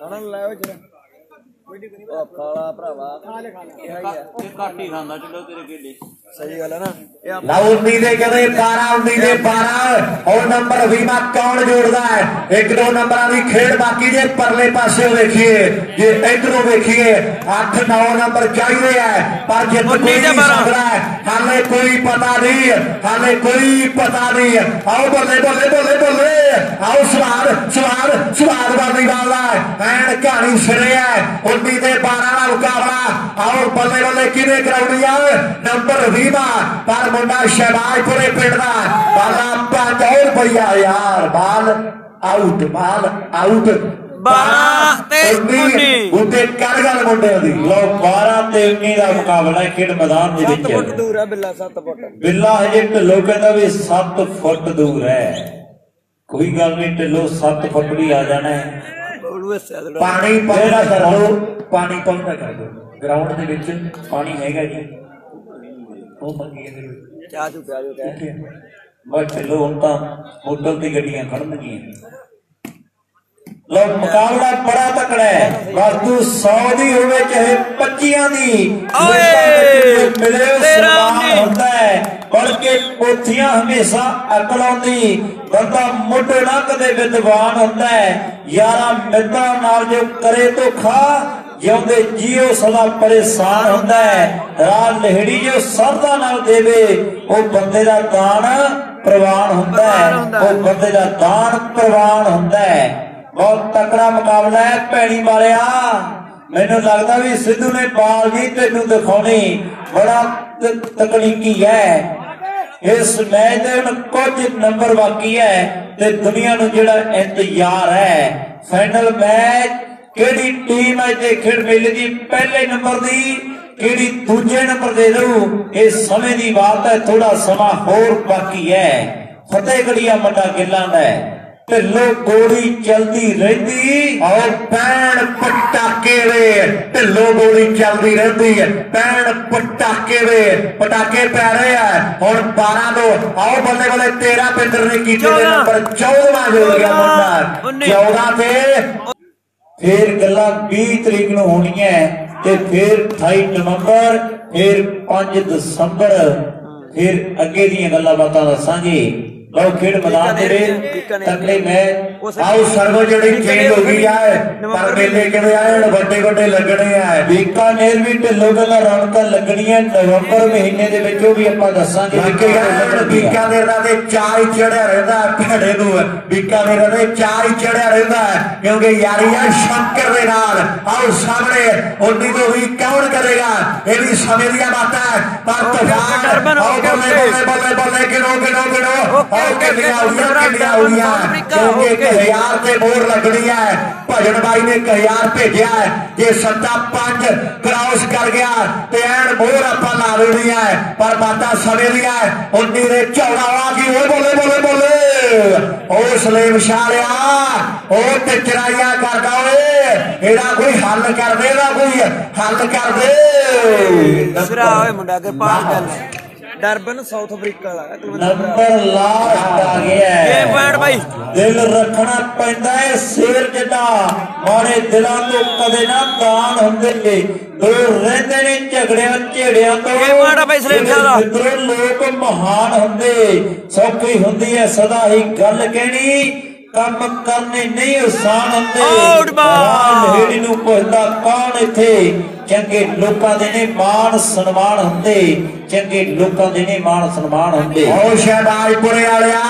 ਫਾਈਨਲ ਲਾਇਓ ਜਰਾ। ਉਹ ਕਾਲਾ ਭਰਾਵਾ। ਇਹ ਘੱਟ ਹੀ ਖਾਂਦਾ ਚਲੋ ਤੇਰੇ ਕੇਲੇ। ਸਹੀ ਗੱਲ ਹੈ ਨਾ। ਲਓ 19 ਦੇ ਕਦੇ 12 19 ਦੇ 12 ਹੋਰ ਨੰਬਰ ਵੀਮਾ ਕੌਣ ਜੋੜਦਾ ਹੈ? ਇੱਕ ਦੋ ਨੰਬਰਾਂ ਦੀ ਖੇਡ ਬਾਕੀ ਜੇ ਪਰਲੇ ਪਾਸੇ ਵੇਖੀਏ। ਜੇ ਇਧਰੋਂ ਵੇਖੀਏ 8 9 ਨੰਬਰ ਚਾਹੀਦੇ ਆ। ਪਰ 19 ਕੋਈ ਦੇ ਨਹੀਂ 12 ਸਕਦਾ ਹੈ। ਹਾਲੇ ਕੋਈ ਪਤਾ ਨਹੀਂ, ਹਾਲੇ ਕੋਈ ਪਤਾ ਨਹੀਂ। ਆਓ ਬੱਲੇ ਬੱਲੇ ਬੱਲੇ ਬੱਲੇ। ਆਓ ਸਵਾਰ ਸਵਾਰ ਸਵਾਰ ਵਾਲੀ ਵਾਲਾ ਐਨ ਕਹਾਣੀ ਸਿਰੇ ਹੈ। 19 ਦੇ 12 ਦਾ ਮੁਕਾਬਲਾ ਆਓ ਬੱਲੇ ਬੱਲੇ ਕਿਹਨੇ ਕਰਾਉਣੀ ਆ? ਨੰਬਰ 20 ਦਾ। ਪਰ ਮੁੰਡਾ ਸ਼ਹਿਬਾਜ਼ਪੁਰੇ ਪਿੰਡ ਦਾ। ਬਾਲਾ 5000 ਰੁਪਇਆ ਯਾਰ ਬਾਲ ਆਊਟ ਬਾਲ ਆਊਟ ਬਾਰਾਂ ਤੇ ਉੱਨੀ। ਉੱਤੇ ਕਰ ਗੱਲ ਮੁੰਡਿਆਂ ਦੀ। ਲੋ 12 ਤੇ 19 ਦਾ ਮੁਕਾਬਲਾ ਹੈ ਖੇਡ ਮੈਦਾਨ ਦੇ 7 ਫੁੱਟ ਵਿੱਚ ਦੂਰ ਹੈ ਬਿੱਲਾ 7 ਫੁੱਟ। ਬਿੱਲਾ ਹਜੇ ਢਿੱਲੋਂ ਕਹਿੰਦਾ ਵੀ 7 ਫੁੱਟ ਦੂਰ ਹੈ। ਕੋਈ ਗੱਲ ਨਹੀਂ ਢਿੱਲੋਂ 7 ਫੁੱਟ ਵੀ ਆ ਜਾਣਾ ਹੈ। ਪਾਣੀ ਪਾਉਂਦਾ ਕਰ ਪਾਣੀ ਪਾਉਂਦਾ ਕਰ ਗਰਾਊਂਡ ਦੇ ਵਿੱਚ ਪਾਣੀ ਹੈਗਾ ਜੀ। ਉਹ ਮੰਗੀ ਇਹਦੇ ਵਿੱਚ ਚਾਹ ਚੁ ਪਿਆ ਜੋ ਕਹਿ। ਬਸ ਢਿੱਲੋਂ ਹੁਣ ਤਾਂ ਹੋਟਲ ਤੇ ਗੱਡੀਆਂ ਖੜਨਗੀਆਂ। ਲੋ ਮੁਕਾਬਲਾ ਬੜਾ ਤਕੜਾ ਹੈ। ਬਸ ਤੂੰ 100 ਦੀ ਹੋਵੇ ਚਾਹੇ 25 ਦੀ। ਓਏ! ਮਿਲੇ ਉੱਨੀ। ਹੁੰਦਾ ਹੈ। ਬਲਕਿ ਪੋਥੀਆਂ ਹਮੇਸ਼ਾ ਅਕਲ ਆਉਂਦੀ। ਬੰਦਾ ਮੁੱਢ ਨਾ ਕਦੇ ਵਿਦਵਾਨ ਹੁੰਦਾ ਹੈ। ਯਾਰਾ ਮਿੱਤਰਾਂ ਨਾਲ ਜੋ ਕਰੇ ਧੋਖਾ ਜਿਉਂਦੇ ਜੀਓ ਸਦਾ ਪਰੇਸ਼ਾਨ ਹੁੰਦਾ ਹੈ। ਰਾਤ ਲਹਿੜੀ ਜੋ ਸਰਦਾ ਨਾਲ ਦੇਵੇ ਉਹ ਬੰਦੇ ਦਾ ਦਾਨ ਪ੍ਰਵਾਨ ਹੁੰਦਾ ਹੈ। ਉਹ ਬੰਦੇ ਦਾ ਦਾਨ ਪ੍ਰਵਾਨ ਹੁੰਦਾ ਹੈ। ਬਹੁਤ ਤਕੜਾ ਮੁਕਾਬਲਾ ਹੈ ਭੈਣੀ ਵਾਲਿਆ। ਮੈਨੂੰ ਲੱਗਦਾ ਵੀ ਸਿੱਧੂ ਨੇ ਬਾਲ ਵੀ ਤੈਨੂੰ ਦਿਖਾਉਣੀ ਬੜਾ ਤਕਨੀਕੀ ਹੈ। ਇਸ ਮੈਚ ਦੇ ਹੁਣ ਕੁਝ ਨੰਬਰ ਬਾਕੀ ਹੈ ਤੇ ਦੁਨੀਆ ਨੂੰ ਜਿਹੜਾ ਇੰਤਜ਼ਾਰ ਹੈ। ਫਾਈਨਲ ਮੈਚ ਕਿਹੜੀ ਟੀਮ ਹੈ ਤੇ ਖੇਡ ਮੇਲੇ ਦੀ ਪਹਿਲੇ ਨੰਬਰ ਦੀ, ਕਿਹੜੀ ਦੂਜੇ ਨੰਬਰ ਦੇ ਦੂ ਇਹ ਸਮੇਂ ਦੀ ਬਾਤ ਹੈ ਥੋੜਾ ਸਮਾਂ ਹੋਰ ਬਾਕੀ ਹੈ। ਫਤਿਹਗੜੀਆ ਮੰਡਾ ਗਿੱਲਾਂ ਦਾ ਢਿੱਲੋਂ ਗੋਲੀ ਚਲਦੀ ਰਹਿੰਦੀ ਔਰ ਪੈਣ ਪਟਾਕੇ ਵੇ ਢਿੱਲੋ ਗੋਲੀ ਚੱਲਦੀ ਰਹਿੰਦੀ ਹੈ। ਪੈਣ ਪਟਾਕੇ ਵੇ ਪਟਾਕੇ ਪੈ ਰਹੇ ਆ। ਹੁਣ 12 ਤੋਂ ਆਓ ਬੱਲੇ ਬੱਲੇ 13 ਪਿੰਦਰ ਨੇ ਕੀਤੇ ਚੌਦਾਂ। ਨੰਬਰ। 14ਵਾਂ ਜੁੜ ਗਿਆ ਮੁੰਡਾ ਉੱਨੀ। 14 ਤੇ ਫਿਰ ਗੱਲਾਂ 20 ਤਰੀਕ ਨੂੰ ਹੋਣੀਆਂ ਤੇ ਫਿਰ 28 ਨਵੰਬਰ ਫਿਰ 5 ਦਸੰਬਰ ਫਿਰ ਅੱਗੇ ਦੀਆਂ ਗੱਲਾਂ ਬਾਤਾਂ ਦੱਸਾਂਗੇ। ਲਓ ਖੇਡ ਮੈਦਾਨ ਦੇ ਵਿੱਚ ਤਕੜੇ ਮੈਚ ਆਓ ਸਰਵ ਜਿਹੜੀ ਚੇਂਜ ਹੋ ਗਈ ਆ ਪਰ ਮੇਲੇ ਕਿਵੇਂ ਆਏ? ਹੁਣ ਵੱਡੇ ਵੱਡੇ ਲੱਗਣੇ ਆ। ਬੀਕਾਨੇਰ ਵੀ ਢਿੱਲੋਂ ਗੱਲਾਂ ਰੌਣਕਾਂ ਲੱਗਣੀਆਂ। ਨਵੰਬਰ ਮਹੀਨੇ ਦੇ ਵਿੱਚ ਉਹ ਵੀ ਆਪਾਂ ਦੱਸਾਂਗੇ। ਬੀਕਾਨੇਰ ਦਾ ਤੇ ਚਾਹ ਹੀ ਚੜਿਆ ਰਹਿੰਦਾ ਭੜੇ ਨੂੰ। ਬੀਕਾਨੇਰ ਦਾ ਤੇ ਚਾਹ ਹੀ ਚੜਿਆ ਰਹਿੰਦਾ ਕਿਉਂਕਿ ਯਾਰੀ ਆ ਸ਼ੰਕਰ ਦੇ ਨਾਲ ਆਓ ਸਾਹਮਣੇ ਉਨੀ ਤੋਂ ਵੀ ਕੌਣ ਕਰੇਗਾ? ਇਹ ਵੀ ਸਮੇਂ ਦੀਆਂ ਬਾਤਾਂ। ਪਰ ਤੂਫਾਨ ਆਓ ਬੱਲੇ। ਬੱਲੇ ਬੱਲੇ ਬੱਲੇ ਕਿਨੋ ਕਿਨੋ ਕਿਨੋ ਓਕੇ, ਆਓ ਓਕੇ, ਕਿੰਨੀਆਂ ਓਕੇ, ਹੋਈਆਂ ਓਕੇ, ਕਿੰਨੀਆਂ ਓਕੇ, ਹੋਈਆਂ ਅਮਰੀਕਾ, ਕਿਉਂਕਿ ਇੱਕ ਓਕੇ। ਹਜ਼ਾਰ ਤੇ ਮੋਹਰ ਲੱਗਣੀ ਹੈ ਭਜਨ ਬਾਈ ਨੇ ਇੱਕ ਹਜ਼ਾਰ ਭੇਜਿਆ ਹੈ। ਜੇ ਸੱਤਾ ਪੰਜ ਕ੍ਰਾਸ ਕਰ ਗਿਆ ਤੇ ਐਨ ਮੋਹਰ ਆਪਾਂ ਲਾ ਦੇਣੀ ਹੈ ਪਰ ਬਾਤਾਂ ਸਮੇਂ ਦੀਆਂ ਹੈ। ਉੱਨੀ ਦੇ 14 ਆ ਗਈ ਓਏ ਬੋਲੇ ਬੋਲੇ ਬੋਲੇ ਓ ਸਲੇਮ ਸ਼ਾਲਿਆ ਉਹ ਤੇ ਚਰਾਈਆਂ ਕਰਦਾ ਓਏ ਇਹਦਾ ਕੋਈ ਹੱਲ ਕਰ ਦੇ ਇਹਦਾ ਕੋਈ ਹੱਲ ਕਰ ਦੇ ਸਿਰਾ ਓਏ ਮੁੰਡਾ ਅਗਰ ਪਾਸ ਗੱਲ ਡਰਬਨ ਸਾਊਥ ਅਫਰੀਕਾ ਦਾ ਕੁਲਵਿੰਦਰ ਬਰਾੜ ਨੰਬਰ ਲਾਸਟ ਆ ਗਿਆ ਹੈ। ਪੁਆਇੰਟ ਬਾਈ। ਦਿਲ ਰੱਖਣਾ ਪੈਂਦਾ ਏ ਸ਼ੇਰ ਜਿੱਡਾ। ਮਾੜੇ ਦਿਲਾਂ ਤੋਂ ਕਦੇ ਨਾ ਦਾਨ ਹੁੰਦੇ ਦੂਰ ਰਹਿੰਦੇ ਨੇ ਝਗੜਿਆਂ ਝੇੜਿਆਂ ਤੋਂ। ਇਹ ਮਾੜਾ ਬਾਈ ਸਲੀਮ ਸਾਹਿਬ ਦਾ। ਲੋਕ ਮਹਾਨ ਹੁੰਦੇ ਸੌਖੀ ਹੁੰਦੀ ਹੈ ਸਦਾ ਹੀ ਗੱਲ ਕਹਿਣੀ। ਕੰਮ ਕਰਨੇ ਨਹੀਂ ਆਸਾਨ ਹੁੰਦੇ ball। ਲੇਡੀ ਨੂੰ ਪੁੱਛਦਾ ਕੌਣ ਇੱਥੇ ਚੰਗੇ ਲੋਕਾਂ ਦੇ ਨੇ ਮਾਣ ਸਨਮਾਨ ਹੁੰਦੇ ਚੰਗੇ ਲੋਕਾਂ ਦੇ ਨੇ ਮਾਣ ਸਨਮਾਨ ਹੁੰਦੇ ਓ ਸ਼ਹਿਬਾਜ਼ਪੁਰੇ ਵਾਲਿਆ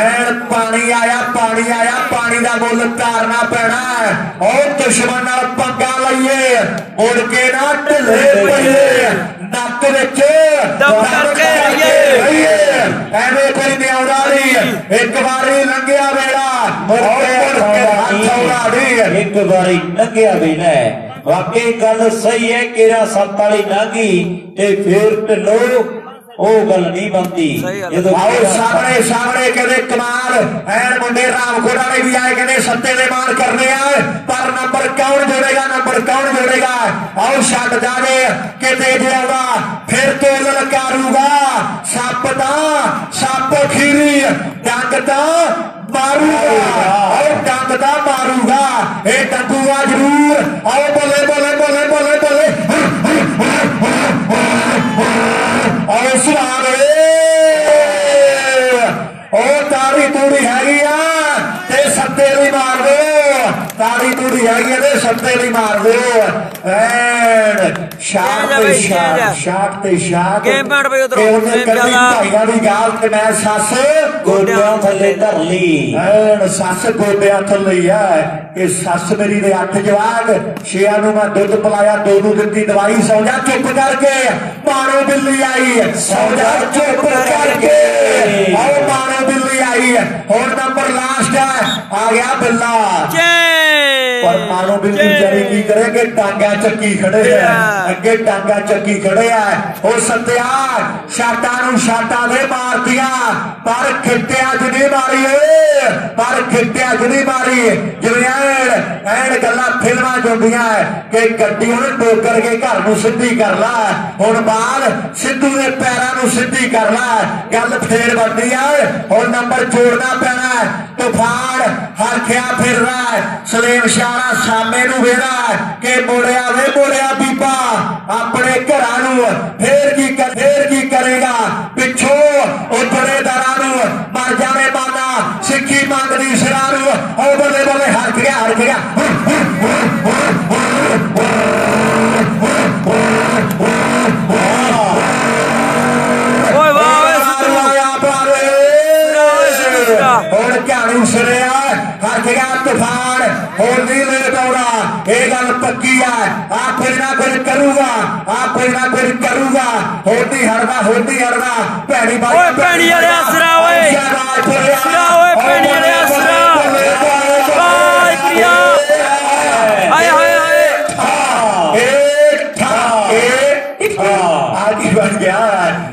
ਐਨ ਪਾਣੀ ਆਇਆ ਪਾਣੀ ਆਇਆ ਪਾਣੀ ਦਾ ਮੁੱਲ ਤਾਰਨਾ ਪੈਣਾ ਹੈ। ਓ ਦੁਸ਼ਮਣ ਨਾਲ ਪੰਗਾ ਲਈਏ ਮੁੜ ਕੇ ਨਾ ਢਿੱਲੇ ਪਈਏ ਨੱਕ ਵਿੱਚ ਦਮ ਕਰਕੇ ਰਹੀਏ। ਐਵੇਂ ਕੋਈ ਨਿਆਉਣਾ ਨਹੀਂ ਇੱਕ ਵਾਰੀ ਲੰਘਿਆ ਵੇੜਾ ਮੁੜ ਕੇ ਹੱਥ ਆਉਣਾ ਇੱਕ ਵਾਰੀ ਲੰਘਿਆ ਵੀ ਨਾ ਵਾਕਈ ਗੱਲ ਸਹੀ ਹੈ ਕਿਰਾ ਸੱਤ ਵਾਲੀ ਲੰਘੀ ਤੇ ਫੇਰ ਢਿੱਲੋ ਉਹ ਗੱਲ ਨਹੀਂ ਬੰਦੀ ਸਹੀ ਗੱਲ। ਜਦੋਂ ਆਓ ਕਿਹੜਾ ਸਾਹਮਣੇ ਸਾਹਮਣੇ ਕਹਿੰਦੇ ਕਮਾਲ ਐਨ ਮੁੰਡੇ ਰਾਮਖੋੜਾ ਨੇ ਵੀ ਆਏ ਕਹਿੰਦੇ ਸੱਤੇ ਦੇ ਮਾਨ ਕਰਨੇ ਆ ਪਰ ਨੰਬਰ ਕੌਣ ਜੋੜੇਗਾ ਨੰਬਰ ਕੌਣ ਜੋੜੇਗਾ ਆਓ ਛੱਡ ਜਾਵੇ ਕਿਤੇ ਜਾਊਗਾ ਫਿਰ ਤੋਂ ਲਲਕਾਰੂਗਾ ਸੱਪ ਤਾਂ ਸੱਪ ਖੀਰੀ ਡੰਗ ਤਾਂ ਮਾਰੂਗਾ ਆਓ ਡੰਗ ਤਾਂ ਮਾਰੂਗਾ ਇਹ ਡੰਗੂਗਾ ਜ਼ਰੂਰ ਆਓ ਬੋਲੇ ਬੋਲੇ ਬੋਲੇ ਬੋਲੇ ਬੋਲੇ ਆਓ ਸੁਹਾਗ ਉਹ ਤਾਰੀ ਤੂੜੀ ਹੈਗੀ ਆ ਤੇ ਸੱਤੇ ਲਈ ਮਾਰ ਤਾਰੀ ਤੂੜੀ ਹੈਗੀ ਤੇ ਸੱਤੇ ਲਈ ਮਾਰ ਦਿਓ ਐਨ ਸ਼ਾਟ ਤੇ। ਸ਼ਾਟ ਸ਼ਾਟ ਤੇ ਸ਼ਾਟ Game point ਬਈ ਉੱਧਰੋਂ। ਉਹਨੇ ਜ਼ਿਆਦਾ। ਭਾਈਆਂ ਦੀ ਗਾਲ ਤੇ ਮੈਂ ਸੱਸ ਗੋਡਿਆਂ ਥੱਲੇ ਧਰ ਲਈ ਐਨ ਸੱਸ ਗੋਡਿਆਂ ਥੱਲੇ ਆ। ਇਹ ਸੱਸ ਮੇਰੀ ਦੇ ਅੱਠ ਜਵਾਗ ਛੇਆਂ ਨੂੰ ਮੈਂ ਦੁੱਧ ਪਿਲਾਇਆ ਦੋ ਨੂੰ ਦਿੱਤੀ ਦਵਾਈ ਸੌ ਜਾ ਚੁੱਪ ਕਰਕੇ। ਪਾਣੋ ਬਿੱਲੀ ਆਈ ਸੌ ਜਾ ਚੁੱਪ ਕਰਕੇ। ਆਓ ਪਾਣੋ ਬਿੱਲੀ ਆਈ। ਹੁਣ ਨੰਬਰ ਲਾਸਟ ਹੈ ਆ ਗਿਆ ਬਿੱਲਾ। ਜੇ ਪਰ ਮਾਨੋ ਬਿੱਲੀ ਜਾਰੀ ਕੀ ਕਰੇ ਕਿ ਟਾਂਗਾ ਚੱਕੀ ਖੜੇ ਆ ਅੱਗੇ ਟਾਂਗਾ ਚੱਕੀ ਖੜੇ ਆ ਉਹ ਸੱਤਿਆ ਸ਼ਾਟਾਂ ਨੂੰ ਸ਼ਾਟਾਂ ਦੇ ਮਾਰਦੀਆਂ ਪਰ ਖਿੱਟਿਆ ਚ ਨਹੀਂ ਮਾਰੀ ਏ ਪਰ ਖਿੱਟਿਆ ਨਹੀਂ ਮਾਰੀ ਜਿਵੇਂ ਐਨ ਗੱਲਾਂ ਫਿਲਮਾਂ ਐ ਕਿ ਗੱਡੀ ਉਹਨੇ ਟੋਕਰ ਕੇ ਘਰ ਨੂੰ ਸਿੱਧੀ ਕਰ ਲਾ। ਹੁਣ ਬਾਲ ਸਿੱਧੂ ਦੇ ਪੈਰਾਂ ਨੂੰ ਸਿੱਧੀ ਕਰ ਲਾ। ਗੱਲ ਫੇਰ ਵੱਡੀ ਆ ਹੁਣ ਨੰਬਰ ਜੋੜਨਾ ਪੈਣਾ। ਤੂਫਾਨ ਹਰਖਿਆ ਫਿਰਦਾ ਹੈ। ਸਲੇਮ ਸ਼ਾਰਾ ਸਾਹਮਣੇ ਨੂੰ ਵੇਰਾ ਕਿ ਮੋੜਿਆ ਵੇ ਮੋੜਿਆ ਬੀਬਾ ਆਪਣੇ ਘਰਾਂ ਨੂੰ ਫੇਰ ਕੀ ਕਰ ਫੇਰ ਕੀ ਕਰੇਗਾ ਪਿੱਛੋਂ ਉਧਰੇ ਦਰਾਂ ਨੂੰ ਮਰ ਜਾਵੇ ਬਾਨਾ ਸਿੱਖੀ ਮੰਗਦੀ ਸਿਰਾਂ ਨੂੰ ਉਹ ਬੱਲੇ ਬੱਲੇ ਹਰਖ ਗਿਆ ਹਰਖ ਗਿਆ ਓਏ ਵਾਹ ਓਏ ਸਿੱਧੂ ਆਇਆ ਬਾਰੇ ਹੁਣ ਝਾੜੂ ਸਿਰਿਆ ਹੱਥ ਗਿਆ ਤੂਫਾਨ ਹੁਣ ਨਹੀਂ ਲੇਟ ਆਉਣਾ ਇਹ ਗੱਲ ਪੱਕੀ ਆ ਆ ਕੋਈ ਨਾ ਕੋਈ ਕਰੂਗਾ। ਆ ਕੋਈ ਨਾ ਕੋਈ ਕਰੂਗਾ। ਹੋਦੀ ਹੜਦਾ ਹੋਦੀ ਹੜਦਾ ਭੈਣੀ ਬਾਈ ਓਏ ਭੈਣੀ ਵਾਲਿਆ ਸਿਰਾ ਓਏ।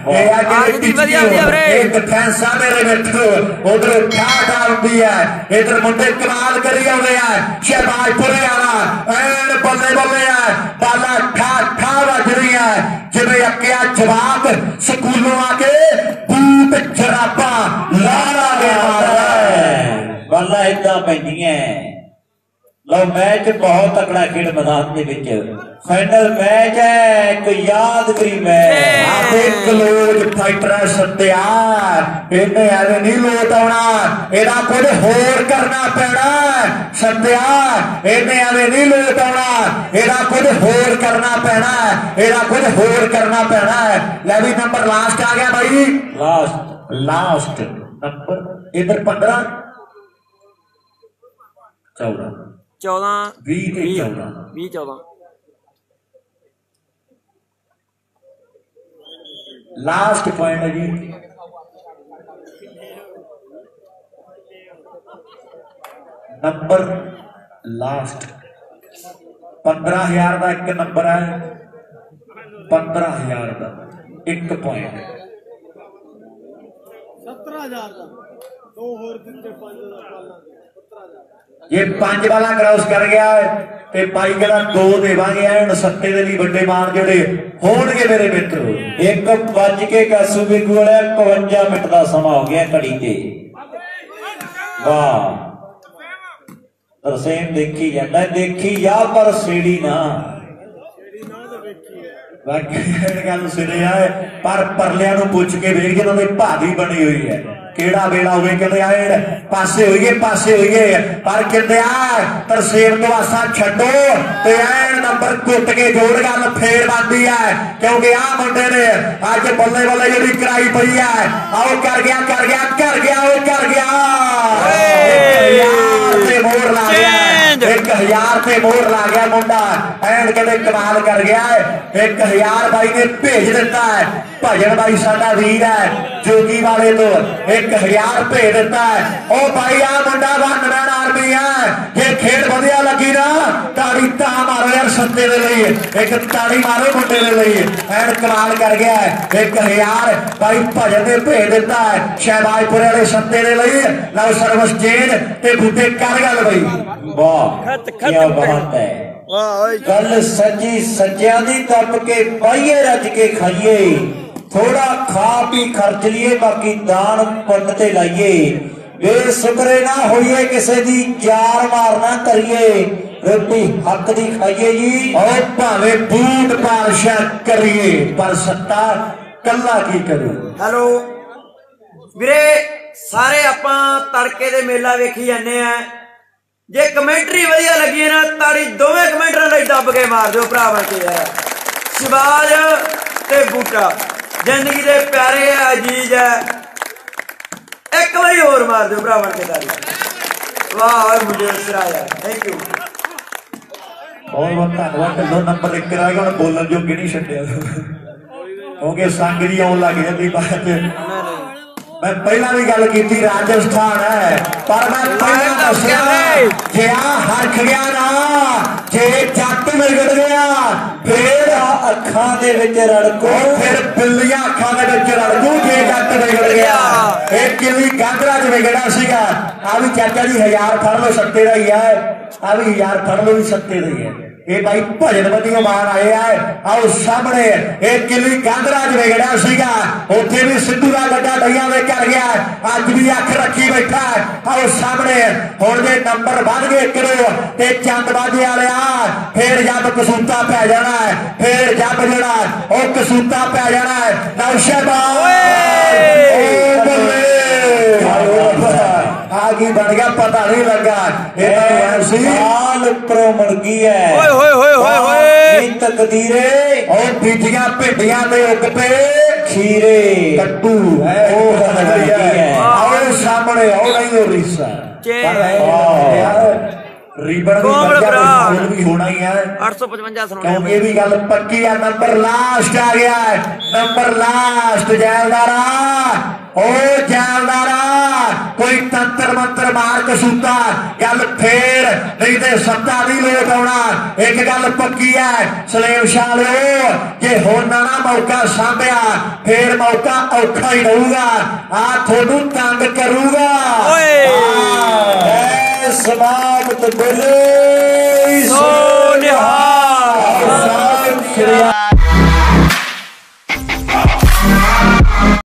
ਇਹ ਆ ਆਦੀ ਦੀ ਵਧੀਆ ਵਧੀਆ ਵੀਰੇ। ਇਹ ਡਿਫੈਂਸ ਆ ਮੇਰੇ ਮਿੱਤਰੋ ਉਧਰ ਠਾਠ ਆਉਂਦੀ ਹੈ ਇਧਰ ਮੁੰਡੇ ਕਮਾਲ ਕਰੀ ਆਉਂਦੇ ਆ ਸ਼ਹਿਬਾਜ਼ਪੁਰੇ ਵਾਲਾ ਐਨ ਬੱਲੇ ਬੱਲੇ ਆ ਬਾਲਾ ਠਾ ਠਾ ਵੱਜ ਰਹੀ ਹੈ ਜਿਵੇਂ ਅੱਕਿਆ ਜਵਾਕ ਸਕੂਲੋਂ ਆ ਕੇ ਬੂਟ ਜਰਾਬਾਂ ਲਾ ਲਾ ਕੇ ਮਾਰਦਾ ਹੈ ਬੱਲਾ ਇਦਾਂ ਪੈਂਦੀਆਂ ਲਓ ਮੈਚ ਬਹੁਤ ਤਕੜਾ ਖੇਡ ਮੈਦਾਨ ਦੇ ਵਿੱਚ। ਫਾਈਨਲ ਮੈਚ ਹੈ ਇੱਕ ਯਾਦਗਰੀ ਮੈਚ। ਆਪੇ ਕਲੋਜ ਫਾਈਟਰ ਸੱਤਿਆ ਇਹਨੇ ਐਵੇਂ ਨਹੀਂ ਲੋਟ ਆਉਣਾ। ਇਹਦਾ ਕੁਝ ਹੋਰ ਕਰਨਾ ਪੈਣਾ। ਸੱਤਿਆ ਇਹਨੇ ਐਵੇਂ ਨਹੀਂ ਲੋਟ ਆਉਣਾ। ਇਹਦਾ ਕੁਝ ਹੋਰ ਕਰਨਾ ਪੈਣਾ। ਇਹਦਾ ਕੁਝ ਹੋਰ ਕਰਨਾ ਪੈਣਾ। ਲੈ ਵੀ ਨੰਬਰ ਲਾਸਟ ਆ ਗਿਆ ਬਾਈ। ਲਾਸਟ ਲਾਸਟ ਨੰਬਰ ਇਧਰ 15 14 14 20 ਤੇ 14 20 14 ਲਾਸਟ ਪੁਆਇੰਟ ਹੈ ਜੀ। ਨੰਬਰ ਲਾਸਟ 15000 ਦਾ ਇੱਕ ਨੰਬਰ ਹੈ। 15000 ਦਾ ਇੱਕ ਪੁਆਇੰਟ 17000 ਦਾ। ਦੋ ਹੋਰ ਦਿੱਤੇ ਪੰਜ ਦਾ। ਪਾਲਾਂ 17000 ਇਹ ਪੰਜ ਵਾਲਾ ਕ੍ਰਾਸ ਕਰ ਗਿਆ ਹੈ ਤੇ ਬਾਈ ਕਹਿੰਦਾ ਦੋ ਦੇਵਾਂਗੇ ਐਨ ਸੱਤੇ ਦੇ ਲਈ ਵੱਡੇ ਮਾਨ ਜਿਹੜੇ ਹੋਣਗੇ ਮੇਰੇ ਮਿੱਤਰੋ ਇੱਕ ਵੱਜ ਕੇ ਕਾਸੂ ਬਿੱਗੂ ਵਾਲਾ 51 ਮਿੰਟ ਦਾ ਸਮਾਂ ਹੋ ਗਿਆ ਘੜੀ ਤੇ ਵਾਹ ਤਰਸੇਮ ਦੇਖੀ ਜਾਂਦਾ ਦੇਖੀ ਜਾ ਪਰ ਸੀੜੀ ਨਾ ਬਾਕੀ ਇਹ ਗੱਲ ਸੁਣਿਆ ਹੈ ਪਰ ਪਰਲਿਆਂ ਨੂੰ ਪੁੱਛ ਕੇ ਵੇਖ ਜਦੋਂ ਦੇ ਭਾਦੀ ਬਣੀ ਹੋਈ ਹੈ ਕਿਹੜਾ ਵੇਲਾ ਹੋਵੇ ਕਹਿੰਦੇ ਆਏ ਪਾਸੇ ਹੋਈਏ ਪਾਸੇ ਹੋਈਏ। ਪਰ ਕਹਿੰਦੇ ਆ ਤਰਸੇਮ ਤੋਂ ਆਸਾ ਛੱਡੋ ਤੇ ਐਨ ਨੰਬਰ ਕੁੱਟ ਕੇ ਜੋੜ ਗੱਲ ਫੇਰ ਬੰਦੀ ਹੈ ਕਿਉਂਕਿ ਆ ਮੁੰਡੇ ਨੇ ਅੱਜ ਬੱਲੇ ਬੱਲੇ ਜਿਹੜੀ ਕਰਾਈ ਪਈ ਹੈ ਆਓ ਕਰ ਗਿਆ ਕਰ ਗਿਆ ਕਰ ਗਿਆ ਉਹ ਕਰ ਗਿਆ। ਹਜ਼ਾਰ ਤੇ ਮੋਹਰ ਲਾ ਗਿਆ Change! ਇੱਕ ਹਜ਼ਾਰ ਤੇ ਮੋਹਰ ਲਾ ਗਿਆ ਮੁੰਡਾ। ਐਨ ਕਹਿੰਦੇ ਕਮਾਲ ਕਰ ਗਿਆ ਹੈ ਇੱਕ ਹਜ਼ਾਰ ਬਾਈ ਨੇ ਭੇਜ ਦਿੱਤਾ ਹੈ ਭਜਨ ਬਾਈ ਸਾਡਾ ਵੀਰ ਹੈ ਜੋਗੀ ਵਾਲੇ ਤੋਂ। ਇੱਕ ਭੇਜ ਦਿੱਤਾ ਹੈ ਉਹ ਬਾਈ ਆ ਮੁੰਡਾ ਵਨਮੈਨ ਆਰਮੀ ਹੈ ਜੇ ਖੇਡ ਵਧੀਆ ਲੱਗੀ ਨਾ, ਤਾੜੀ ਤਾਂ ਮਾਰੋ ਯਾਰ ਸੱਤੇ ਦੇ ਲਈ। ਇੱਕ ਤਾੜੀ ਮਾਰੋ ਮੁੰਡੇ ਦੇ ਲਈ। ਐਨ ਕਮਾਲ ਕਰ ਗਿਆ ਹੈ ਇੱਕ ਹਜ਼ਾਰ ਬਾਈ ਭਜਨ ਨੇ ਭੇਜ ਦਿੱਤਾ ਹੈ ਸ਼ਹਿਬਾਜ਼ਪੁਰੇ ਵਾਲੇ ਸੱਤੇ ਦੇ ਲਈ। ਲਓ ਸਰਵਿਸ ਚੇਂਜ ਤੇ ਬੂਟੇ ਕਰ ਗੱਲ ਬਈ। ਵਾਹ ਖੱਤ- ਖੱਤ ਬਾਤ ਹੈ। ਵਾਹ ਓਏ। ਗੱਲ ਸੱਚੀ ਸੱਚਿਆਂ ਦੀ ਦੱਬ ਕੇ ਪਾਈਏ ਰੱਜ ਕੇ ਖਾਈਏ। ਥੋੜਾ ਖਾ ਪੀ ਖਰਚ ਲਈਏ ਬਾਕੀ ਦਾਨ ਪੁੰਨ ਤੇ ਲਾਈਏ। ਬੇਸ਼ੁਕਰੇ ਨਾ ਹੋਈਏ ਕਿਸੇ ਦੀ ਯਾਰ ਮਾਰ ਨਾ ਕਰੀਏ ਰੋਟੀ ਹੱਕ ਦੀ ਖਾਈਏ ਜੀ। ਉਹ ਭਾਵੇਂ ਬੂਟ ਪਾਲਸ਼ਾ ਕਰੀਏ ਪਰ ਸੱਤਾ ਕੱਲਾ ਕੀ ਕਰੂ? ਹੈਲੋ। ਵੀਰੇ ਸਾਰੇ ਆਪਾਂ ਤੜਕੇ ਦੇ ਮੇਲਾ ਵੇਖੀ ਜਾਂਦੇ ਆ। ਜੇ ਕਮੈਂਟਰੀ ਵਧੀਆ ਲੱਗੀ ਨਾ, ਤਾੜੀ ਦੋਵੇਂ ਕਮੈਂਟਰਾਂ ਲਈ ਦੱਬ ਕੇ ਮਾਰ ਦਿਓ ਭਰਾ ਬਣ ਯਾਰ। ਸ਼ਿਵਾਜ ਤੇ ਬੂਟਾ। ਜ਼ਿੰਦਗੀ ਦੇ ਪਿਆਰੇ ਅਜੀਜ਼ ਆ। ਇੱਕ ਵਾਰੀ ਹੋਰ ਮਾਰ ਦਿਓ ਭਰਾ ਬਣ ਤਾੜੀ। ਵਾਹ, ਓਏ ਮੁੰਡੇ ਸਿਰਾ ਥੈਂਕ ਯੂ ਬਹੁਤ ਬਹੁਤ ਧੰਨਵਾਦ। ਢਿੱਲੋਂ ਨੰਬਰ ਇੱਕ ਰਹਿ ਹੁਣ ਬੋਲਣ ਜੋ ਕਿਹੜੀ ਛੱਡਿਆ। ਕਿਉਂਕਿ ਸੰਗ ਜੀ ਆਉਣ ਲੱਗ ਜਾਂਦੀ ਬਾਅਦ ਮੈਂ ਪਹਿਲਾਂ ਵੀ ਗੱਲ ਕੀਤੀ, ਰਾਜਸਥਾਨ ਹੈ। ਪਰ ਦੱਸਿਆ ਜੇ ਆ ਨਾ, ਜੇ ਜੱਟ ਵਿਗੜ ਫੇਰ ਅੱਖਾਂ ਦੇ ਵਿੱਚ ਰੜਕੋ। ਫਿਰ ਬਿੱਲੀਆਂ ਅੱਖਾਂ ਦੇ ਵਿੱਚ ਰੜਕੂ ਜੇ ਜੱਟ ਵਿਗੜ ਗਿਆ ਇਹ ਕਿਲੀ ਗਾਂਧਰਾ ਚ ਵਿਗੜਿਆ ਸੀਗਾ। ਆ ਵੀ ਚਾਚਾ ਜੀ ਹਜ਼ਾਰ ਫੜ ਲਓ, ਸੱਤੇ ਦਾ ਹੀ ਹੈ। ਆ ਵੀ ਹਜ਼ਾਰ ਫੜ ਲੋ ਵੀ ਸੱਤੇ ਦਾ ਹੀ ਹੈ। ਇਹ ਭਾਈ ਭਜਨ ਵਧੀਆ ਮਾਨ ਆਏ ਆ, ਆਓ ਸਾਹਮਣੇ, ਇਹ ਕਿਲੀ ਗਾਂਧਰਾ ਵਿਗੜਿਆ ਸੀਗਾ, ਉੱਥੇ ਵੀ ਸਿੱਧੂ ਦਾ ਗੱਡਾ ਡਈਆਂ ਦੇ ਕਰ ਗਿਆ, ਅੱਜ ਵੀ ਅੱਖ ਰੱਖੀ ਬੈਠਾ ਹੈ। ਆਓ ਸਾਹਮਣੇ, ਹੁਣ ਜੇ ਨੰਬਰ ਵੱਧ ਗਏ ਕਰੋ ਤੇ ਚੰਦ ਬਾਜੇ ਵਾਲਿਆ, ਫੇਰ ਜੱਬ ਕਸੂਤਾ ਪੈ ਜਾਣਾ, ਫੇਰ ਜੱਬ ਜਿਹੜਾ, ਉਹ ਕਸੂਤਾ ਪੈ ਜਾਣਾ ਹੈ ਨੌਸ਼ਬਾ ਓਏ ਬੱਲੇ ਆ ਕੀ ਬਣ ਗਿਆ ਪਤਾ ਨਹੀਂ ਲੱਗਾ। ਇਹ ਤਾਂ ਸੀ। ਹਾਲ ਉੱਪਰੋਂ ਮੁੜ ਗਈ ਹੈ। ਓਏ ਹੋਏ ਹੋਏ ਹੋਏ ਹੋਏ ਨੀ ਤਕਦੀਰੇ। ਉਹ ਬੀਜੀਆਂ ਭਿੰਡੀਆਂ ਦੇ ਉੱਗ ਪੇ ਖੀਰੇ। ਕੱਟੂ। ਹੈ ਉਹ ਗੱਲ ਵਧੀਆ ਹੈ। ਆਓ ਸਾਹਮਣੇ ਆਓ ਨਹੀਂ ਉਹ ਰੀਸਾ ਚੇ। ਪਰ ਇਹ ਯਾਰ, ਰੀਬਨ ਵੀ। ਫੂਲ ਵੀ ਹੋਣਾ ਹੀ ਹੈ। 855 ਸੁਣਾਉਣੇ ਕਿਉਂਕਿ ਇਹ ਵੀ ਗੱਲ ਪੱਕੀ ਆ ਨੰਬਰ ਲਾਸਟ ਆ ਗਿਆ ਹੈ। Number last ਜੈਲਦਾਰਾ। ਓ ਜੈਲਦਾਰਾ ਕੋਈ ਤੰਤਰ ਮੰਤਰ ਮਾਰ ਕਸੂਤਾ ਗੱਲ ਫੇਰ ਨਹੀਂ ਤੇ ਸੱਤਾ ਨਹੀਂ ਲੋਟ ਆਉਣਾ। ਇੱਕ ਗੱਲ ਪੱਕੀ ਹੈ ਸਲੇਮ ਸ਼ਾਲਿਓ ਜੇ ਹੁਣ ਨਾ ਨਾ ਮੌਕਾ ਸਾਂਭਿਆ ਫੇਰ ਮੌਕਾ ਔਖਾ ਹੀ ਰਹੂਗਾ। ਆ ਤੁਹਾਨੂੰ ਤੰਗ ਕਰੂਗਾ। ਓਏ। ਆਹ। ਐ